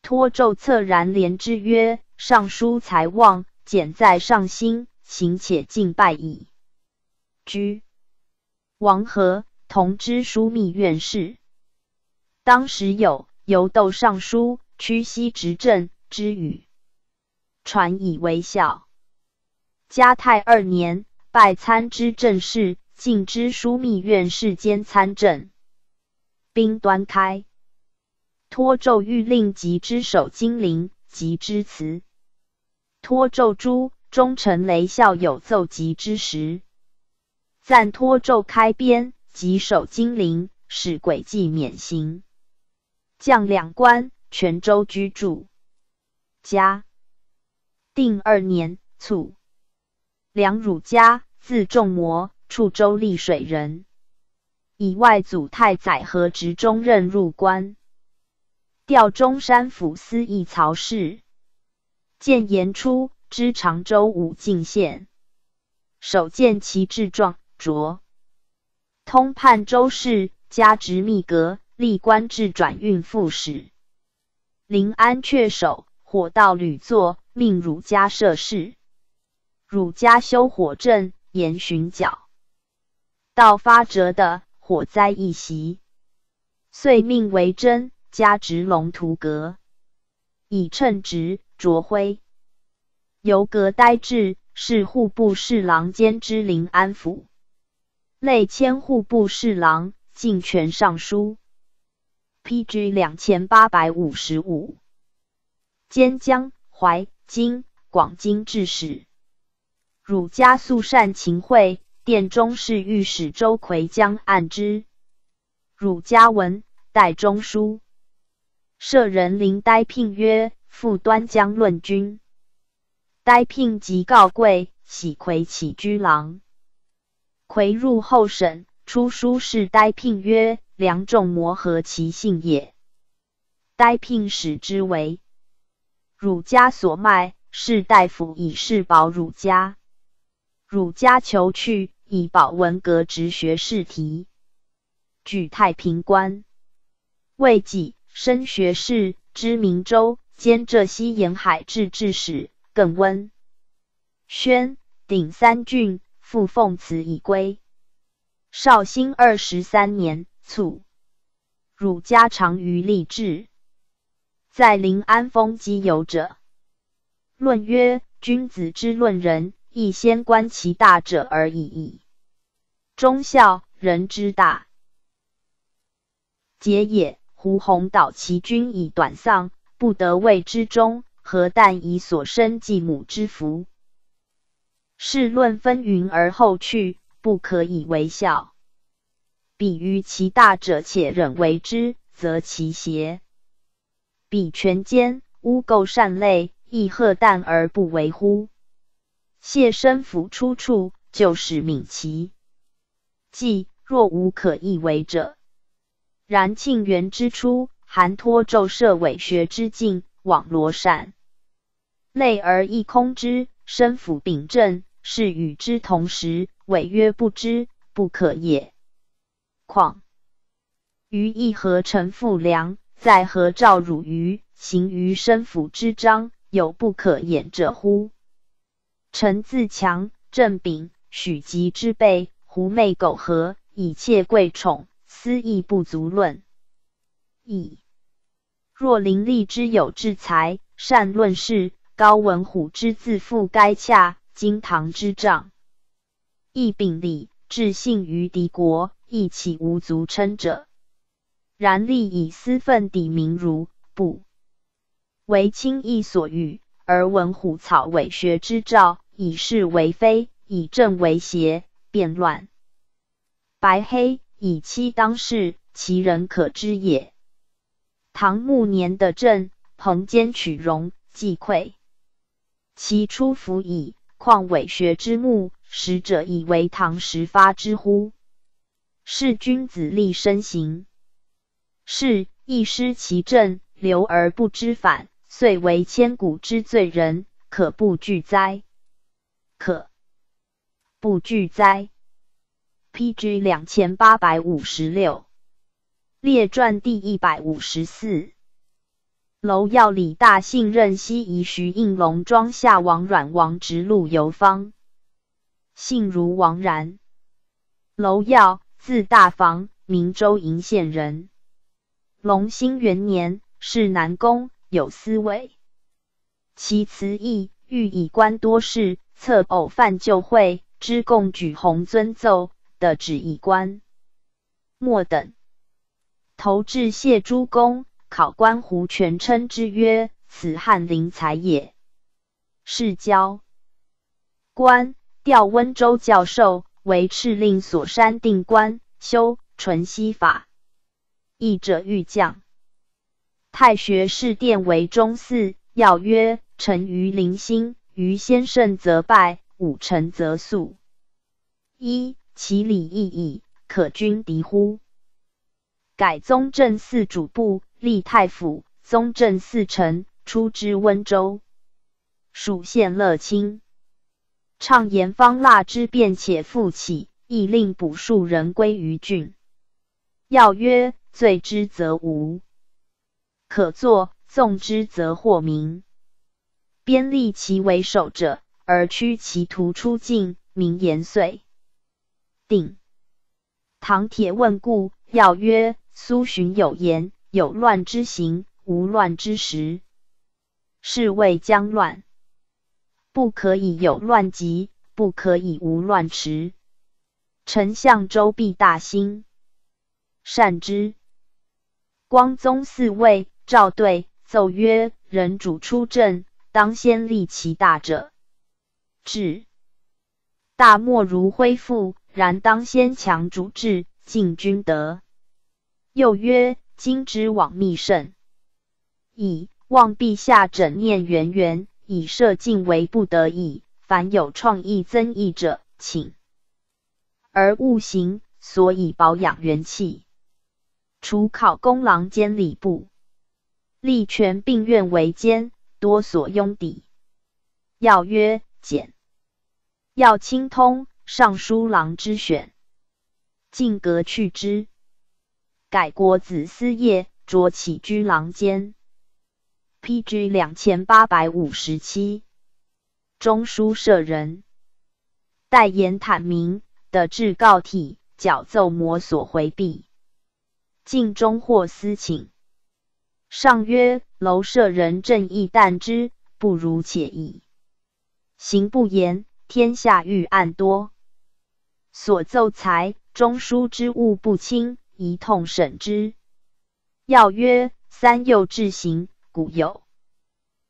Speaker 1: 托胄恻然怜之曰：“尚书才望，简在上心，行且敬拜矣。”居王和同知枢密院事，当时有游斗尚书屈膝执政之语，传以为笑。嘉泰二年，拜参知政事，进知枢密院事兼参政，兵端开。托胄欲令及之守金陵，及之辞。托胄诸忠臣雷孝有奏及之时，赞托胄开边，及守金陵，使诡计免刑。降两官，泉州居住。嘉定二年卒。梁汝嘉，字仲模，处州溧水人，以外祖太宰和执中任入关，调中山府司议曹氏。建炎初，知常州武进县，首见其志状卓。通判州事，加职秘阁，历官至转运副使。临安阙守，火道屡作，命汝家设事。汝家修火阵，严巡剿。道发折的火灾一袭，遂命为真，加职龙图阁，以称职卓辉。由阁呆至，是户部侍郎兼知临安府。内迁户部侍郎、进权尚书，P.G. 两千八百五十五，兼江淮金广经制使。汝家素善秦桧，殿中侍御史周奎将案之。汝家文代中书舍人林呆聘曰：“复端将论君。”呆聘即告贵，喜魁起居郎。魁入后审，出书示呆聘曰：“梁仲模何其性也？”呆聘使之为汝家所卖，士大夫以示保汝家。汝家求去，以保文革职学士题，举太平官。未己，升学士，知明州兼浙西沿海制置使，更温宣鼎三郡。复奉祠以归。绍兴二十三年卒。汝家常于立志，在临安封基有者，论曰：君子之论人，亦先观其大者而已矣。忠孝人之大节也。胡宏导其君以短丧，不得为之忠，何但以所生继母之福？是论纷纭而后去，不可以为孝。比于其大者，且忍为之，则其邪。比权奸污垢善类，亦贺淡而不为乎？谢身服出处，就是敏其。既若无可易为者，然庆元之初，韩托纣设伪学之境，网罗善类而亦空之。身府秉正，是与之同时，违曰不知，不可也。况于义何臣复良，在何赵汝于行于身府之章，有不可掩者乎？臣自强，正秉，许吉之辈，狐媚苟合，以妾贵宠，私亦不足论。亦若伶俐之有志才，善论事。高文虎之自负该洽，金堂之丈，亦秉礼，至信于敌国，亦岂无足称者？然立以私愤抵民如不为轻易所欲，而文虎草伪学之兆，以是为非，以正为邪，变乱白黑，以欺当世，其人可知也。唐末年的朕，彭坚取荣，既溃。其出服矣，况伪学之目，使者以为唐时发之乎？是君子立身行，是亦失其正，留而不知反，遂为千古之罪人，可不惧哉？可不惧哉？P.G. 两千八百五十六列传第一百五十四。楼要李大信任西夷徐应龙庄夏王阮王直路游方，姓如王然。楼要，字大房，明州鄞县人。隆兴元年，是南宫，有司尉。其词义，欲以官多事，策偶犯旧会，知贡举弘遵奏的旨以官。末等投至谢诸公。考官胡权称之曰：“此翰林才也。”是交官调温州教授，为敕令所删定官，修纯西法。译者欲降。太学士殿为中祀，要曰：臣于灵心，于先圣则拜，武臣则肃。一其礼义矣，可君敌乎？改宗正四主簿，立太府。宗正四臣，出之温州，属县乐清。倡言方腊之变，且复起，亦令捕数人归于郡。要曰：罪之则无，可作；纵之则获名。边立其为首者，而驱其徒出境，名言遂。定。唐铁问故，要曰：苏洵有言：有乱之行，无乱之时。是谓将乱，不可以有乱急，不可以无乱迟。丞相周必大兴，善之。光宗嗣位，赵对奏曰：“人主出阵，当先立其大者。至大莫如恢复，然当先强主治，尽君德。”又曰：“今之往密甚，以望陛下整念圆圆，以设尽为不得已。凡有创意增益者，请而勿行，所以保养元气。”除考功郎兼礼部，立权并愿为监，多所拥邸。要曰简，要清通，尚书郎之选，进革去之，改国子司业，着起居郎监。P.G. 两千八百五十七，中书舍人，代言坦明的至告体，矫奏模所回避。晋中或私请，上曰：“楼舍人正义惮之，不如且已。行不言，天下欲案多。所奏才中书之物不清，一痛审之。要曰：三幼至行，古有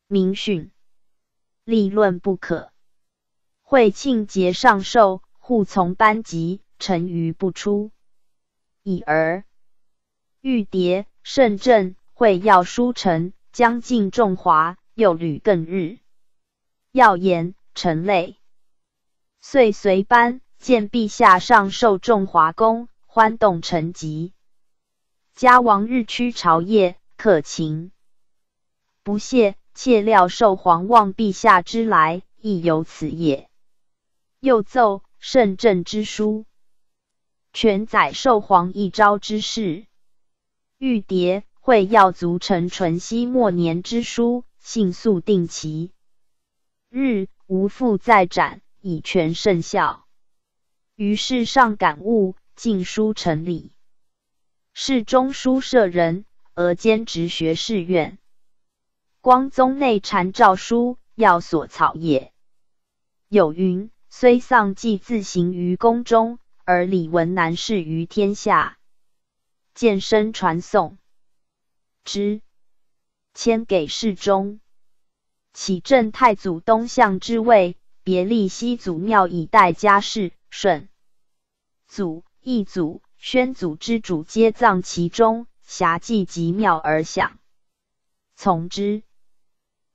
Speaker 1: 明训，立论不可。会庆节上寿，护从班级，臣愚不出，已而。”玉牒圣正会要书臣将进重华，又屡更日。要言臣累，遂随班见陛下上受重华宫，欢动成疾。家王日趋朝谒，可勤不懈，切料受皇望陛下之来，亦有此也。又奏圣正之书，全载受皇一朝之事。玉牒会要族臣淳熙末年之书，信速定其日，无复再展，以全圣效。于是上感悟，进书成礼。是中书舍人，而兼职学士院。光宗内禅诏书，要所草也。有云：虽丧祭自行于宫中，而礼文难事于天下。见身传颂之，迁给侍中，启正太祖东向之位，别立西祖庙以待家事。顺祖、一祖、宣祖之主皆葬其中，辖祭及庙而享。从之。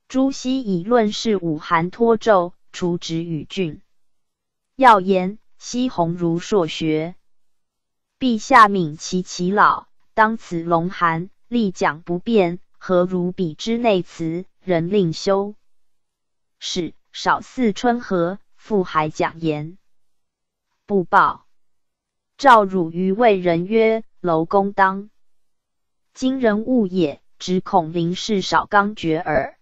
Speaker 1: 朱熹以论事武韩托胄，除职与郡。要言西鸿儒硕学。陛下悯其其老，当此龙寒，历讲不便，何如彼之内辞？人令修。使少祀春和，复还讲言。不报。赵汝于谓人曰：“楼公当今人物也，只恐临事少刚决耳。”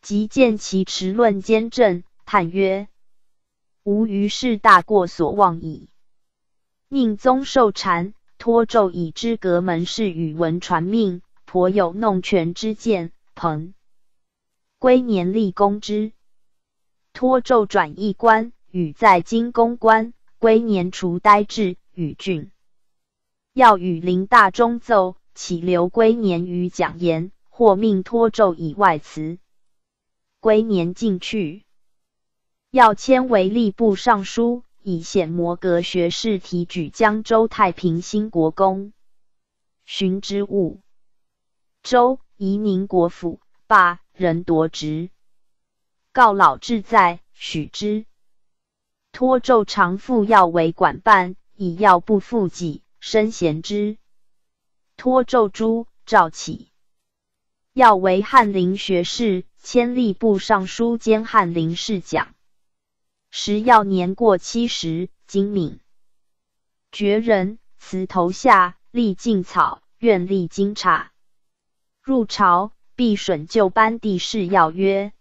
Speaker 1: 即见其持论兼正，叹曰：“吾于是大过所望矣。”宁宗受禅，托胄以知阁门事与文传命，颇有弄权之见。彭归年立功之，托胄转一官，与在京公官。归年除呆滞，与郡要与林大中奏，岂留归年于讲言，或命托胄以外辞。归年进去，要迁为吏部尚书，以显摩阁学士提举江州太平兴国公，寻之务。周夷宁国府，罢人夺职。告老志在，许之。托咒常复要为管办，以要不复己，身贤之。托纣诛，赵启。要为翰林学士，千吏部尚书兼翰林侍讲。时要年过七十，精敏。绝人，辞头下，立晋草，愿立京察。入朝，必损旧班第事要曰：“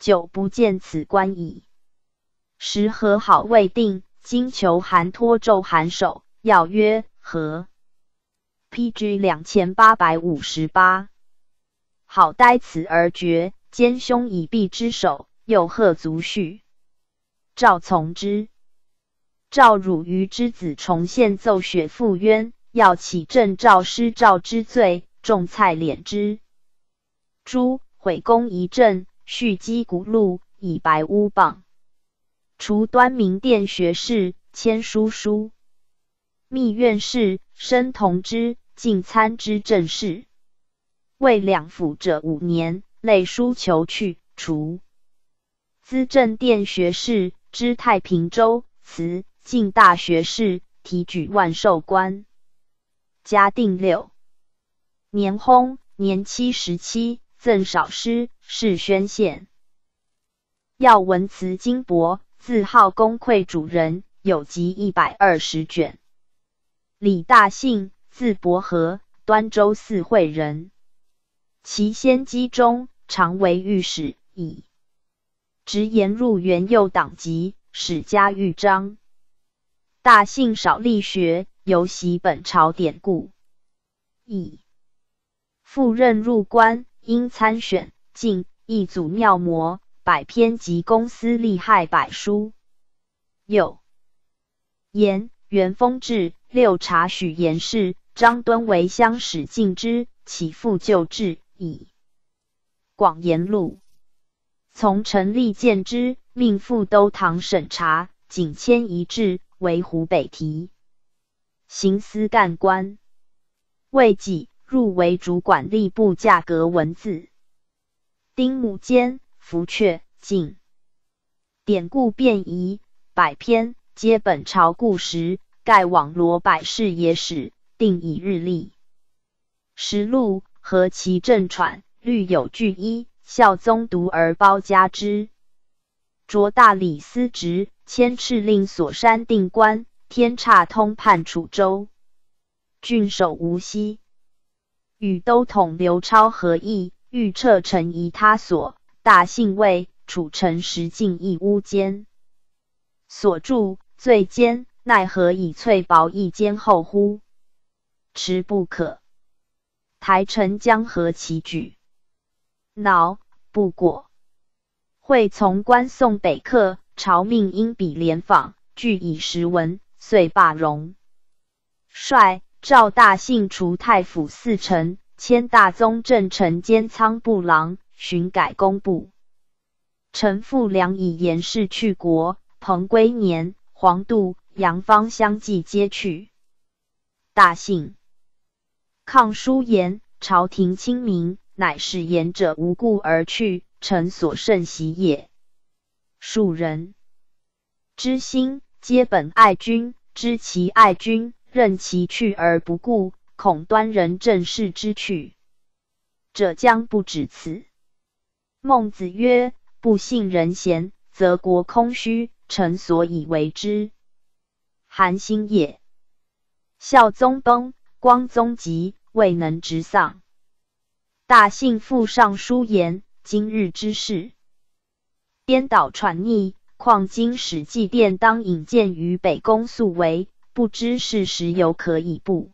Speaker 1: 久不见此官矣。”时和好未定，今求韩托纣函首，要曰：“和？”P.G. 两千八百五十八。好待此而绝，奸凶以避之首，又贺足序。赵从之。赵汝于之子重献奏雪复冤，要起正赵师赵之罪，众蔡敛之。诛，毁宫一镇，续击鼓路，以白乌榜。除端明殿学士，迁书书密院士，升同知，进参知政事。为两府者五年，累书求去，除资政殿学士，知太平州辞进大学士，提举万寿官。嘉定六年薨，年七十七，赠少师，世宣县。要文辞精博。字号公会主人，有集一百二十卷。李大信，字伯和，端州四会人。其先机中，常为御史，以直言入元右党籍，史家御章。大信少力学，尤习本朝典故。以赴任入关，因参选进一组庙模。百篇及公司利害百书，有言元丰至六察许言事，张敦为乡使进之，起复旧制以广言录。从陈立见之，命赴都堂审查，仅迁一制为湖北提行司干官，未几入为主管吏部价格文字。丁母间。福阙晋典故变移百篇，皆本朝故时。盖网罗百世野史，定以日历。实录何其正传，律有据一。孝宗独而包加之。着大理司职，迁敕令所山定官，天差通判楚州，郡守无锡。与都统刘超合议，欲撤城移他所。大信位，楚臣时进一屋间，所住最坚，奈何以翠薄一坚厚乎？持不可。台臣将何其举？恼不果。会从关送北客，朝命因笔连访，具以实文，遂罢容。率赵大信除太府四臣，迁大宗正丞兼仓部郎。寻改工部，陈复良以言事去国。彭归年，黄度、杨芳相继皆去。大幸抗书言，朝廷清明，乃是言者无故而去，臣所甚喜也。庶人知心，皆本爱君，知其爱君，任其去而不顾，恐端人正事之去者，将不止此。孟子曰：“不信人贤，则国空虚。臣所以为之。”韩兴也。孝宗崩，光宗即未能直丧。大信复上书言：“今日之事，颠倒传逆，况今史记便当引荐于北宫素为，不知事实犹可以不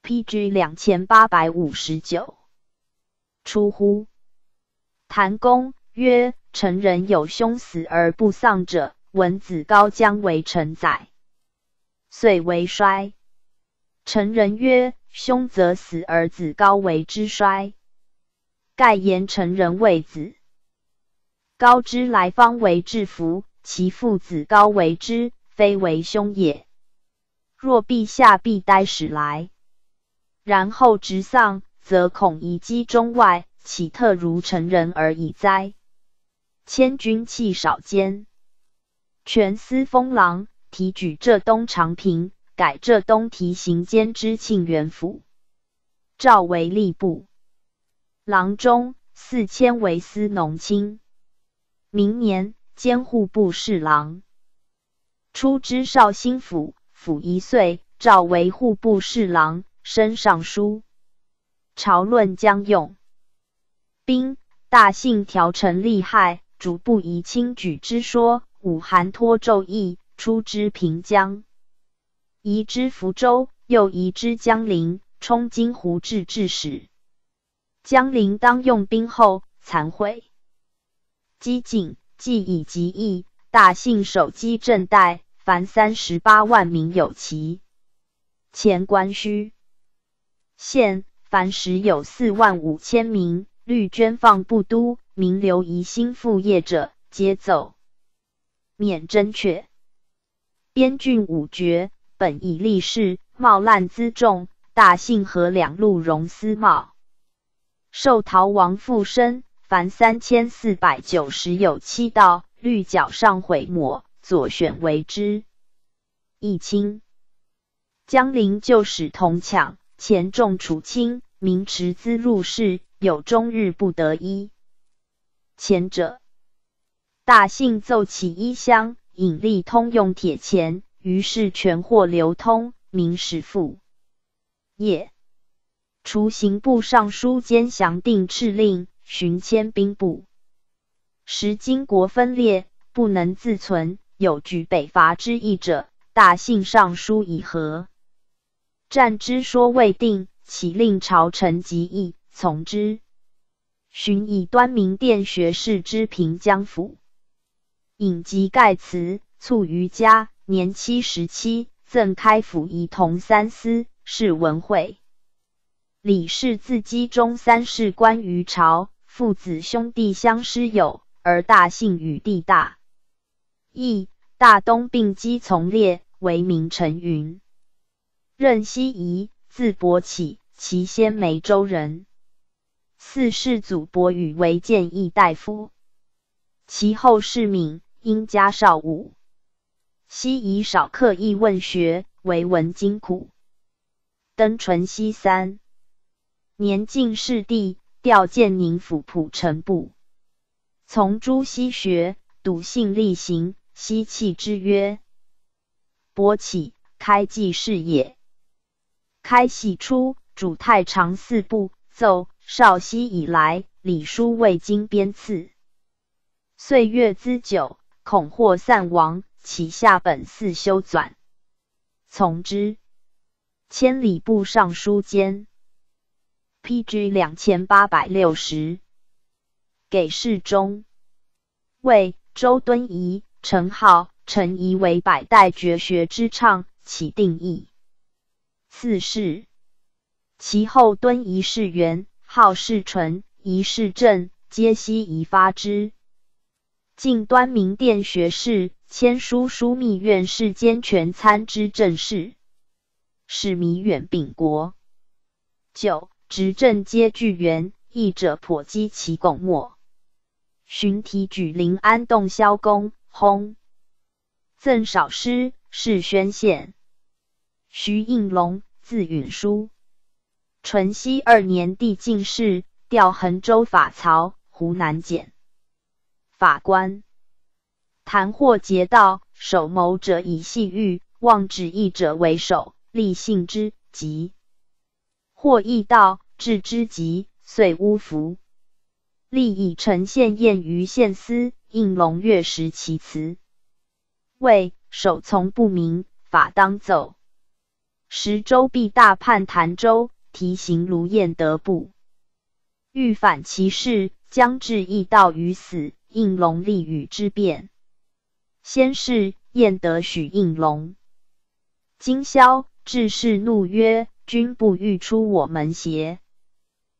Speaker 1: ？”P.G. 两千八百五十九。出乎？谭公曰：“臣人有兄死而不丧者，闻子高将为臣宰，遂为衰。臣人曰：兄则死而子高为之衰。盖言臣人为子高之来方为至福，其父子高为之，非为兄也。若陛下必待使来，然后直丧，则恐遗机中外，岂特如成人而已哉？千军气少坚，权司封郎，提举浙东长平，改浙东提刑监知庆元府，诏为吏部郎中，四迁为司农卿。明年兼户部侍郎，出知绍兴府。府一岁，诏为户部侍郎，升尚书。朝论将用兵，大信调臣利害，主不宜轻举之说。武韩托奏议，出之平江，移之福州，又移之江陵，充金湖治治使。江陵当用兵后，惭毁机警，既已极义，大信守基镇带。凡三十八万名有其前官虚现，凡时有四万五千名，律捐放不都，名留疑心复业者，皆奏免征阙。边郡五绝，本以立事，冒滥辎重，大幸和两路戎司茂，受逃亡复生，凡三千四百九十有七道，律角上毁没。左选为之，义清江陵旧使同抢，前重楚清，名持资入室，有终日不得衣。前者大信奏起衣箱，引力通用铁钱，于是全货流通，名使富业。除刑部尚书兼详定敕令，巡迁兵部，时经国分裂，不能自存。有举北伐之意者，大信尚书以和。战之说未定，岂令朝臣极议从之。寻以端明殿学士之平江府，引及盖词，卒于家，年七十七，赠开府仪同三司，是文会。李氏自基中三世官于朝，父子兄弟相师友，而大姓与地大。义大东并击从列，为名陈云。任西夷，字伯起，其先梅州人。四世祖伯与为谏议大夫，其后世敏，因家少武。昔以少刻意问学，为文经苦。登淳熙三年进士第，调建宁府仆丞部，从朱熹学，笃信力行。西气之曰：“伯起，开济事也。开禧初，主太常四部奏。少熙以来，礼书未经编次，岁月资久，恐或散亡，其下本四修纂，从之。千里部尚书监，P.G. 两千八百六十，给事中，为周敦颐。”陈浩、陈颐为百代绝学之唱，其定义。四世，其后敦颐是元，号世纯，颐是正，皆悉移发之。晋端明殿学士，签书枢密院士兼权参知政事，使弥远秉国。九执政皆具元，译者颇积其拱墨。寻提举临安洞萧公。轰！赠少师，世宣县。徐应龙，字允书。淳熙二年，帝进士，调衡州法曹，湖南检法官。谈获劫道，守谋者以细狱，妄止义者为首，立信之极。或意道，治之极，遂乌服。立以陈献宴于县司。应龙月时其辞，谓守从不明，法当走。时周必大叛潭州，提刑卢彦德部，欲反其事，将至义道于死。应龙立与之辩，先是彦德许应龙。今宵致仕怒曰：“君不欲出我门邪？”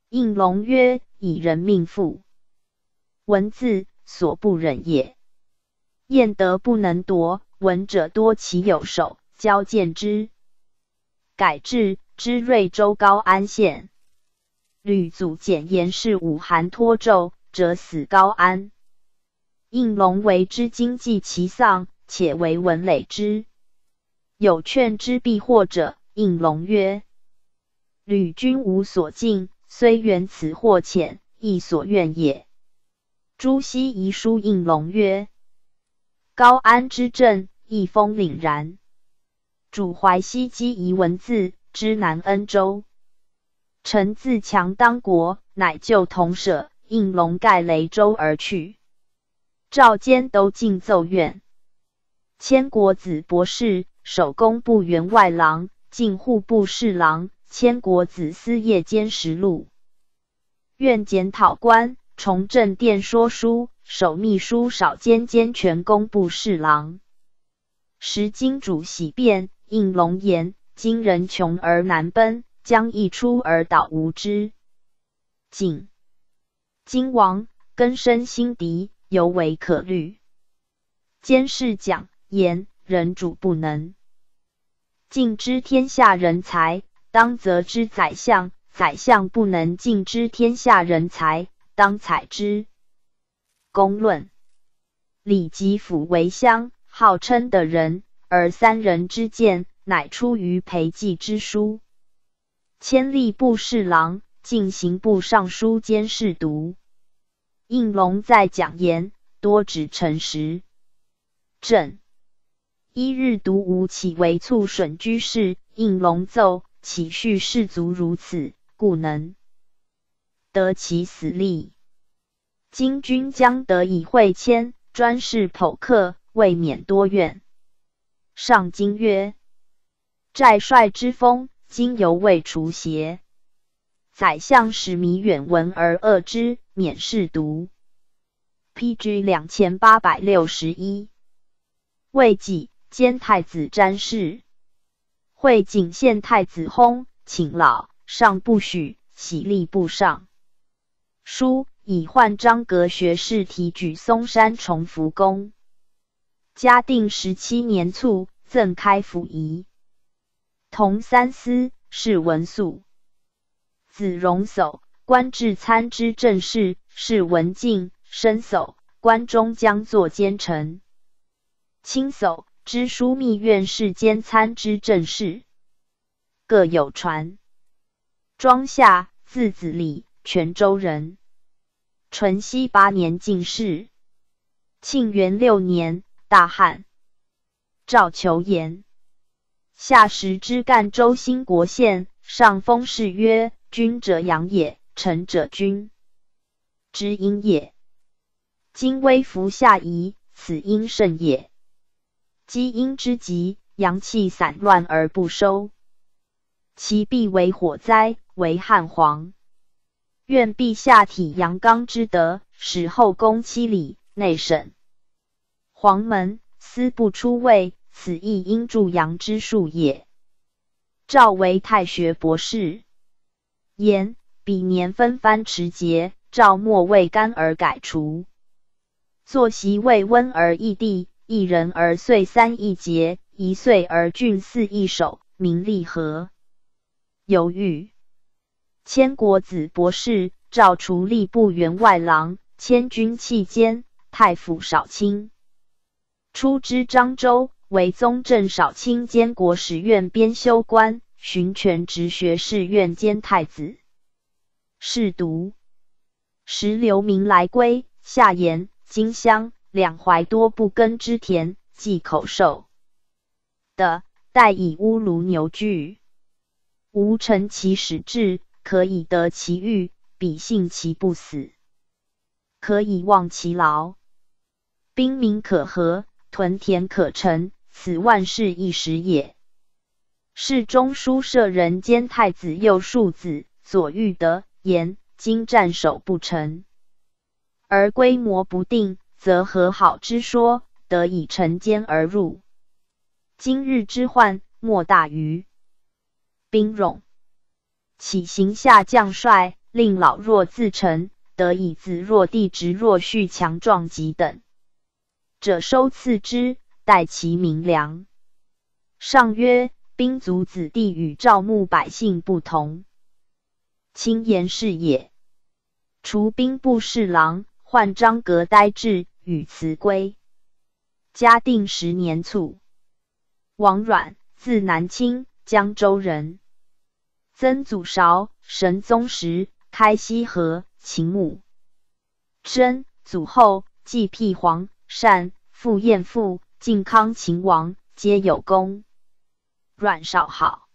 Speaker 1: 应龙曰：“以人命负。”文字。所不忍也。燕德不能夺，闻者多其有手，交见之。改制知瑞州高安县。吕祖简言是武韩托纣，者死高安。应龙为之经济其丧，且为文累之。有劝之必获者，应龙曰：“吕君无所敬，虽缘此祸浅，亦所愿也。”朱熹遗书应龙曰：“高安之政，亦风凛然。主淮西积遗文字，之南恩州。”臣自强当国，乃就同舍，应龙盖雷州而去。赵坚都进奏院。千国子博士，守工部员外郎，进户部侍郎。千国子司夜监实录。愿检讨官，重政殿说书，守秘书少监兼全工部侍郎。时金主喜变，应龙言：今人穷而难奔。将一出而导无之，景金王根深心敌，尤为可虑。监事讲言，人主不能尽知天下人才，当责之宰相；宰相不能尽知天下人才，当采之。公论李吉甫为乡，号称的人，而三人之见，乃出于裴寂之书。千吏部侍郎，进刑部尚书兼侍读。应龙在讲言，多指诚实。正一日读吴起为促损居士，应龙奏：岂恤士卒如此，故能得其死力。今君将得以会迁，专事剖客，未免多怨。上京曰：寨帅之风。今犹未除邪？宰相使迷远闻而恶之，免试读。P.G. 两千八百六十一。魏己兼太子詹事，会景献太子薨，请老，上不许，喜立不上书，以换张阁学士提举嵩山崇福宫。嘉定十七年卒，赠开府仪。同三司，是文肃。子荣叟，官至参知政事，是文敬，申叟，官中将作奸臣。亲叟，知枢密院事兼参知政事，各有传。庄夏，字子礼，泉州人。淳熙八年进士。庆元六年，大旱。赵求言。夏时之干州兴国县，上封谥曰：“君者阳也，臣者君之阴也。今微服下移，此阴盛也。积阴之极，阳气散乱而不收，其必为火灾，为汉皇。愿陛下体阳刚之德，使后宫七礼，内审黄门，司不出位。”此亦因助阳之术也。赵为太学博士，言彼年分番持节，赵末未干而改除。坐席未温而异地，一人而岁三亿节，一岁而郡四一守，名利何？犹豫。千国子博士，赵除吏部员外郎，迁军弃监，太府少卿，出知漳州。为宗正少卿兼国史院编修官，寻权直学士院兼太子。侍读时，流民来归，下言金乡两淮多不耕之田，忌口授的，待以乌卢牛具，吾臣其始志，可以得其欲，彼信其不死，可以忘其劳。兵民可和，屯田可成。此万事一时也。是中书舍人兼太子右庶子左玉德言：今战守不成，而规模不定，则和好之说得以乘间而入。今日之患，莫大于兵戎。起行下将帅，令老弱自成，得以自弱地直弱续强壮及等。者收赐之，待其明良。上曰：兵卒子弟与赵牧百姓不同，轻言是也。除兵部侍郎换张阁呆滞，与辞归。嘉定十年卒。王阮，字南清，江州人。曾祖韶，神宗时开西河，秦穆真祖后，继辟黄善、父彦父、靖康秦王，皆有功。阮少好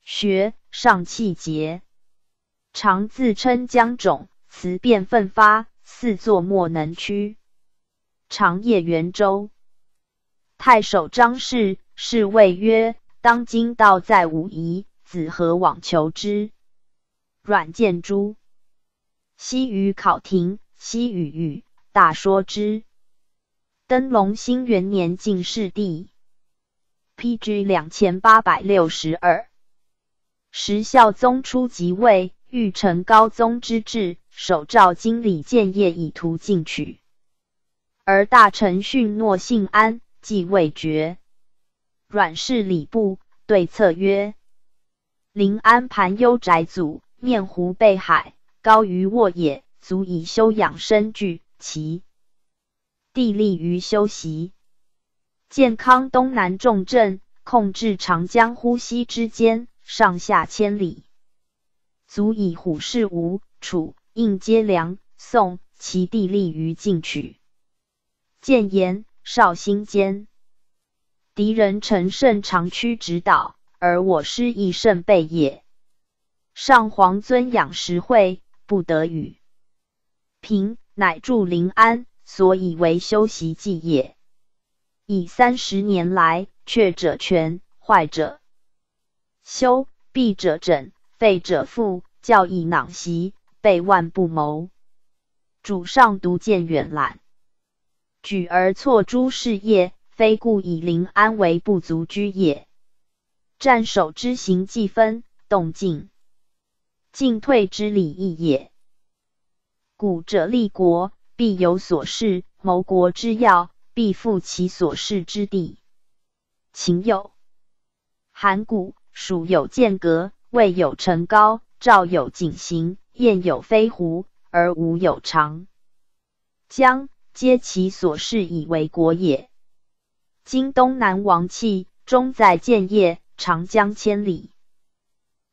Speaker 1: 学，尚气节，常自称江种，辞辩奋发，四作莫能屈。长夜元州太守张氏，是谓曰：“当今道在无疑，子何往求之？”阮见诸西于考亭，西与语大说之。登隆兴元年进士第。P.G. 两千八百六十二，时孝宗初即位，欲成高宗之志，手诏经理建业以图进取，而大臣训诺信安，既未决。阮氏礼部对策曰：“临安盘幽宅祖，面湖背海，高于沃野，足以修养生具。其地利于修习。”健康东南重镇，控制长江呼吸之间，上下千里，足以虎视吴、楚、应接梁、宋，其地利于进取。谏言绍兴间，敌人乘胜长驱直捣，而我师亦甚备也。上皇尊养实惠，不得与平，乃驻临安，所以为修习计也。以三十年来，却者全，坏者修，弊者整，废者复，教义囊习，备万不谋。主上独见远览，举而错诸事业，非故以临安为不足居也。战守之行既分，动静进退之礼义也。古者立国，必有所事，谋国之要。必复其所事之地。秦有函谷，蜀有剑阁，魏有城高，赵有井陉，燕有飞狐，而吴有长江，皆其所事以为国也。今东南王气，终在建业，长江千里，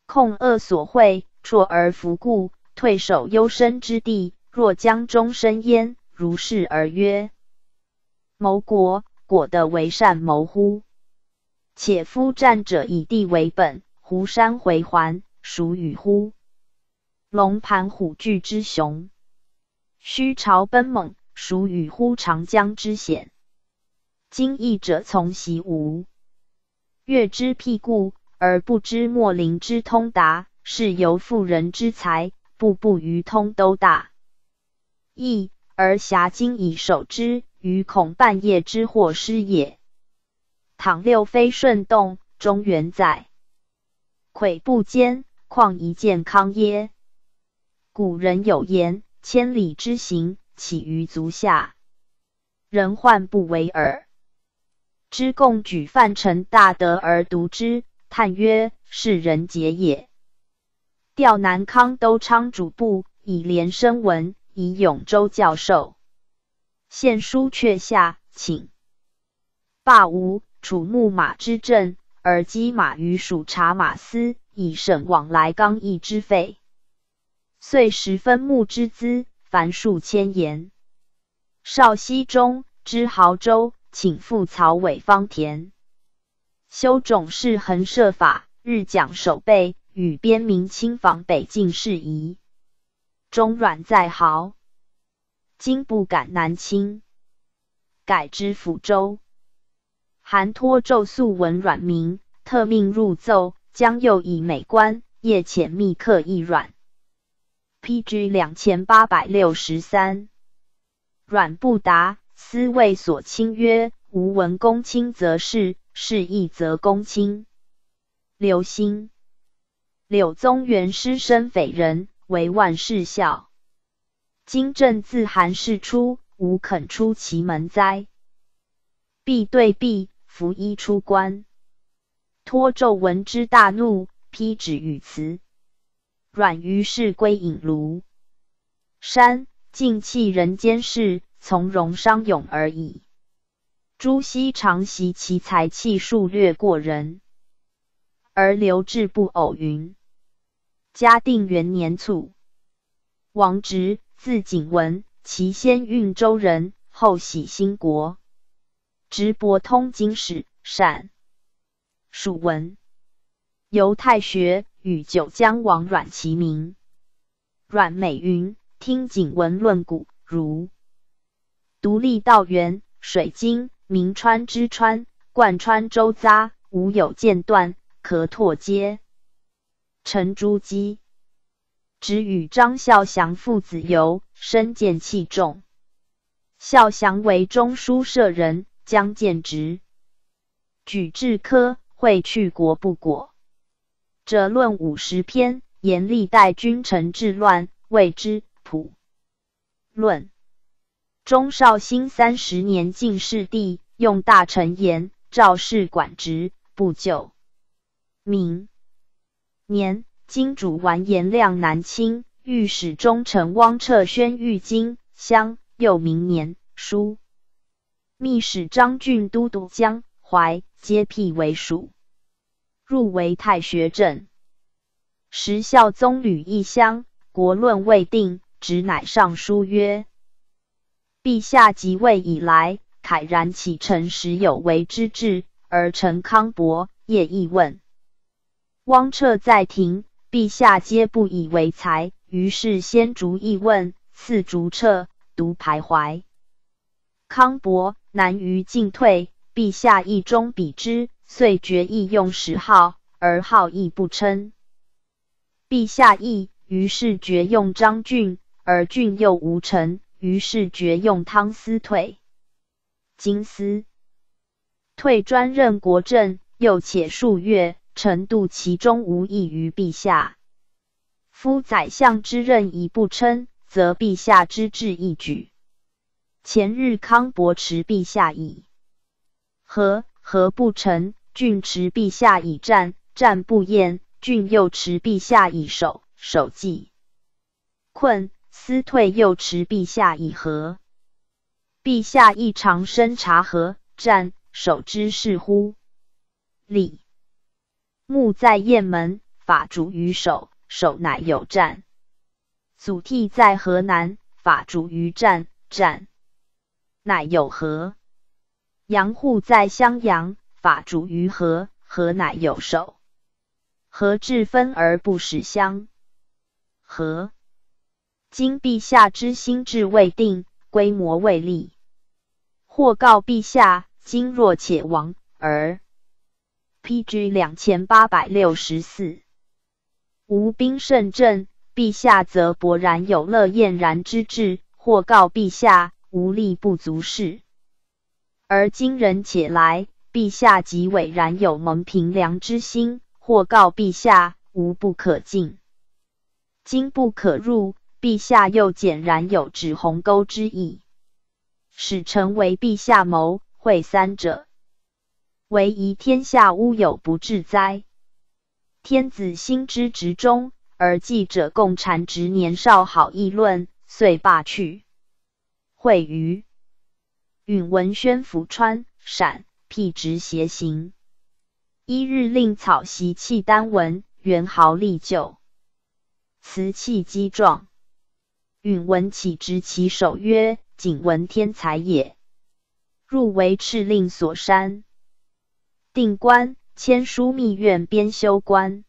Speaker 1: 控恶所会，辍而弗顾，退守幽深之地。若江中生焉，如是而曰。谋国，果的为善谋乎？且夫战者以地为本，湖山回环，孰与乎？龙盘虎踞之雄，虚朝奔猛，孰与乎长江之险？今义者从习无越之辟故，而不知莫林之通达，是由妇人之才，步步于通都大义，而侠今以守之。于恐半夜之祸失也。倘六非顺动，中原在跬步间，况一健康耶？古人有言：“千里之行，起于足下。”人患不为耳。知共举范成大德而读之，叹曰：“是人杰也。”调南康都昌主簿，以连声闻，以永州教授。献书阙下，请罢吴楚牧马之政，而击马于蜀察马司，以省往来刚毅之费。遂十分木之资，凡数千言。少西中知濠州，请赴曹伟方田，修种氏横设法，日讲守备，与边民亲访北境事宜。中软在濠。今不敢南侵，改之抚州。韩托奏素闻阮明，特命入奏，将又以美官，夜遣密客一阮。P.G. 两千八百六十三。阮不答，思谓所亲曰：“吾闻公卿则事，事义则公卿。”刘兴，柳宗元师生匪人，为万世孝。今正自韩氏出，吾肯出其门哉？必对必，拂衣出关。托纣闻之大怒，批旨语辞。阮于是归隐庐山，尽弃人间事，从容商勇而已。朱熹常习其才气数略过人，而刘志不偶云：嘉定元年卒，王直，字景文，其先运州人，后徙兴国，直博通经史，善属文，犹太学，与九江王阮齐名。阮美云：听景文论古，如独立道源，水经。明川之川，贯穿周匝，无有间断，可拓接。陈朱基只与张孝祥父子游，身见器重。孝祥为中书舍人，将见职，举治科，会去国不果。者论五十篇，言历代君臣治乱，谓之普论。中绍兴三十年进士第，用大臣言，赵氏管职，不久。明年，金主完颜亮南侵，御史中丞汪彻宣御京乡。又明年，书密使张俊都督江淮，皆辟为属，入为太学正。时孝宗吕义乡，国论未定，直乃上书曰。陛下即位以来，慨然启程时有为之志，而陈康伯业亦问。汪彻在庭，陛下皆不以为才，于是先逐一问，次逐彻，独徘徊。康伯难于进退，陛下意中比之，遂决意用十号，而号亦不称。陛下意，于是决用张俊，而俊又无臣。于是决用汤思退，金思退专任国政，又且数月，臣度其中无异于陛下。夫宰相之任已不称，则陛下之志一举。前日康伯持陛下矣，何何不成？郡持陛下以战，战不厌；郡又持陛下以守，守既困。思退又持陛下以和，陛下亦常生察和战守之事乎？礼目在雁门，法主于守，守乃有战。祖逖在河南，法主于战，战乃有和。杨户在襄阳，法主于和，和乃有守。和至分而不使相和。今陛下之心志未定，规模未立，或告陛下：今若且亡，而 P.G. 两千八百六十四，吴兵胜阵，陛下则勃然有乐晏然之志；或告陛下：无力不足事，而今人且来，陛下即伟然有蒙平良之心；或告陛下：无不可进，今不可入。陛下又简然有指鸿沟之意，使臣为陛下谋会三者，唯疑天下乌有不治哉？天子心之直中，而记者共禅直年少好议论，遂罢去。会于允文宣抚川陕，辟直协行。一日令草席契丹文，元豪立就，辞气激壮。允文启之其首曰：“景文天才也。”入为敕令所删。定官，迁枢密院编修官。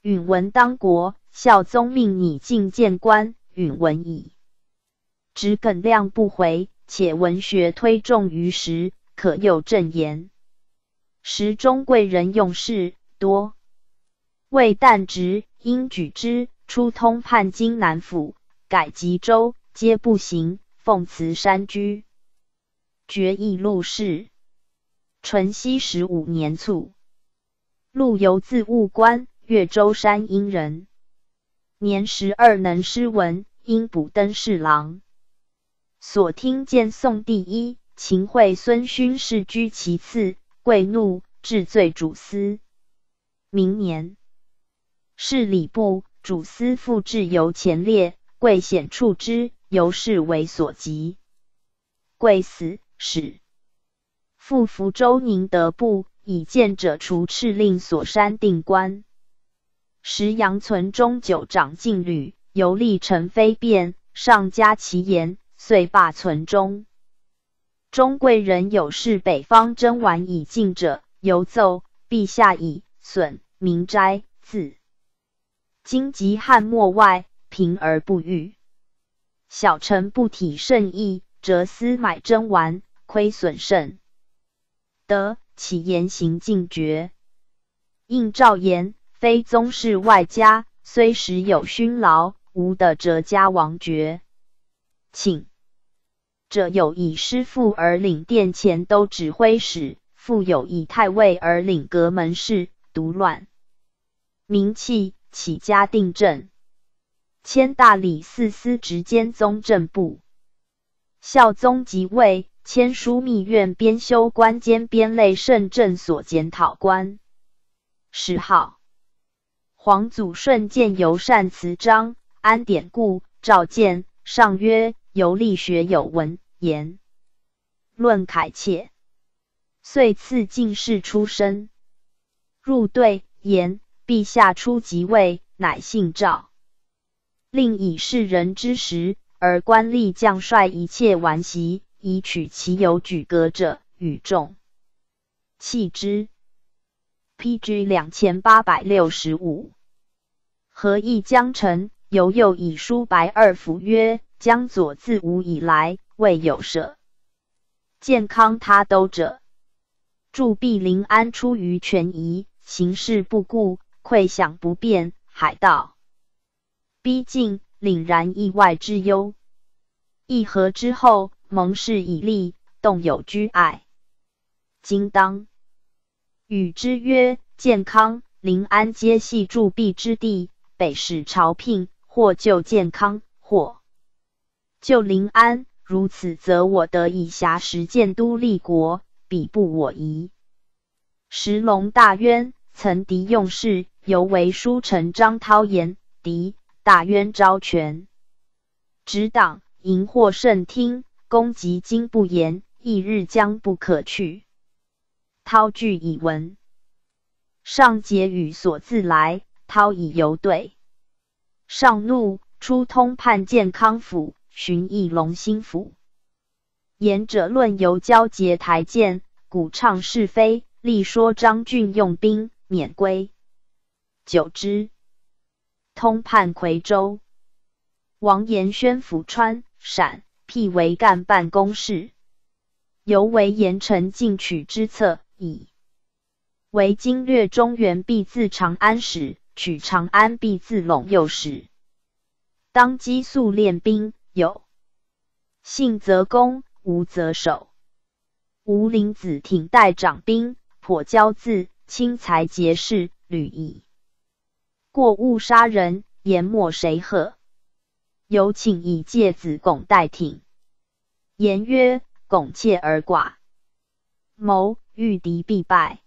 Speaker 1: 允文当国，孝宗命拟进谏官。允文矣。直耿亮不回，且文学推重于时，可诱正言。时中贵人用事多，为旦直，因举之，出通判京南府。改吉州，皆不行。奉祠山居，决议陆氏。淳熙十五年卒。陆游字务官，越州山阴人。年十二，能诗文，因补登侍郎。所听见宋第一，秦桧孙勋士居其次，贵怒，治罪主司。明年，是礼部主司复置由前列，贵显处之，由是为所及。贵死，使复福州宁德部，以见者除敕令所删定官。时杨存中九长禁旅，游历陈飞变，上加其言，遂罢存中。中贵人有事北方征完以进者，犹奏陛下以损民斋自今及汉末外贫而不遇。小臣不体甚意，折私买征完，亏损甚。得其言行尽绝。应诏言，非宗室外家，虽时有勋劳，无得折家王爵。请。者有以师父而领殿前都指挥使，复有以太尉而领阁门事，独乱名气，起家定政。迁大理寺司直兼宗正部。孝宗即位，迁枢密院编修官兼编类圣正所检讨官。谥号皇祖顺见尤善辞章，安典故，召见上曰。游历学有文言论楷切，遂赐进士出身。入对言：陛下初即位，乃姓赵，令以世人之时，而官吏将帅一切完习，以取其有举格者，与众弃之。P.G. 两千八百六十五。何意将臣，犹又以书白二府曰。江左自吴以来，未有舍健康他都者。驻壁临安出于权宜，行事不顾，溃想不便，海盗逼近，凛然意外之忧。议和之后，盟誓以立，动有居爱。今当与之曰：健康、临安皆系驻壁之地，北使朝聘，或救健康，或。就临安，如此，则我得以辖时建都立国，彼不我宜。石龙大渊曾敌用事，犹为书臣张涛言敌大渊招权，执党迎获圣听，攻击今不言，翌日将不可去。涛据以闻，上节语所自来，涛以犹对。上怒，出通判健康府。寻义隆兴府，言者论由交结台谏，鼓唱是非，力说张俊用兵免归。久之，通判夔州，王延宣抚川、陕，辟为干办公事，犹为严臣进取之策，以为经略中原，必自长安始，取长安，必自陇右始。当机速练兵。有信则攻，无则守。吴陵子挺带掌兵，颇骄恣，轻财结事，屡以过误杀人，言莫谁贺。有请以介子巩代挺，言曰：“巩怯而寡，谋遇敌必败。”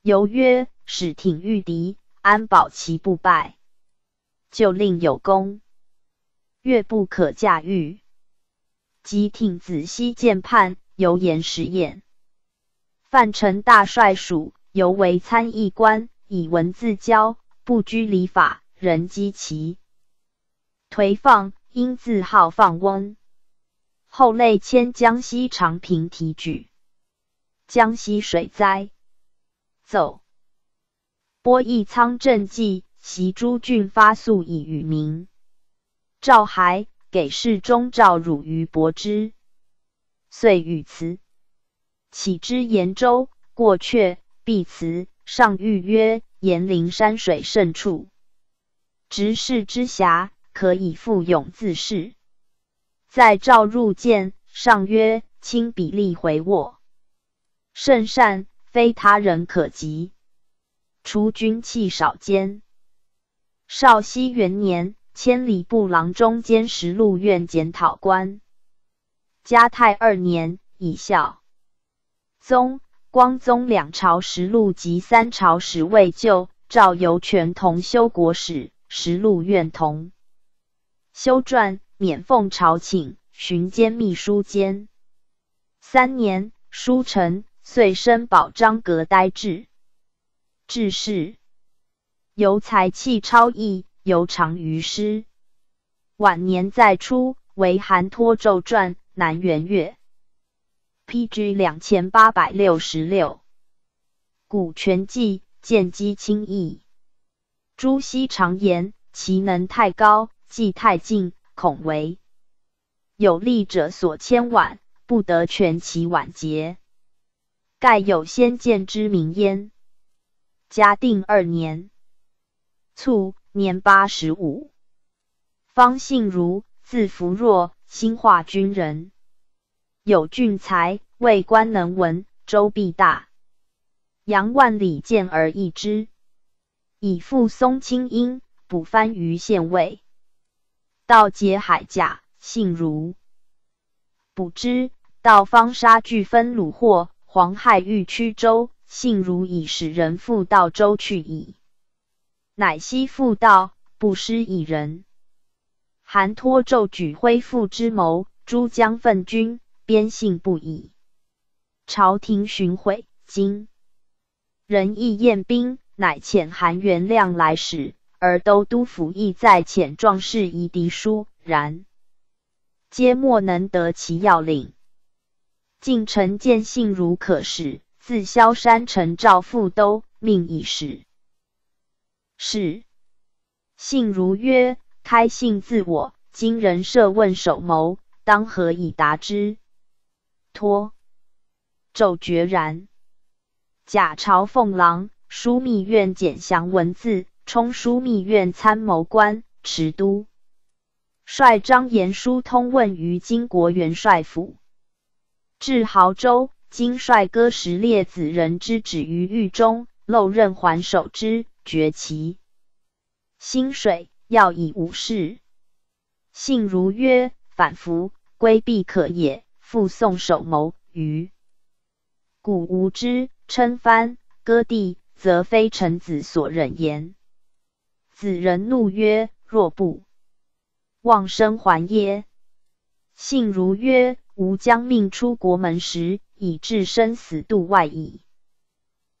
Speaker 1: 犹曰：“使挺御敌，安保其不败？就令有功。”越不可驾驭。即挺子西见叛，犹言实验。范成大帅属，犹为参议官，以文字交，不拘礼法，人讥其颓放，因自号放翁。后累迁江西长平提举。江西水灾，奏播义仓赈济，袭诸郡发粟以与民。赵还给事中赵汝于伯之，遂与辞。启之延州，过阙，必辞。上谕曰：延陵山水胜处，直视之峡，可以复永自适。在诏入见，上曰：亲比例回握，甚善，非他人可及。除军器少兼。绍熙元年。千里部郎中兼实录院检讨官。嘉泰二年，以孝。宗、光宗两朝实录及三朝史未就，赵由权同修国史实录院同修撰，免奉朝请，巡兼秘书监。三年，书成，遂升保章阁呆滞。致仕，由才气超逸，尤长于诗。晚年再出为韩托胄传南元月，P.G. 两千八百六十六。古全记见机轻易。朱熹常言：其能太高，技太近，恐为有力者所牵挽，不得全其晚节。盖有先见之明焉。嘉定二年卒，年八十五。方信如，字福若，兴化军人，有俊才，为官能文，周必大。杨万里见而异之，以复松清音，补番禺县尉。道结海甲，信如。补之，道方杀俱分虏获，黄害欲驱州。信如以使人复道周去矣，乃悉复道，不失一人。韩托胄举恢复之谋，诸将奋军，边信不已。朝廷寻悔，今人亦验兵，乃遣韩元亮来使，而都督府亦在遣壮士以敌书，然皆莫能得其要领。晋臣见信如可使。自萧山城赵复都，命以使。是信如曰：“开信自我，今人设问守谋，当何以答之？”托骤决然。假朝奉郎、枢密院简详文字，充枢密院参谋官，持都率张延书通问于金国元帅府，至濠州。今帅哥时列子人之止于狱中，漏刃还守之，绝其薪水，要以无事。信如曰：“反服，规避可也。复送守谋于古无之，称藩割地，则非臣子所忍言。”子人怒曰：“若不望生还耶？”信如曰：“吾将命出国门时。”以置生死度外矣。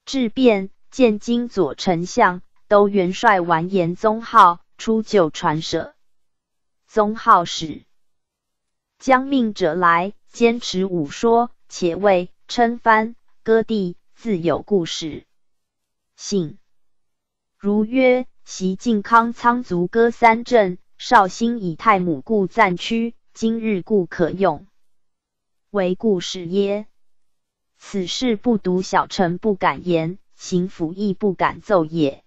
Speaker 1: 质变见今左丞相都元帅完颜宗浩出就传舍。宗浩使将命者来，坚持武说，且谓称藩割地自有故事。信如曰：袭靖康仓卒割三镇，绍兴以太母故暂屈，今日故可用，为故事耶？此事不独小臣不敢言，行府亦不敢奏也。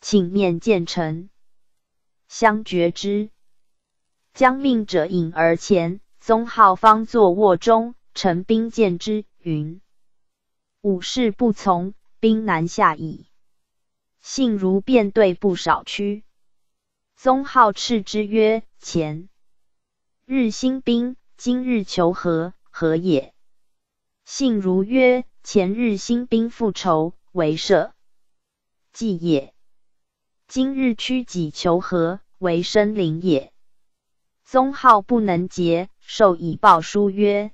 Speaker 1: 请面见臣，相决之。将命者引而前，宗浩方坐卧中，臣兵见之，云：“武士不从，兵难下矣。”信如便对不少屈。宗浩斥之曰：“前日兴兵，今日求和，何也？”信如曰：“前日兴兵复仇，为社稷也；今日屈己求和，为生灵也。”宗浩不能结，受以报书曰：“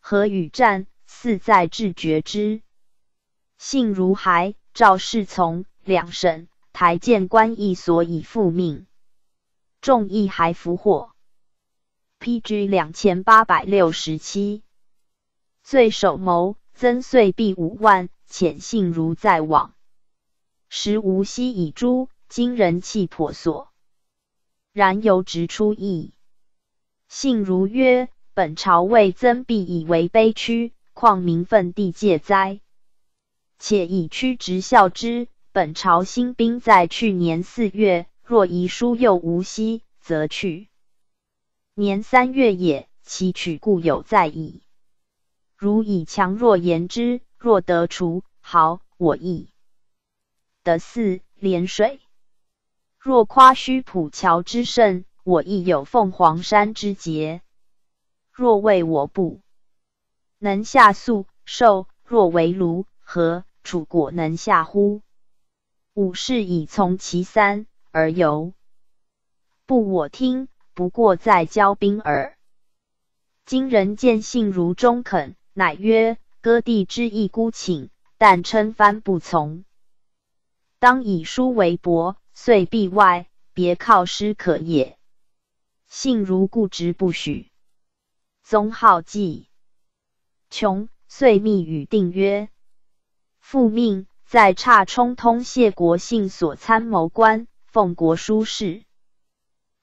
Speaker 1: 何与战？似在致决之。”信如还，赵氏从两省台谏官议所以复命，众议还俘获。P.G. 两千八百六十七。罪首谋增岁币五万，遣信如在往。时无锡以诛，今人气颇所。然犹直出意。信如曰：“本朝为增币以为卑屈，况民愤地界哉？且以屈直效之。本朝新兵在去年四月，若遗书又无息，则去年三月也。其取故有在矣。”如以强弱言之，若得除，好，我意。得四连水。若夸虚浦桥之胜，我亦有凤凰山之捷。若为我不能下粟受，若为卢何楚国能下乎？武士以从其三而游，不我听，不过在交兵耳。今人见信如中肯，乃曰：割地之意孤请，但称藩不从。当以书为薄，遂壁外，别靠师可也。信如固执不许。宗浩计穷，遂密与定曰：复命。在差充通谢国信所参谋官，奉国书事，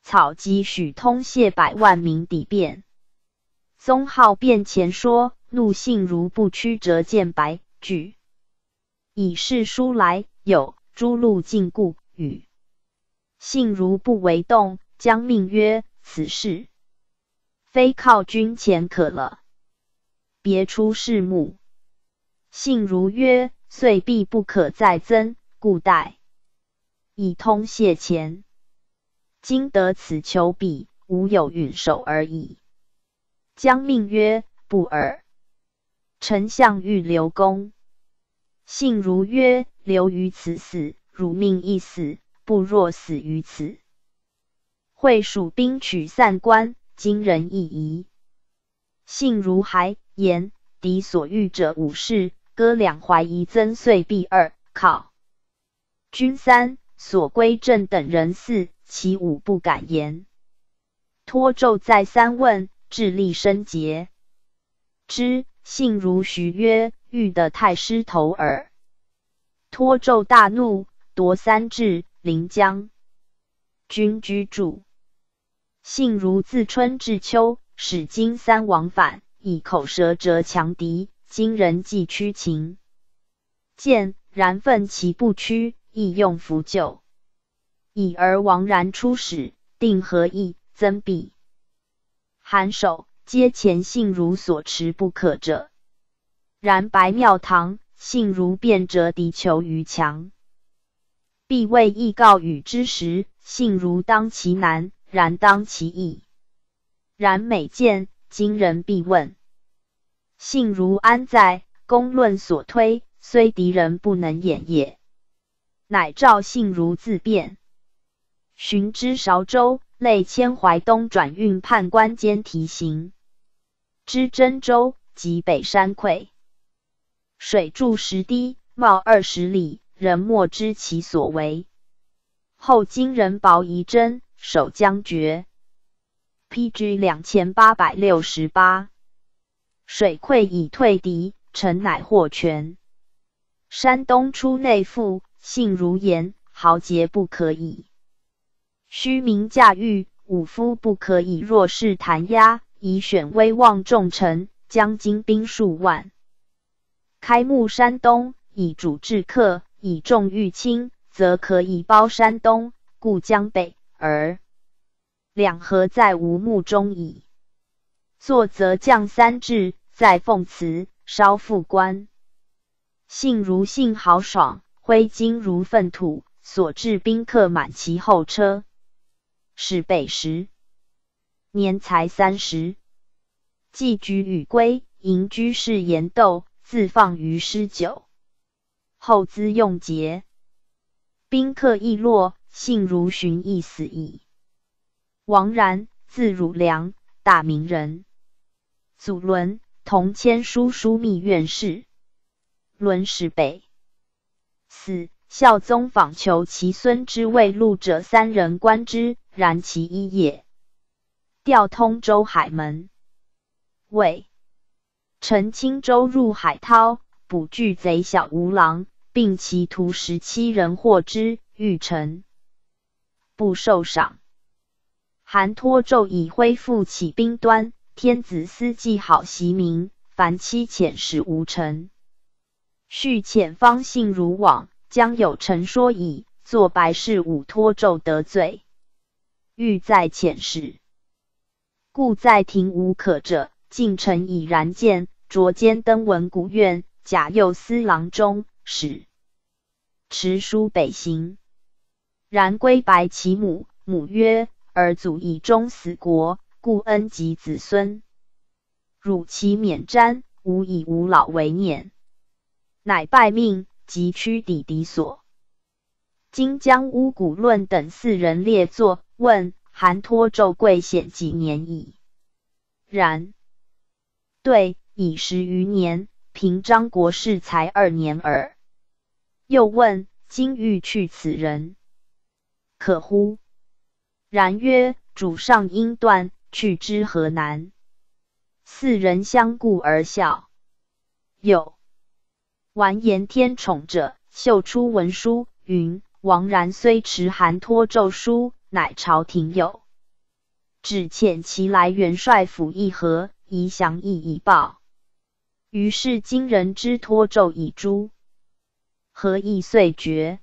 Speaker 1: 草即许通谢百万名抵变。宗浩便前说，怒信如不屈，折见白举，以是书来，有诸路禁锢，与信如不为动，将命曰：此事非靠军前可了，别出事目。信如曰。遂必不可再增，故待以通谢钱。今得此求彼，无有允守而已。将命曰：“不尔。”丞相欲留公，信如曰：“留于此死，汝命一死，不若死于此。”会蜀兵取散关，今人亦疑。信如还言：“敌所欲者武士。”哥两怀疑增岁币二考军三所归正等人四其五不敢言。托纣再三问，智力深结之，信如许曰：“欲得太师头耳。”托纣大怒，夺三至临江军居住。信如自春至秋，使金三往返，以口舌折强敌。今人既屈秦，见然奋其不屈，亦用符救。已而王然出使，定何意？增弊。韩首皆前信如所持不可者。然白庙堂信如便折敌求于墙，必为义告与之时，信如当其难，然当其易。然每见今人必问。信如安在？公论所推，虽敌人不能掩也。乃召信如自辩，寻之韶州，累迁淮东转运判官兼提刑。知真州及北山溃，水注石堤，冒二十里，人莫知其所为。后金人薄夷真，守将绝。P.G. 两千八百六十八。水溃以退敌，臣乃获全。山东出内附，信如言，豪杰不可以。虚名驾驭，武夫不可以弱势弹压，以选威望重臣，将精兵数万，开牧山东，以主治客，以重御轻，则可以包山东，故江北而两河在无目中矣。作则将三至。在奉祠，稍复官。性如性豪爽，挥金如粪土，所至宾客满其后车。是北时，年才三十，寄居与归，迎居士言斗，自放于诗酒。后资用节，宾客亦落，性如寻亦死矣。王然，字汝良，大名人。祖伦。同签书枢密院事，伦始北死。孝宗访求其孙之未禄者三人观之，然其一也。调通州海门，魏陈青州入海涛，捕巨贼小吴郎，并其徒十七人获之，欲臣不受赏。韩托纣以恢复起兵端。天子思祭好袭名，凡期遣使无成。续遣方信如往，将有臣说矣。作白事武托纣得罪，欲再遣使，故在庭无可者。进臣已然见，着兼登闻古院，假右司郎中使，持书北行。然归白其母，母曰：“儿祖以忠死国。”故恩及子孙，汝其免瞻，吾以吾老为念，乃拜命，即驱抵敌所。今将乌古论等四人列坐，问韩托胄贵显几年矣？然，对，已十余年。平章国事才二年耳。又问今欲去此人，可乎？然曰：主上应断，去之何难？四人相顾而笑。有完颜天宠者，秀出文书云：王然虽持韩托奏书，乃朝廷有只遣其来元帅府议和，宜降意以报。于是今人之托奏已诛，何意遂绝。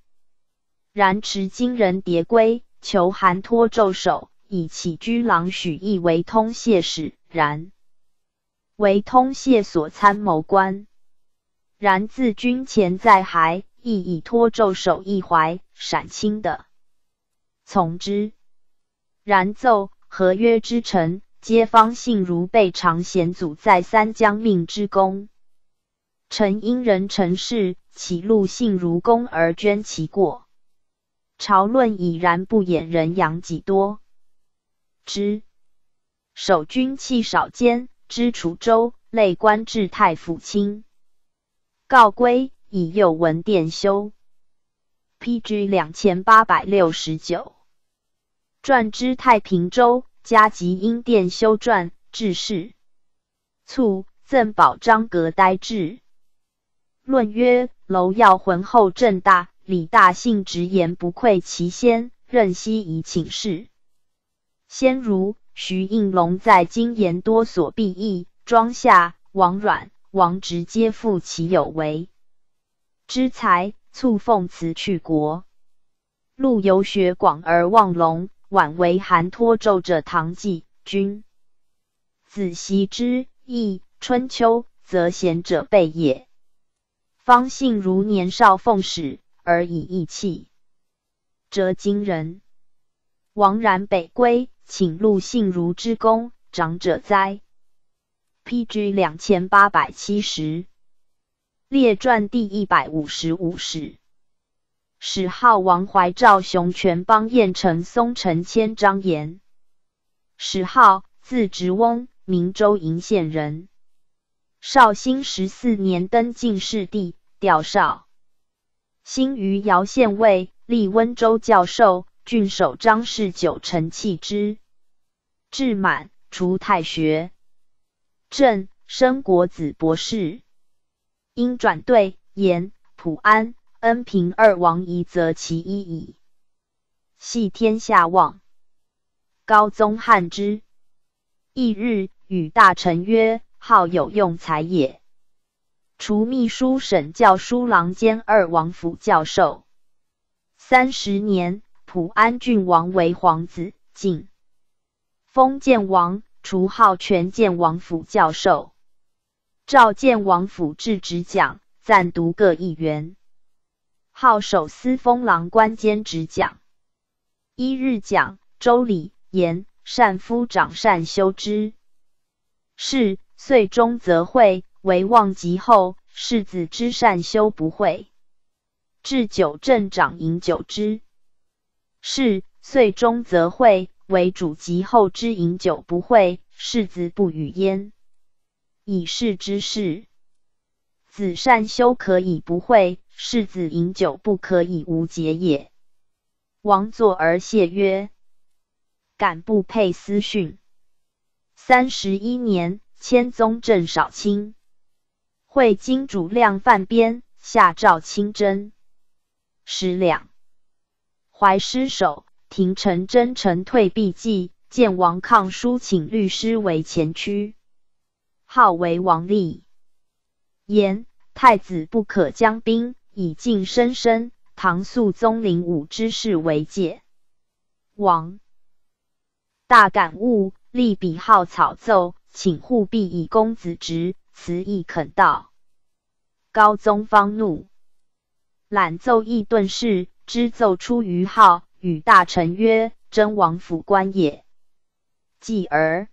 Speaker 1: 然持今人迭归，求韩托奏首，以起居郎许义为通谢使。然为通谢所参谋官。然自军前在还，亦以托奏守一怀，陕清的从之。然奏合约之臣。皆方信如被长贤祖在三江命之功，臣因人臣事，其路信如公而捐其过？朝论已然不掩人阳几多之守军气少坚，知楚州累官至太府卿。告归以右文殿修。P.G. 两千八百六十九。传之太平州。加集因殿修撰致仕，卒赠宝章阁呆志。论曰：楼耀浑厚正大，李大信直言不愧其先，任悉以请示。先如徐应龙在今言多所必异，庄夏、王阮、王直皆负其有为之才，卒奉辞去国。陆游学广而忘龙。晚为韩托胄者，唐季君子习之义。春秋则贤者备也。方信如年少奉使而以义气，折今人。王然北归，请录信如之功，长者哉？P.G. 两千八百七十。列传第一百五十五史。史号王怀，赵雄全邦彦城松城谦张延。史号字直翁，明州鄞县人。绍兴十四年登进士第，调绍兴于姚县尉，历温州教授，郡守张氏九成弃之。至满，除太学，正升国子博士。因转对延普安。恩平二王夷则其一矣。系天下望。高宗汉之。翌日，与大臣曰：“好有用才也。”除秘书省教书郎兼二王府教授。三十年，普安郡王为皇子，晋封建王，除号全建王府教授。召建王府制职讲，暂读各一员。号守司封郎官兼职讲。一日讲，周礼言善夫长善修之。是岁终则会为望极后，世子之善修不会。至九镇长饮酒之。是岁终则会为主及后之饮酒不会，世子不与焉。以是之事，子善修可以不会。世子饮酒不可以无节也。王坐而谢曰：“敢不配私训。”三十一年，千宗正少卿，会金主量犯边，下诏亲征。十两，怀失守，廷臣真臣退避计，见王抗书请律师为前驱，号为王立。言太子不可将兵。以晋生生唐肃宗陵武之事为戒。王大感悟，立笔号草奏，请护弼以公子职，辞亦肯道。高宗方怒，览奏议顿事，之奏出于号，与大臣曰：“真王府官也。”继而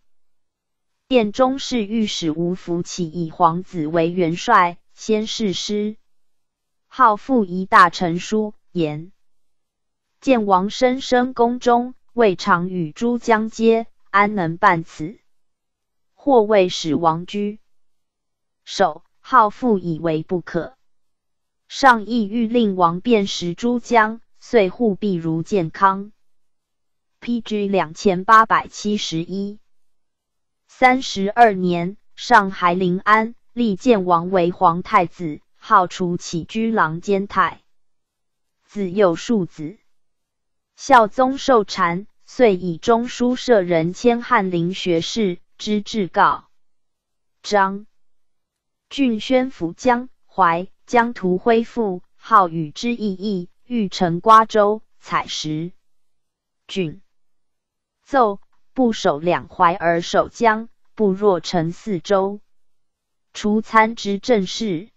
Speaker 1: 殿中侍御史吴福起以皇子为元帅，先是师，号复一大臣书言。见王生生宫中，未尝与诸将接，安能办此？或谓使王居首，号复以为不可。上意欲令王辨识诸将，遂护庇如健康。P.G. 两千八百七十一。三十二年，上海临安，立建王为皇太子，号除起居郎监太。子有庶子。孝宗受禅，遂以中书舍人迁翰林学士，之至告。张俊宣抚江淮江图恢复，号与之意义，欲成瓜州，采石。郡奏。不守两淮而守江，不若成四州。除参知政事，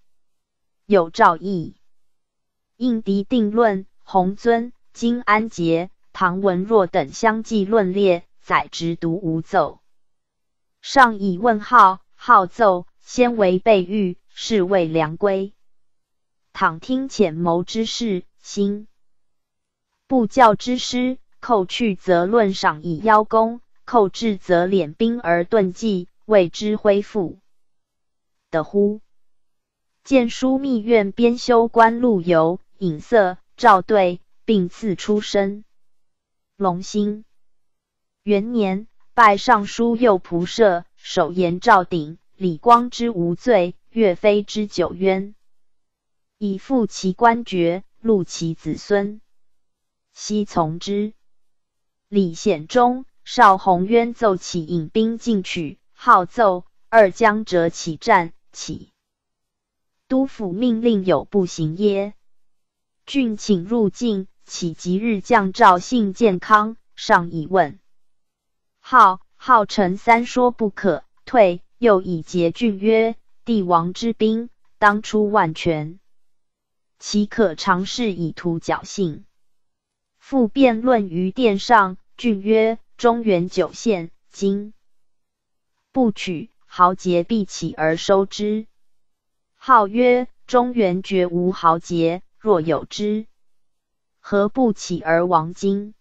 Speaker 1: 有诏议。应敌定论，洪尊、金安节、唐文若等相继论列，载直读无奏。上以问号，号奏，先为备御，是谓良归。倘听浅谋之事，心不教之师，扣去则论赏以邀功。寇至则敛兵而遁迹，谓之恢复的乎？见枢密院编修官陆游、引色、赵对，并赐出身。隆兴元年，拜尚书右仆射，首言赵鼎、李光之无罪，岳飞之九冤，以复其官爵，录其子孙，悉从之。李显忠。邵宏渊奏起引兵进取，号奏二将者起战，起督府命令有不行耶？郡请入境，起即日降诏信健康，上以问。号号臣三说不可退，又以节郡曰：帝王之兵，当出万全，岂可尝试以图侥幸？复辩论于殿上，郡曰。中原九县，今不取，豪杰必起而收之。号曰：中原绝无豪杰，若有之，何不起而亡今？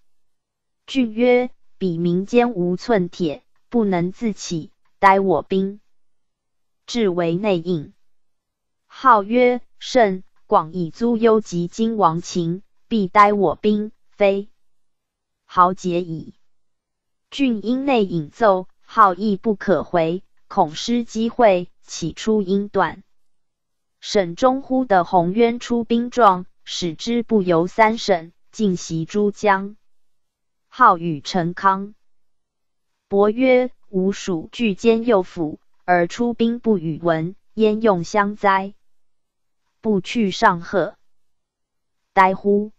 Speaker 1: 郡曰：彼民间无寸铁，不能自起，待我兵至为内应。号曰：甚，广以租幽及今王秦，必待我兵，非豪杰矣。郡因内引奏，号亦不可回，恐失机会，起初应断。沈中忽的洪渊出兵状，使之不由三省，尽袭诸江。号与陈康伯曰：“吾属拒兼右辅，而出兵不与闻，焉用相哉？不去上贺，呆乎？”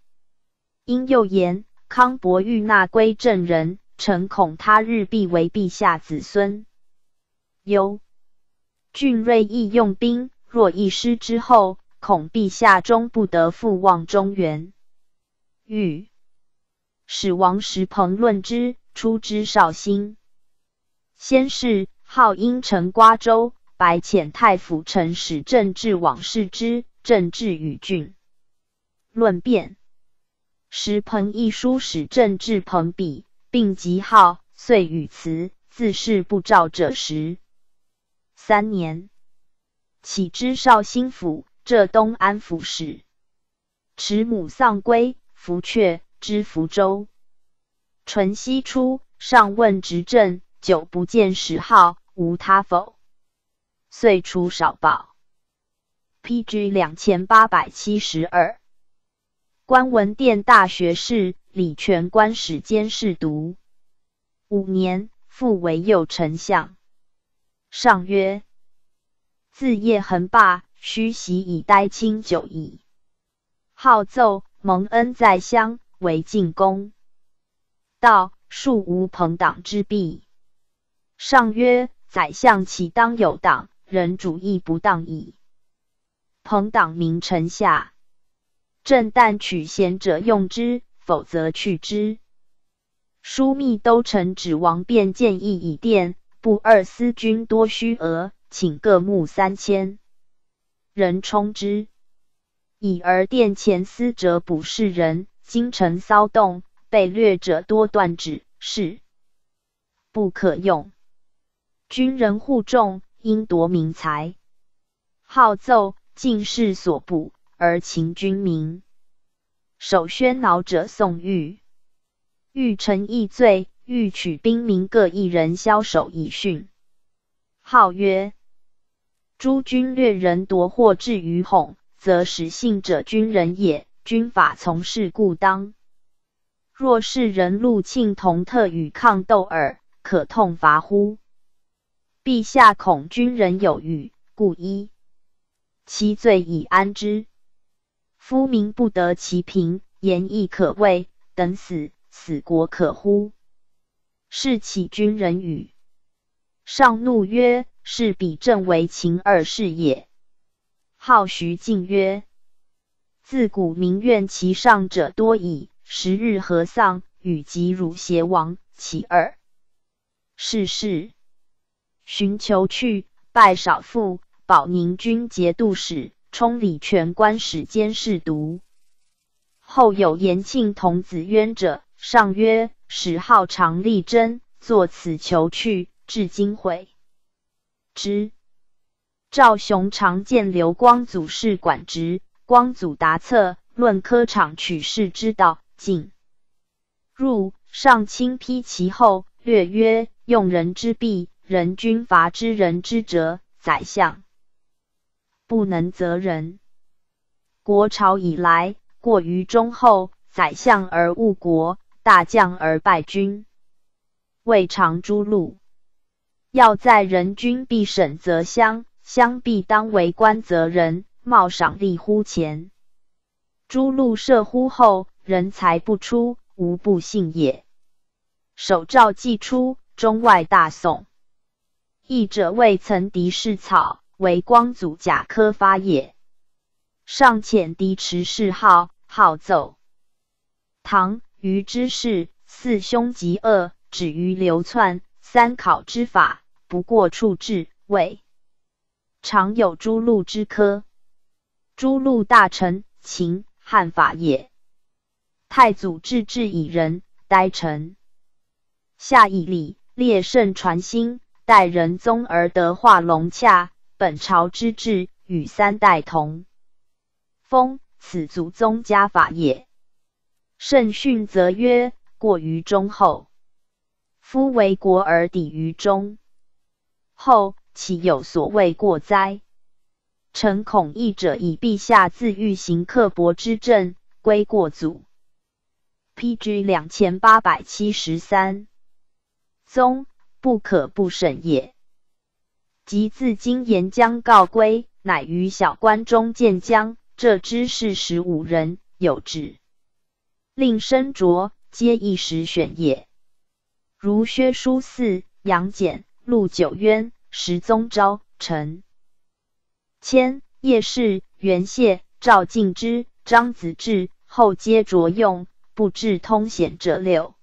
Speaker 1: 因又言：“康伯欲纳归正人。”臣恐他日必为陛下子孙忧。俊锐亦用兵，若一失之后，恐陛下终不得复望中原。欲使王石鹏论之，出之绍兴。先是，号因城瓜州，白遣太府丞使郑至往视之，郑至与郡论辩。石鹏一书使郑至朋比。并极号，遂与辞，自是不召者时。三年，起知绍兴府，浙东安抚使。持母丧归，福阙知福州。淳熙初，上问执政，久不见史号，无他否？遂出少报。P.G. 两千八百七十二。观文殿大学士。李全官史监侍读五年，复为右丞相。上曰：“自叶恒罢，须习以待清久矣。”号奏蒙恩在乡，为进宫。道庶无朋党之弊。上曰：“宰相岂当有党？人主义不当矣。朋党名臣下，朕但取贤者用之。”否则去之。枢密都臣指王便建议以电，不二司军多虚额，请各募三千人充之。以而殿前司者卜士人，京城骚动，被掠者多断指，是不可用。军人护众，应夺民财，号奏进士所捕，而秦军民。首宣恼者宋玉，欲臣议罪，欲取兵民各一人，枭首以训。号曰：诸军掠人夺货至于哄，则使信者军人也。军法从事，故当。若是人戮庆同特与抗斗耳，可痛罚乎？陛下恐军人有虞，故依其罪以安之。夫民不得其平，言亦可畏。等死，死国可乎？是起军人语，上怒曰：“是彼正为秦二世也。”好徐敬曰：“自古民怨其上者多矣。十日何丧，与及汝邪王，其二世事。寻求去，拜少傅，保宁军节度使。”充礼权官使监视读。后有延庆童子渊者，上曰：“史号常立真，作此求去，至今悔之。”赵雄常见刘光祖事管职，光祖答策论科场取士之道，进入上亲批其后，略曰：“用人之弊，人君伐之人之责，宰相。”不能责人。国朝以来，过于忠厚，宰相而误国，大将而败军，未尝诛戮。要在人君必审则乡，乡必当为官责人，冒赏立乎前。诛戮射乎后，人才不出，无不信也。手诏既出，中外大颂。译者未曾敌是草。为光祖甲科发也，上遣嫡持谥号，号奏。唐虞之士，四凶极恶，止于流窜。三考之法，不过处置。谓常有诛戮之科。诛戮大臣，秦汉法也。太祖治治以仁，待臣下以礼，列圣传心，待仁宗而得化隆洽。本朝之治与三代同风，此族宗家法也。圣训则曰：过于忠厚，夫为国而抵于忠厚，岂有所谓过哉？臣恐义者以陛下自欲行刻薄之政，归过祖。P.G. 两千八百七十三宗，不可不审也。及自今沿江告归，乃于小关中见江。这知是十五人，有旨令身着，皆一时选也。如薛书四、杨简、陆九渊、石宗昭、陈谦、叶氏、袁谢、赵敬之、张子志，后皆着用，不至通显者六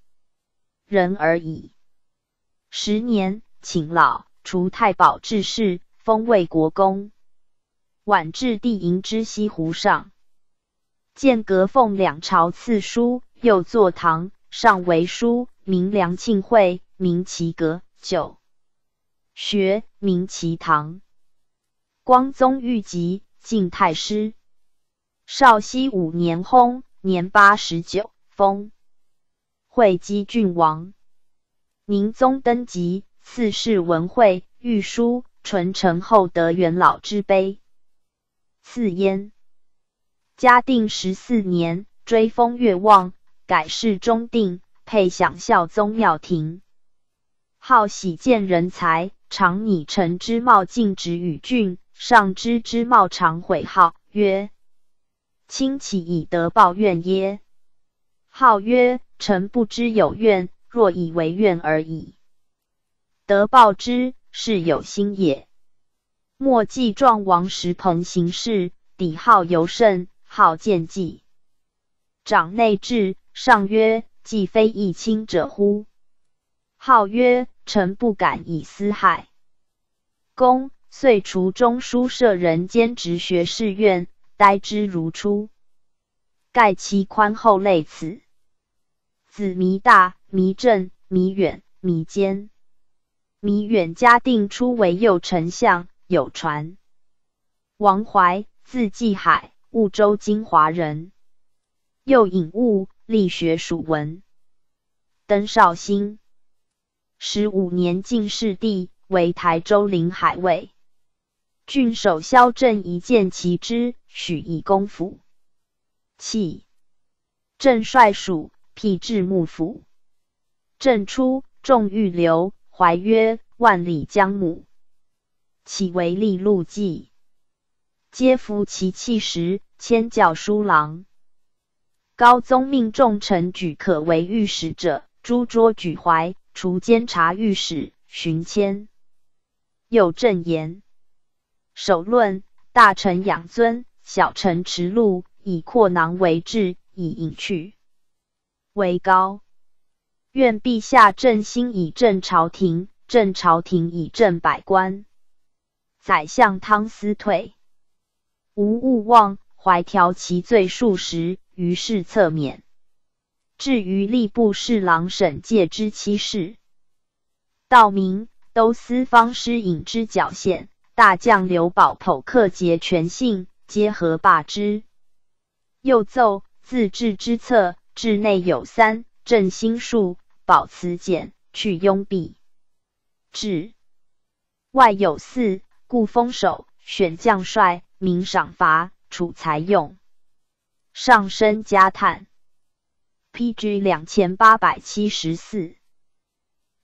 Speaker 1: 人而已。十年，请老。除太保致仕，封魏国公。晚至帝营之西湖上，建阁奉两朝赐书，又作堂，上为书，名梁庆会，名其阁。九学，名其堂。光宗御疾，晋太师。绍熙五年薨，年八十九，封会稽郡王。宁宗登基。四世文惠御书，纯成厚德元老之碑。赐焉。嘉定十四年，追封越望，改世中定，配享孝宗庙庭。好喜见人才，常拟臣之貌尽止与郡，上之之貌常毁号，曰：“卿岂以德报怨耶？”号曰：“臣不知有怨，若以为怨而已。”得报之，是有心也。莫记壮王石鹏行事，底号尤甚，好见计。长内志上曰：既非义亲者乎？号曰：臣不敢以私害。公遂除中书舍人兼职学士院，待之如初。盖其宽厚类此。子弥大、弥正、弥远、弥坚。弥远嘉定初为右丞相，有传。王怀，字继海，婺州金华人。又引物，力学属文。登绍兴，十五年进士第，为台州临海尉。郡守萧正一见其之，许以公府。弃。正率属，辟至幕府。正初，众欲留，怀曰：“万里江母，岂为利禄计？”皆服其器时，迁教书郎。高宗命众臣举可为御史者，诸捉举怀，除监察御史，巡迁。又正言。首论大臣养尊，小臣持禄，以阔囊为志，以隐去。为高，愿陛下振兴以正朝廷，正朝廷以正百官。宰相汤思退。无勿忘，怀调其罪数十，于是侧免。至于吏部侍郎沈介之妻事，道明都司方师引之矫宪，大将刘保剖克节全信，皆合罢之。又奏自治之策，治内有三：正心术，保慈简，去拥蔽；治外有四：故封守，选将帅。明赏罚，处财用，上升加叹。P.G. 两千八百七十四。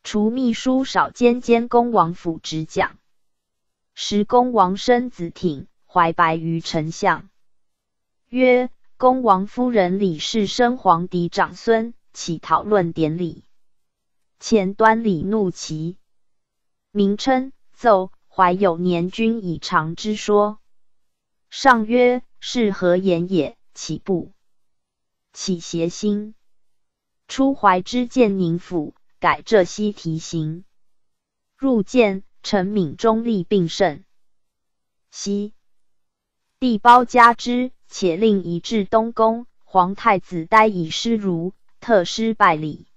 Speaker 1: 除秘书少监兼公王府执讲。时公王生子挺，怀白于丞相，曰：“公王夫人李氏生皇帝长孙，起讨论典礼。前端礼怒其名称，奏怀有年君以长之说。”上曰：“是何言也？岂不起邪心？出怀之见宁府，改浙西题刑。入见陈敏忠立并甚。西帝褒加之，且令移至东宫。皇太子呆以师儒，特师拜礼。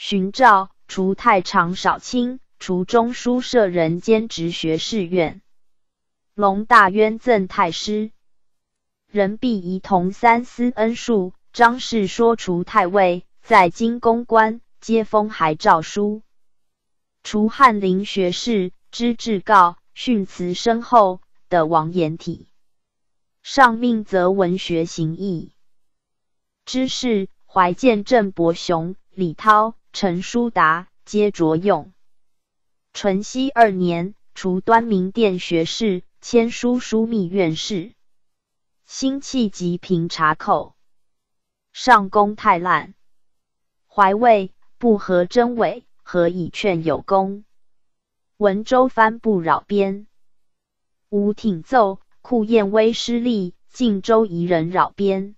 Speaker 1: 寻诏除太常少卿，除中书舍人兼职学士院。”龙大渊赠太师，人必仪同三司恩术。张氏说除太尉，在京公官，皆封还诏书。除翰林学士，知至告，训辞深厚，的王言体。上命则文学行义。知事怀建郑伯雄、李涛、陈叔达，皆着用。淳熙二年，除端明殿学士。迁书枢密院事，辛弃疾平察寇，上宫太滥，怀魏不合真伪，何以劝有功？文州藩不扰边，吴挺奏库彦威失利，晋州夷人扰边。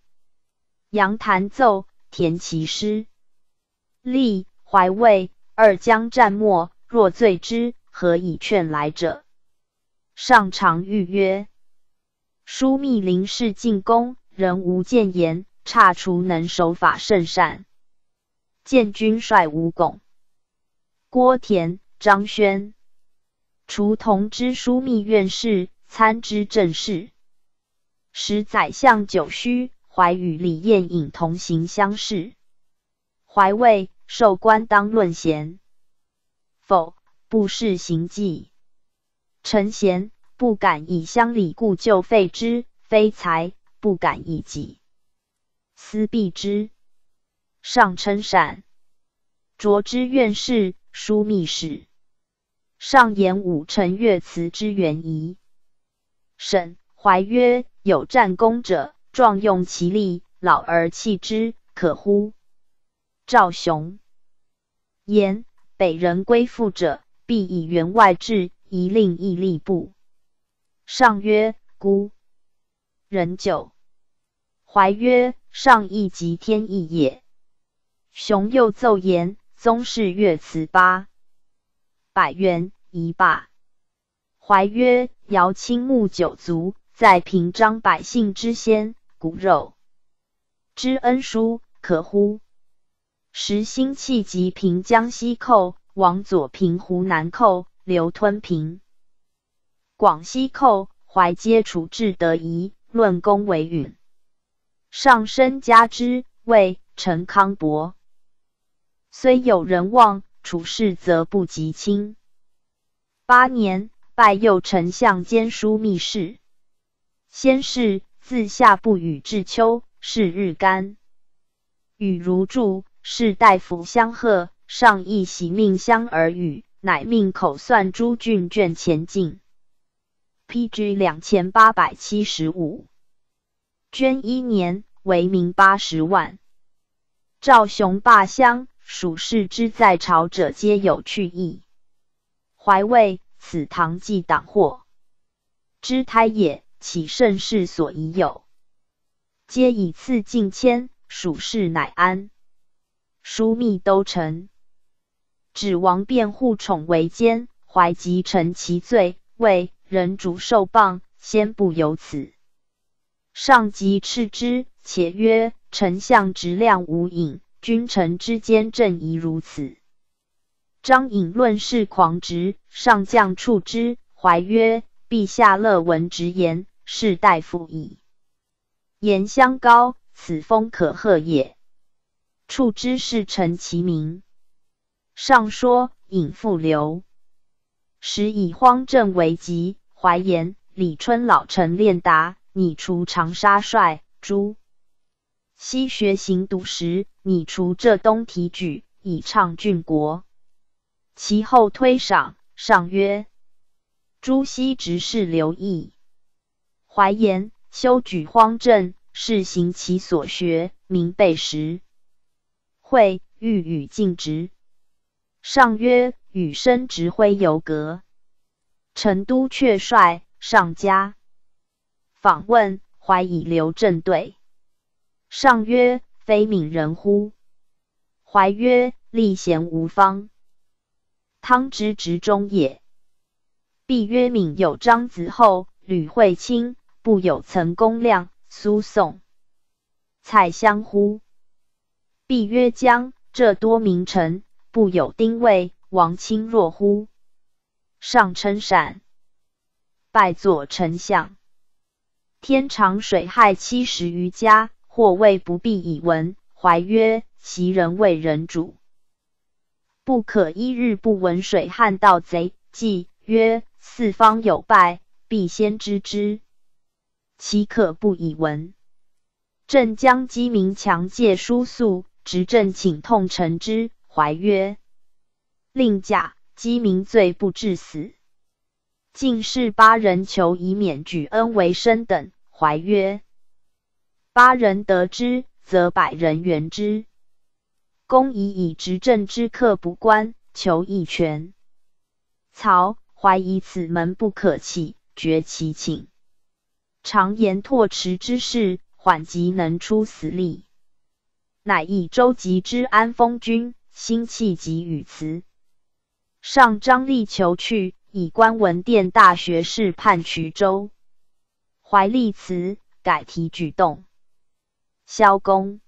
Speaker 1: 杨谭奏田齐师立怀魏二将战没，若罪之，何以劝来者？上常谕曰：“枢密林氏进攻，人无谏言，差除能守法甚善。见军帅吴拱、郭田、张轩，除同知枢密院事，参知政事。使宰相九虚怀与李彦颖同行乡试，怀谓受官当论贤，否不事行迹。”臣贤不敢以乡里故旧废之，非才不敢以己私避之。上称善，擢之院士、枢密使。上言武臣乐辞之原疑。沈怀曰：“有战功者，壮用其力，老而弃之，可乎？”赵雄言：“北人归附者，必以员外制。”宜令义吏部。上曰：“孤人久。”怀曰：“上义即天意也。”雄又奏言：“宗室乐辞八百元一罢。怀曰：尧亲慕九族，在平章百姓之先，骨肉之恩殊，可乎？时兴气急平江西寇，往左平湖南寇，刘吞平广西寇，怀皆处置得宜，论功为允。上身加之，谓陈康伯。虽有人望，处事则不及亲。八年。拜右丞相兼枢密事。先是，自夏不雨至秋，是日干，雨如注。士大夫相贺，上亦喜命相而语，乃命口算诸郡卷前进。P.G. 两千八百七十五，捐一年，为民八十万。赵雄霸乡，蜀士之在朝者，皆有去意。怀魏。此唐既党祸之胎也，岂盛世所宜有？皆以次进迁，蜀士乃安。枢密都臣指王辩护宠为奸，怀即陈其罪，为人主受谤，先不由此。上即斥之，且曰：丞相直量无隐，君臣之间正宜如此。张颖论事狂直，上将处之。怀曰：“陛下乐闻直言，是大夫矣。言相高，此风可贺也。”处之是臣其名。上说：“引复流。”时以荒政为急，怀言李春老臣练达，拟除长沙帅朱西学行读时，拟除浙东提举，以畅郡国。其后推赏，上曰：“朱熹直是刘毅，怀言修举荒政，是行其所学，明备时。会欲与尽职。”上曰：“与身直挥犹阁。”成都阙帅上家访问，怀以刘正对。上曰：“非敏人乎？”怀曰：“立贤无方。”汤之直中也。必曰：敏有张子厚、吕惠卿，不有岑公亮、苏颂、蔡襄乎？必曰：将这多名臣，不有丁谓、王钦若乎？上称善，拜作丞相。天长水害七十余家，或谓不必以闻。怀曰：其人为人主。不可一日不闻水旱盗贼记。曰：四方有败，必先知之，岂可不以闻？朕将鸡鸣强借书宿，执政请痛陈之。怀曰：令假鸡鸣罪不致死，进士八人求以免举恩为生等。怀曰：八人得之，则百人援之。公以以执政之客不官，求一权。曹怀疑此门不可弃，绝其请。常言拓池之事，缓急能出死力。乃以周吉之安丰君，心气急与辞。上张力求去，以观文殿大学士判衢州。怀立辞，改题举动。萧公。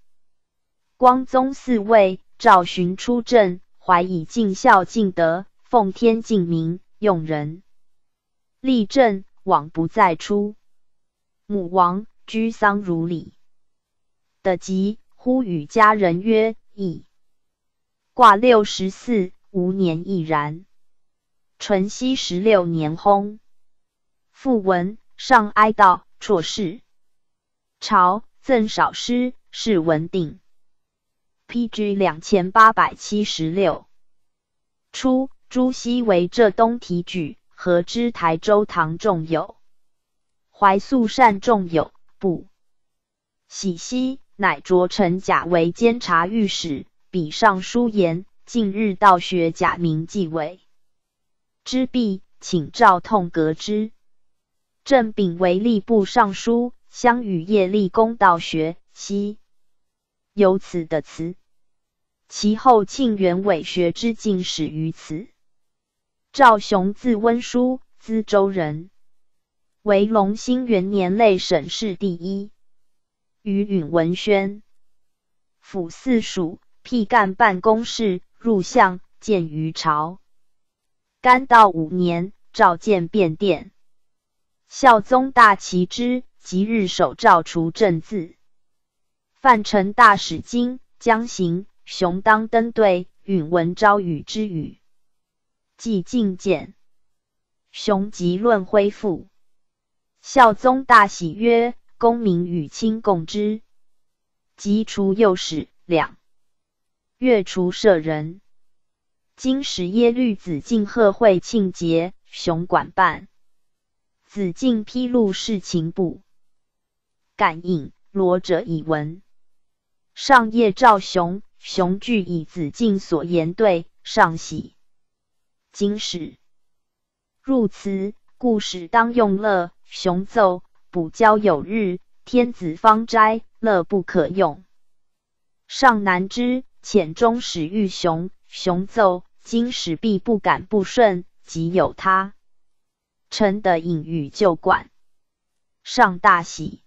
Speaker 1: 光宗嗣位，赵寻出镇，怀以尽孝尽德，奉天敬民，用人立政，往不再出。母王居丧如礼，的吉，呼与家人曰：“已卦六十四，无年亦然。”淳熙十六年薨。复闻上哀悼，辍世。朝赠少师，谥文定。P.G. 两千八百七十六。初，朱熹为浙东提举，合知台州唐仲友，怀素善仲友，不喜熹，乃擢陈贾为监察御史。笔上书言：近日道学贾名继位，之必请赵痛革之。郑秉为吏部尚书，相与业立功道学，熹有此的词。其后庆元伪学之进始于此。赵雄，字温书，资州人，为隆兴元年类省事第一。于允文宣府四属，辟干办公事，入相，见于朝。干道五年，召见变殿。孝宗大齐之，即日首诏除正字。范成大使京将行，雄当登对，允文昭与之语。既进谏，雄即论恢复。孝宗大喜，曰：“公民与亲共之。”即除右使两月，除舍人。今使耶律子敬贺会庆节，雄管办。子敬披露事情部，感应罗者以闻。上夜召雄，雄具以子敬所言对，上喜。今使入祠，故使当用乐。雄奏补交有日，天子方斋，乐不可用。上难之，遣中使欲雄。雄奏今使必不敢不顺，即有他。臣的隐语就管。上大喜。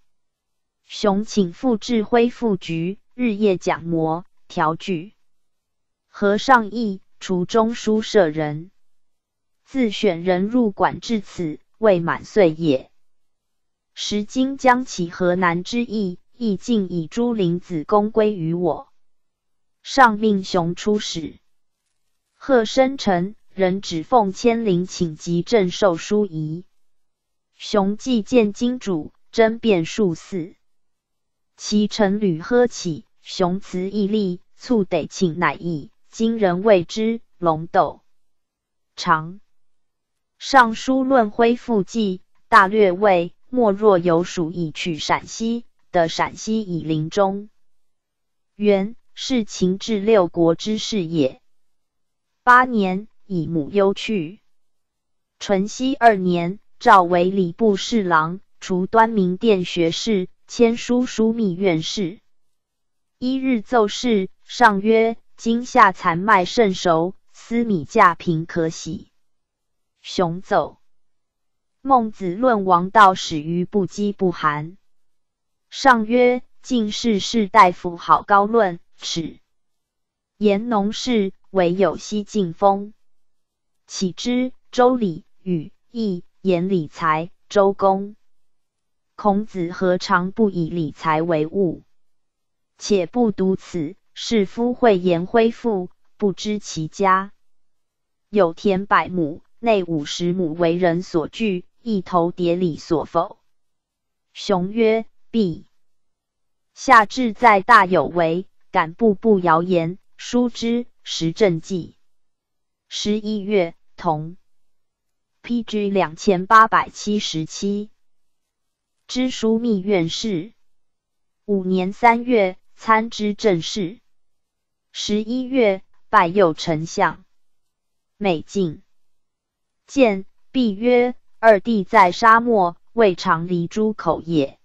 Speaker 1: 雄请复置恢复局，日夜讲磨调具。和尚意，除中书舍人。自选人入馆至此，未满岁也。时今将其河南之意，亦尽以朱陵子公归于我。上命雄出使，贺生辰，人指奉千灵请及镇寿书仪。雄既见金主，争辩数次，其臣屡喝起，雄辞毅立，促得请乃意。今人谓之龙斗长。尚书论恢复记，大略谓：莫若有属以去陕西的陕西以临中，原是秦至六国之事也。八年，以母忧去。淳熙二年，诏为礼部侍郎，除端明殿学士，迁书枢密院事。一日奏事，上曰：今夏蚕麦甚熟，司米价平可喜。雄走。孟子论王道始于不饥不寒。上曰：进士士大夫好高论，耻。言农事，唯有西晋风。岂知周礼与义言理财，周公。孔子何尝不以理财为务？且不独此，士夫会言恢复，不知其家。有田百亩。内五十亩为人所据，一头牒里所否？雄曰：必。夏至在大有为，敢步步谣言，书之时政记。十一月，同。P.G. 两千八百七十七。知枢密院事。五年三月，参知政事。十一月，拜右丞相。美进。见必曰：“二弟在沙漠，未尝离诸口也。”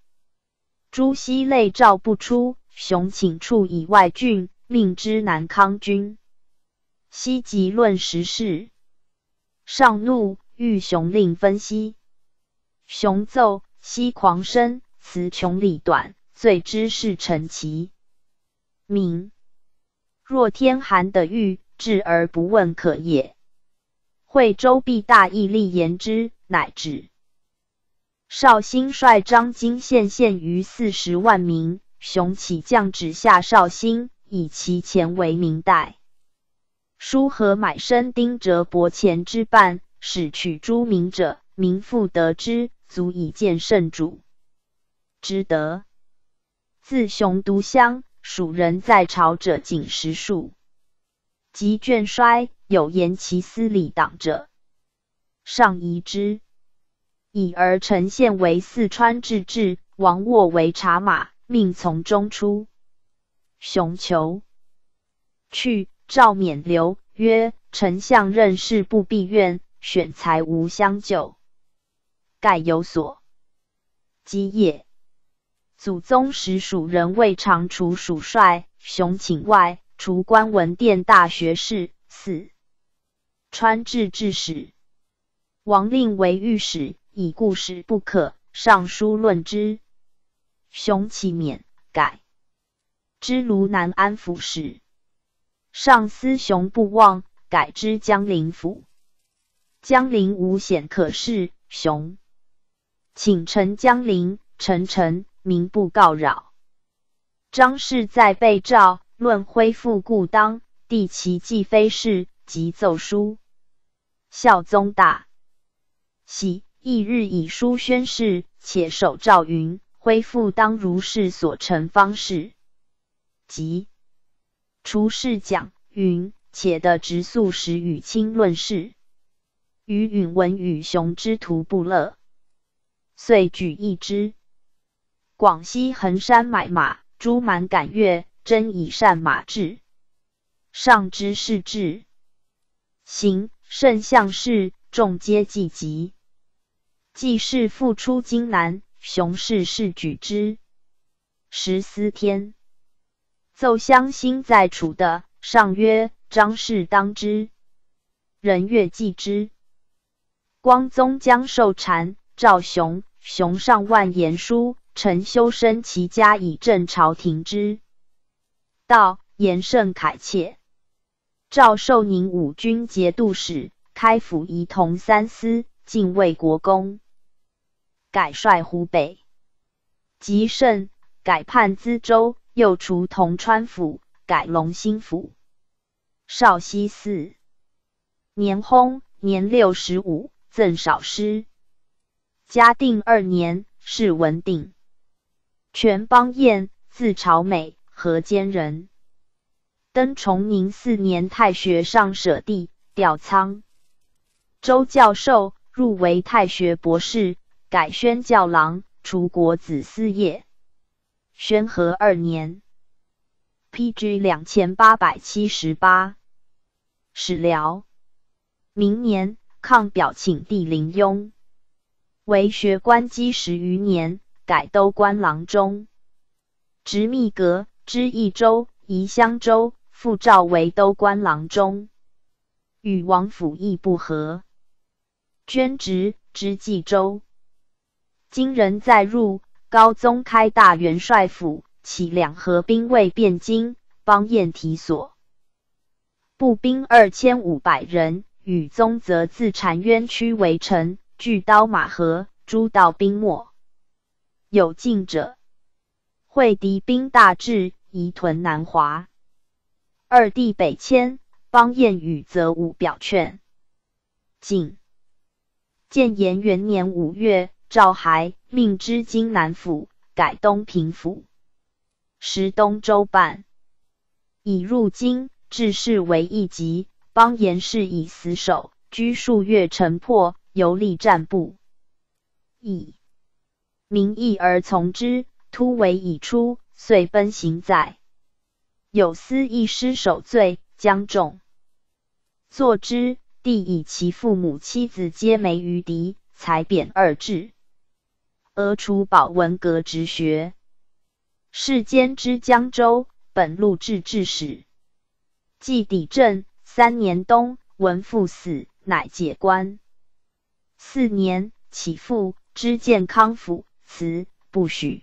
Speaker 1: 朱熹泪诏不出，雄请处以外郡，命之南康军。西即论时事，上怒，欲雄令分析。雄奏：西狂生，词穷理短，罪之是臣其名。若天寒得遇，至而不问可也。惠州必大义立言之，乃止。绍兴率张京县县余四十万名，雄起将止下绍兴，以其前为明代。书和买身丁折伯前之半，使取诸民者，民复得之，足以见圣主之德。自雄独乡，蜀人在朝者仅十数，及卷衰。有言其司礼党者，上疑之。以而陈宪为四川治治，王沃为茶马，命从中出。雄求去，赵勉留曰：“丞相任事不必怨，选才无相救，盖有所积业。祖宗时蜀人未尝除蜀帅，雄请外，除官文殿大学士四。”川治治使。王令为御史，以故事不可。上书论之。熊起免，改知卢南安抚使。上思熊不忘，改之江陵府。江陵无险可事，熊请陈江陵，陈陈民不告扰。张氏在被诏，论恢复故当，帝其既非事，即奏书。孝宗大喜，翌日以书宣誓，且守诏云：恢复当如是所成方式。即除事讲云，且的直素时与亲论事。与允文与雄之徒不乐，遂举一之。广西衡山买马，诸蛮赶越，真以善马志。上之士志，行甚相事，众皆济急。季氏复出荆南，雄氏是举之。十思天奏乡心在楚的，上曰：张氏当之。人悦继之。光宗将受禅，赵雄，雄上万言书，陈修身齐家以正朝廷之道，言甚恳切。赵寿宁五军节度使，开府仪同三司，进卫国公，改率湖北。及甚，改判资州，又除铜川府，改龙兴府。绍熙四年薨，年六十五。赠少师。嘉定二年，谥文定。全邦彦，字朝美，河间人。登崇宁四年，太学上舍弟，吊仓。周教授，入为太学博士，改宣教郎，除国子司业。宣和二年，PG 两千八百七十八。史辽。明年。抗表请帝林雍为学官积十余年，改都官郎中，直密阁，知益州、宜襄州，复召为都官郎中，与王府亦不和，捐职知冀州。今人再入高宗开大元帅府，起两河兵卫汴京，邦彦提所，步兵二千五百人。与宗则自澶渊区围城，拒刀马河，诸道兵没。有进者，会敌兵大至，移屯南华。二弟北迁，邦彦宇则无表劝。晋建炎元年五月，赵还命知荆南府，改东平府，时东州办，以入京，致仕为一级。邦彦氏以死守，居数月，城破，游历战部，以民义而从之。突围已出，遂奔行在。有司一失守罪，将众坐之。帝以其父母妻子皆没于敌，才贬二至。俄除保文革直学，世间之江州，本路至治使，既抵镇。三年冬，文父死，乃解官。四年，起复知建康府，辞不许。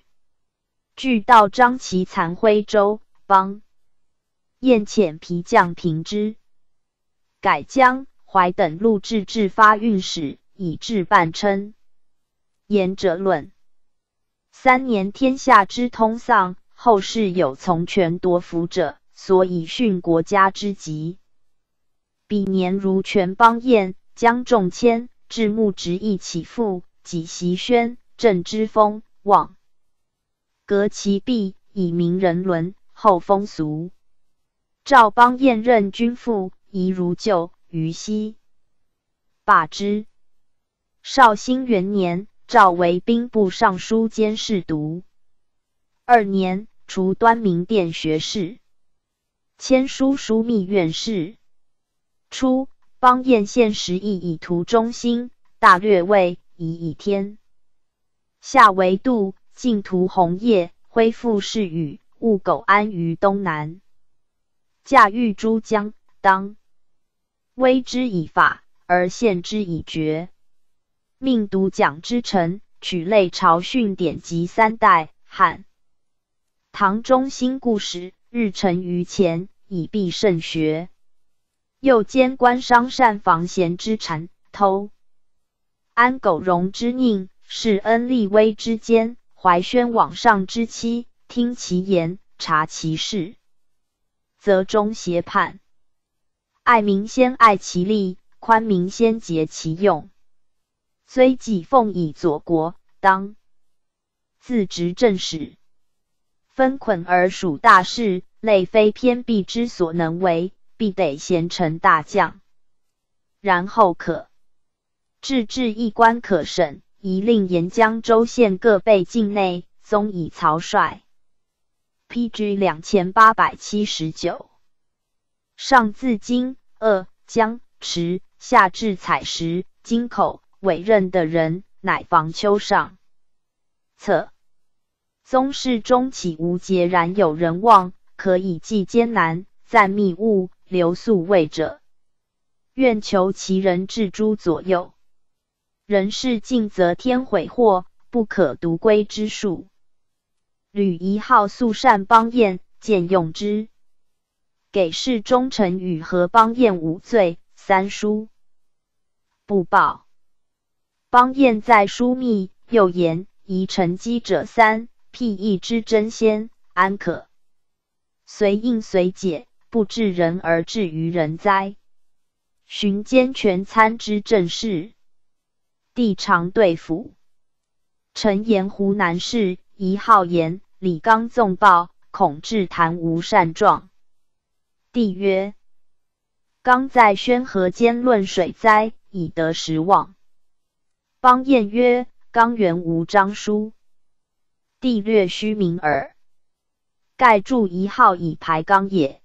Speaker 1: 据道张其残徽州邦，燕遣皮将平之，改江淮等录制制发运使，以至半称。言者论。三年，天下之通丧，后世有从权夺福者，所以殉国家之急。彼年如权邦彦、江仲谦、至木直义起复，己袭宣，郑之风望，革其弊，以明人伦后风俗。赵邦彦任军父，宜如旧，于西罢之。绍兴元年，赵为兵部尚书兼侍读。二年，除端明殿学士，迁书枢密院事。初，邦彦献时亦以图中兴，大略位以以天下为度，尽图红叶，恢复世宇，务苟安于东南。驾驭珠江，当威之以法，而宪之以绝。命读讲之臣，取类朝训典籍三代，汉、唐中兴故事，日沉于前，以避慎学。又兼官商善防贤之谗偷，安苟容之佞，是恩利威之间，怀宣往上之期，听其言，察其事，则中邪叛。爱民先爱其利，宽民先节其用。虽己奉以佐国，当自执政使，分捆而属大事，类非偏僻之所能为，必得贤臣大将，然后可治治一官可审，宜令沿江州县各备境内，宗以曹帅。P.G. 两千八百七十九，上自金、鄂、江、池，下至采石、京口。委任的人乃房丘上策，宗室中岂无孑然有人望，可以济艰难，暂密物，留宿位者。愿求其人至诸左右。人事尽则天悔祸，不可独归之术。吕夷好素善邦彦，见用之，给事忠臣与何邦彦无罪。三书不报。邦彦在书密，又言宜成机者三，辟易之真仙，安可随应随解，不治人而治于人哉？寻兼权参之政事，帝常对府。臣言湖南事，宜好言，李纲纵暴，恐致谈无善状。帝曰：刚在宣河间论水灾，以得时望。方彦曰：“刚原无章书，帝略虚名耳。盖著一号以排纲也。”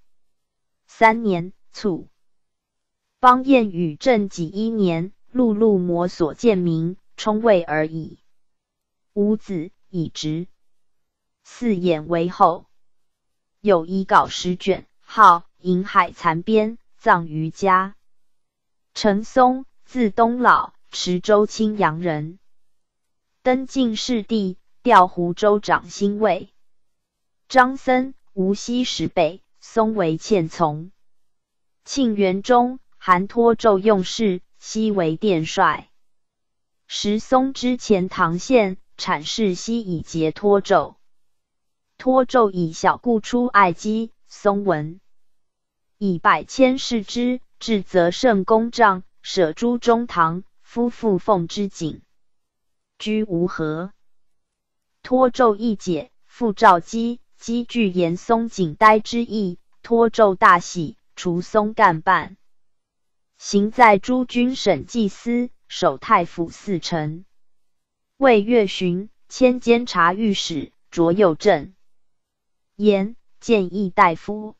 Speaker 1: 三年卒。方彦与正己一年，碌碌摩所见名，充位而已。五子以直，四衍为后。有一稿诗卷，号《银海残边》，葬于家。陈松，字东老。池州青阳人，登进士第，调湖州长新尉。张森，无锡时北，松为妾从。庆元中，韩托胄用事，西为殿帅。石松之前唐县，产事西以节托胄。托胄以小故出爱姬，松闻，以百千世之，至则圣公丈，舍诸中堂。夫妇奉之景，居无何。托胄一解，复召姬，姬具言松景呆之意，托胄大喜，除松干办。行在诸军省祭司，守太府四臣。魏月巡迁监察御史，卓右正。言谏议大夫。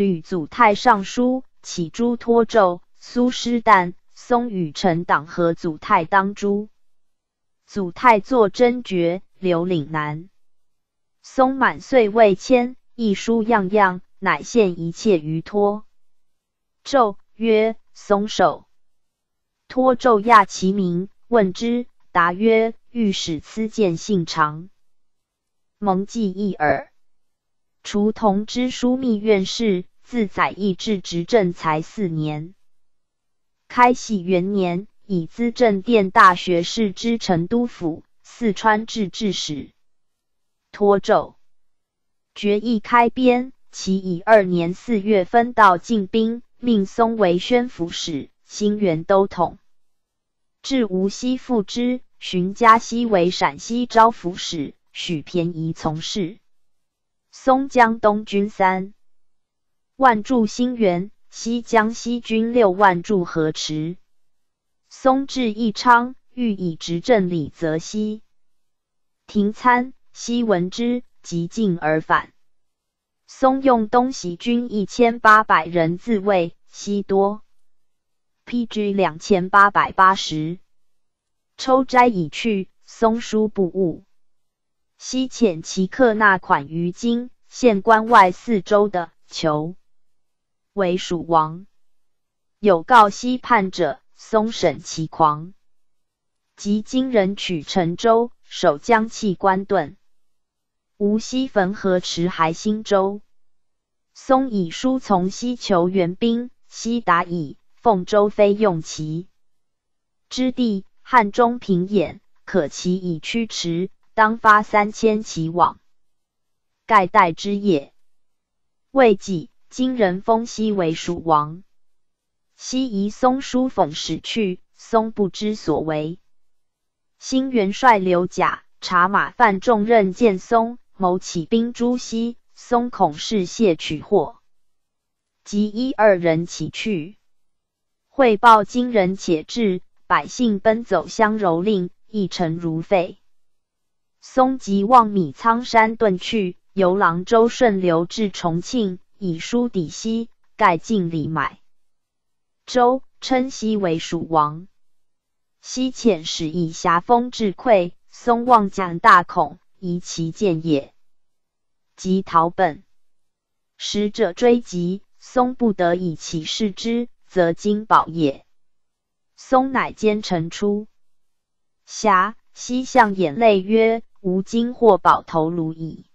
Speaker 1: 吕祖太尚书，起诸托胄，苏师旦。松与臣党和祖太当诛，祖太作真诀，留岭南。松满岁未迁，一书样样，乃献一切于托胄，曰：“松寿。”托胄亚其名，问之，答曰：“御史赐见信长，蒙记一耳。”除同知枢密院事，自载义至执政才四年。开禧元年，以资政殿大学士之成都府、四川制置使。托胄决议开边，其以二年四月分道进兵，命松为宣抚使，兴元都统。至无锡复之，寻嘉熙为陕西招抚使，许便宜从事。松江东军三万驻兴元。西江西军六万驻河池，松至义昌，欲以执政李泽西停参，西闻之，即进而返。松用东袭军一千八百人自卫，西多 P.G. 两千八百八十。抽斋已去，松书不误。西遣其客纳款于京，县关外四周的求。为蜀王，有告西叛者，松审其狂。及今人取陈州，守将弃官盾。无西汾河池还新州。松以书从西求援兵，西达以奉州非用其之地，汉中平衍，可其以驱驰，当发三千骑往，盖代之业。未几，今人封西为蜀王。西夷松书讽使去，松不知所为。新元帅刘甲察马范重，任见松，谋起兵诛西。松恐是谢取货，即一二人起去，汇报惊人，且至，百姓奔走相蹂躏，一城如废。松即望米仓山遁去，由郎州顺流至重庆，以书抵西，盖尽礼买。周称西为蜀王，西遣使以峡风至溃，松望将大恐，疑其见也，即逃奔。使者追及，松不得已其视之，则金宝也。松乃兼臣出，峡西向眼泪曰：“吾今获宝头颅矣。”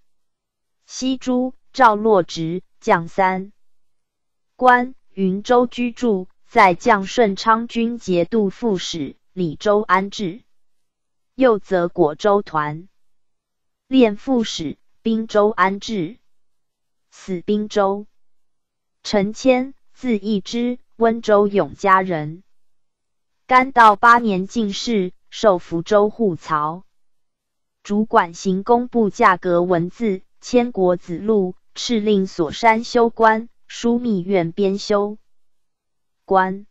Speaker 1: 西诸赵洛直将三关云州居住。在将顺昌军节度副使李州安置，又则果州团练副使滨州安置，死滨州。陈谦，字义之，温州永嘉人。干道八年进士，授福州护曹，主管行宫部价格文字，千国子录，敕令所山修官，枢密院编修。官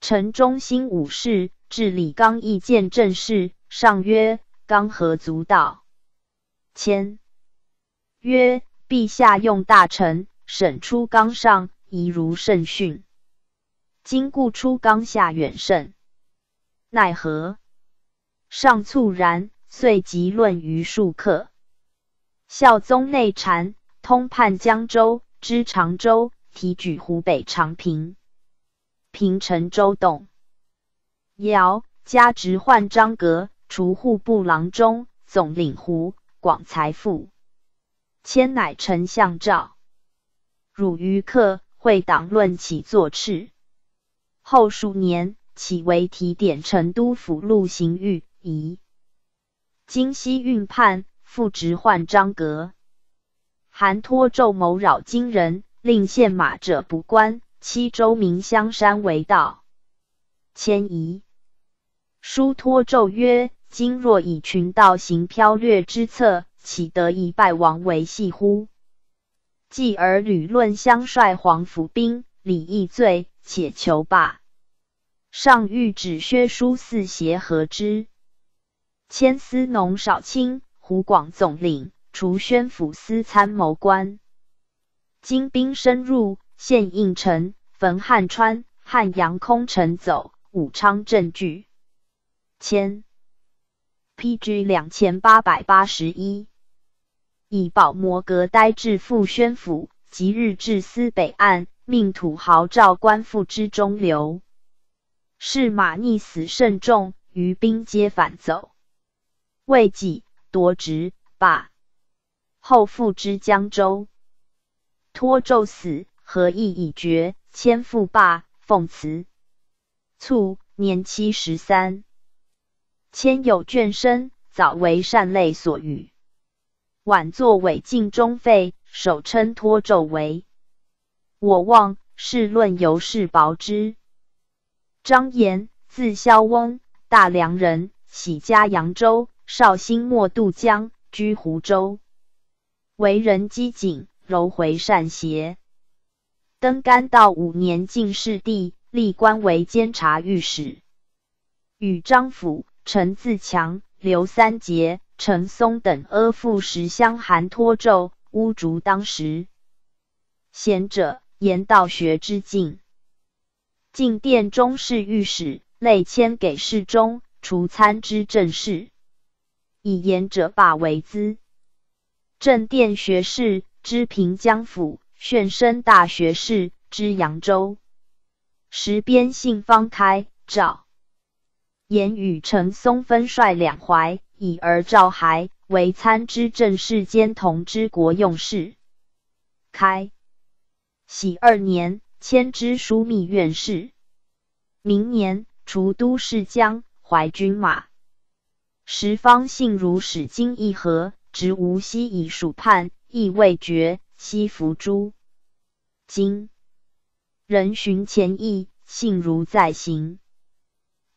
Speaker 1: 臣忠兴武士，治理刚毅见政事。上曰：“刚何足道？”谦曰：“陛下用大臣，审出纲上，宜如圣训。今故出纲下远甚，奈何？”上猝然，遂即论于数客。孝宗内禅，通判江州，知常州，提举湖北长平。平陈州董尧加职宦章阁，除户部郎中，总领湖广财富。迁乃丞相赵。汝于客会党论起作赤。后数年，起为提点成都府路行御仪。今西运判，复职宦章阁。韩托纣谋扰金人，令献马者不关。七州名香山为道，迁移。书托纣曰：“今若以群盗行剽掠之策，岂得以败王为戏乎？”继而屡论相率黄府兵，礼义罪，且求罢。上谕指薛书四协和之。迁司农少卿、湖广总领，除宣抚司参谋官。金兵深入。现应城，焚汉川、汉阳空城走，武昌镇据。千 PG 两千八百八十一，以保摩格呆至复宣府，即日至司北岸，命土豪赵官复之中流。是马逆死甚重，余兵皆反走。未几，夺职罢。后复之江州。托纣死。何意已决，迁父罢，奉祠。卒年七十三。迁有眷身，早为善类所与。晚作伪晋中废，首称托纣为。我望世论由是薄之。张延，字萧翁，大梁人，喜家扬州，绍兴末渡江，居湖州，为人机警，柔回善邪。登干道五年进士第，历官为监察御史。与张辅、陈自强、刘三杰、陈松等阿附十乡韩托胄，乌竹当时。贤者，言道学之敬。进殿中侍御史，累迁给侍中，除参知政事。以言者罢为资。正殿学士，知平江府。炫升大学士，知扬州。时边信方开，赵言与陈松分率两淮，以而赵还为参知政事兼同知国用事。开禧二年，迁知枢密院事。明年，除都市江淮军马。时方信如使金议和，执无锡以蜀叛，意未决，悉伏诛。今人寻前意。信如在行，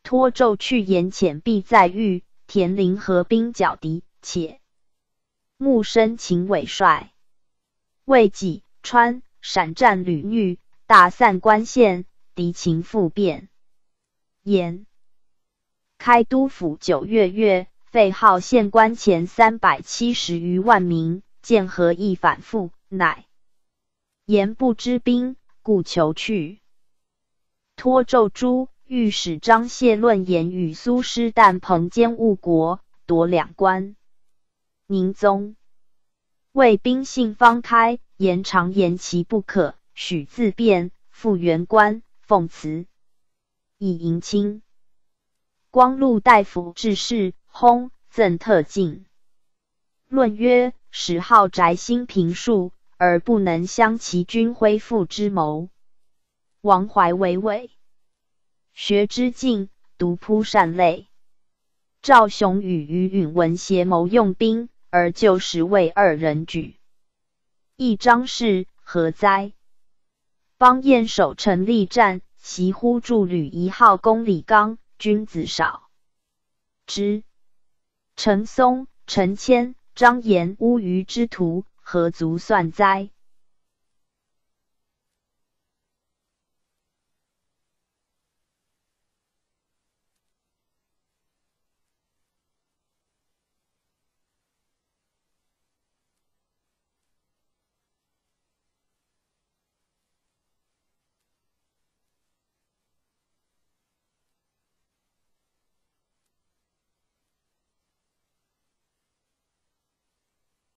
Speaker 1: 托胄去言遣必在豫田陵合兵剿敌，且木生秦伟帅为济川闪战屡遇，大散关县，敌情复变。言开都府九月月，废号县官前三百七十余万名，见何意反复，乃言不知兵，故求去。托奏诸御史张谢论言与苏师旦彭坚误国夺两关。宁宗为兵信方开，言常言其不可，许自便，复原官，奉辞以迎亲。光禄大夫致仕，薨，赠特进。论曰：十号宅心平数，而不能相其君恢复之谋。王怀为伟，学之进，独扑善类。赵雄与于允文协谋用兵，而就实为二人举。一张氏何哉？邦彦守城力战，其呼助吕一号公李纲，君子少之。陈松、陈谦、张延乌鱼之徒，何足算哉？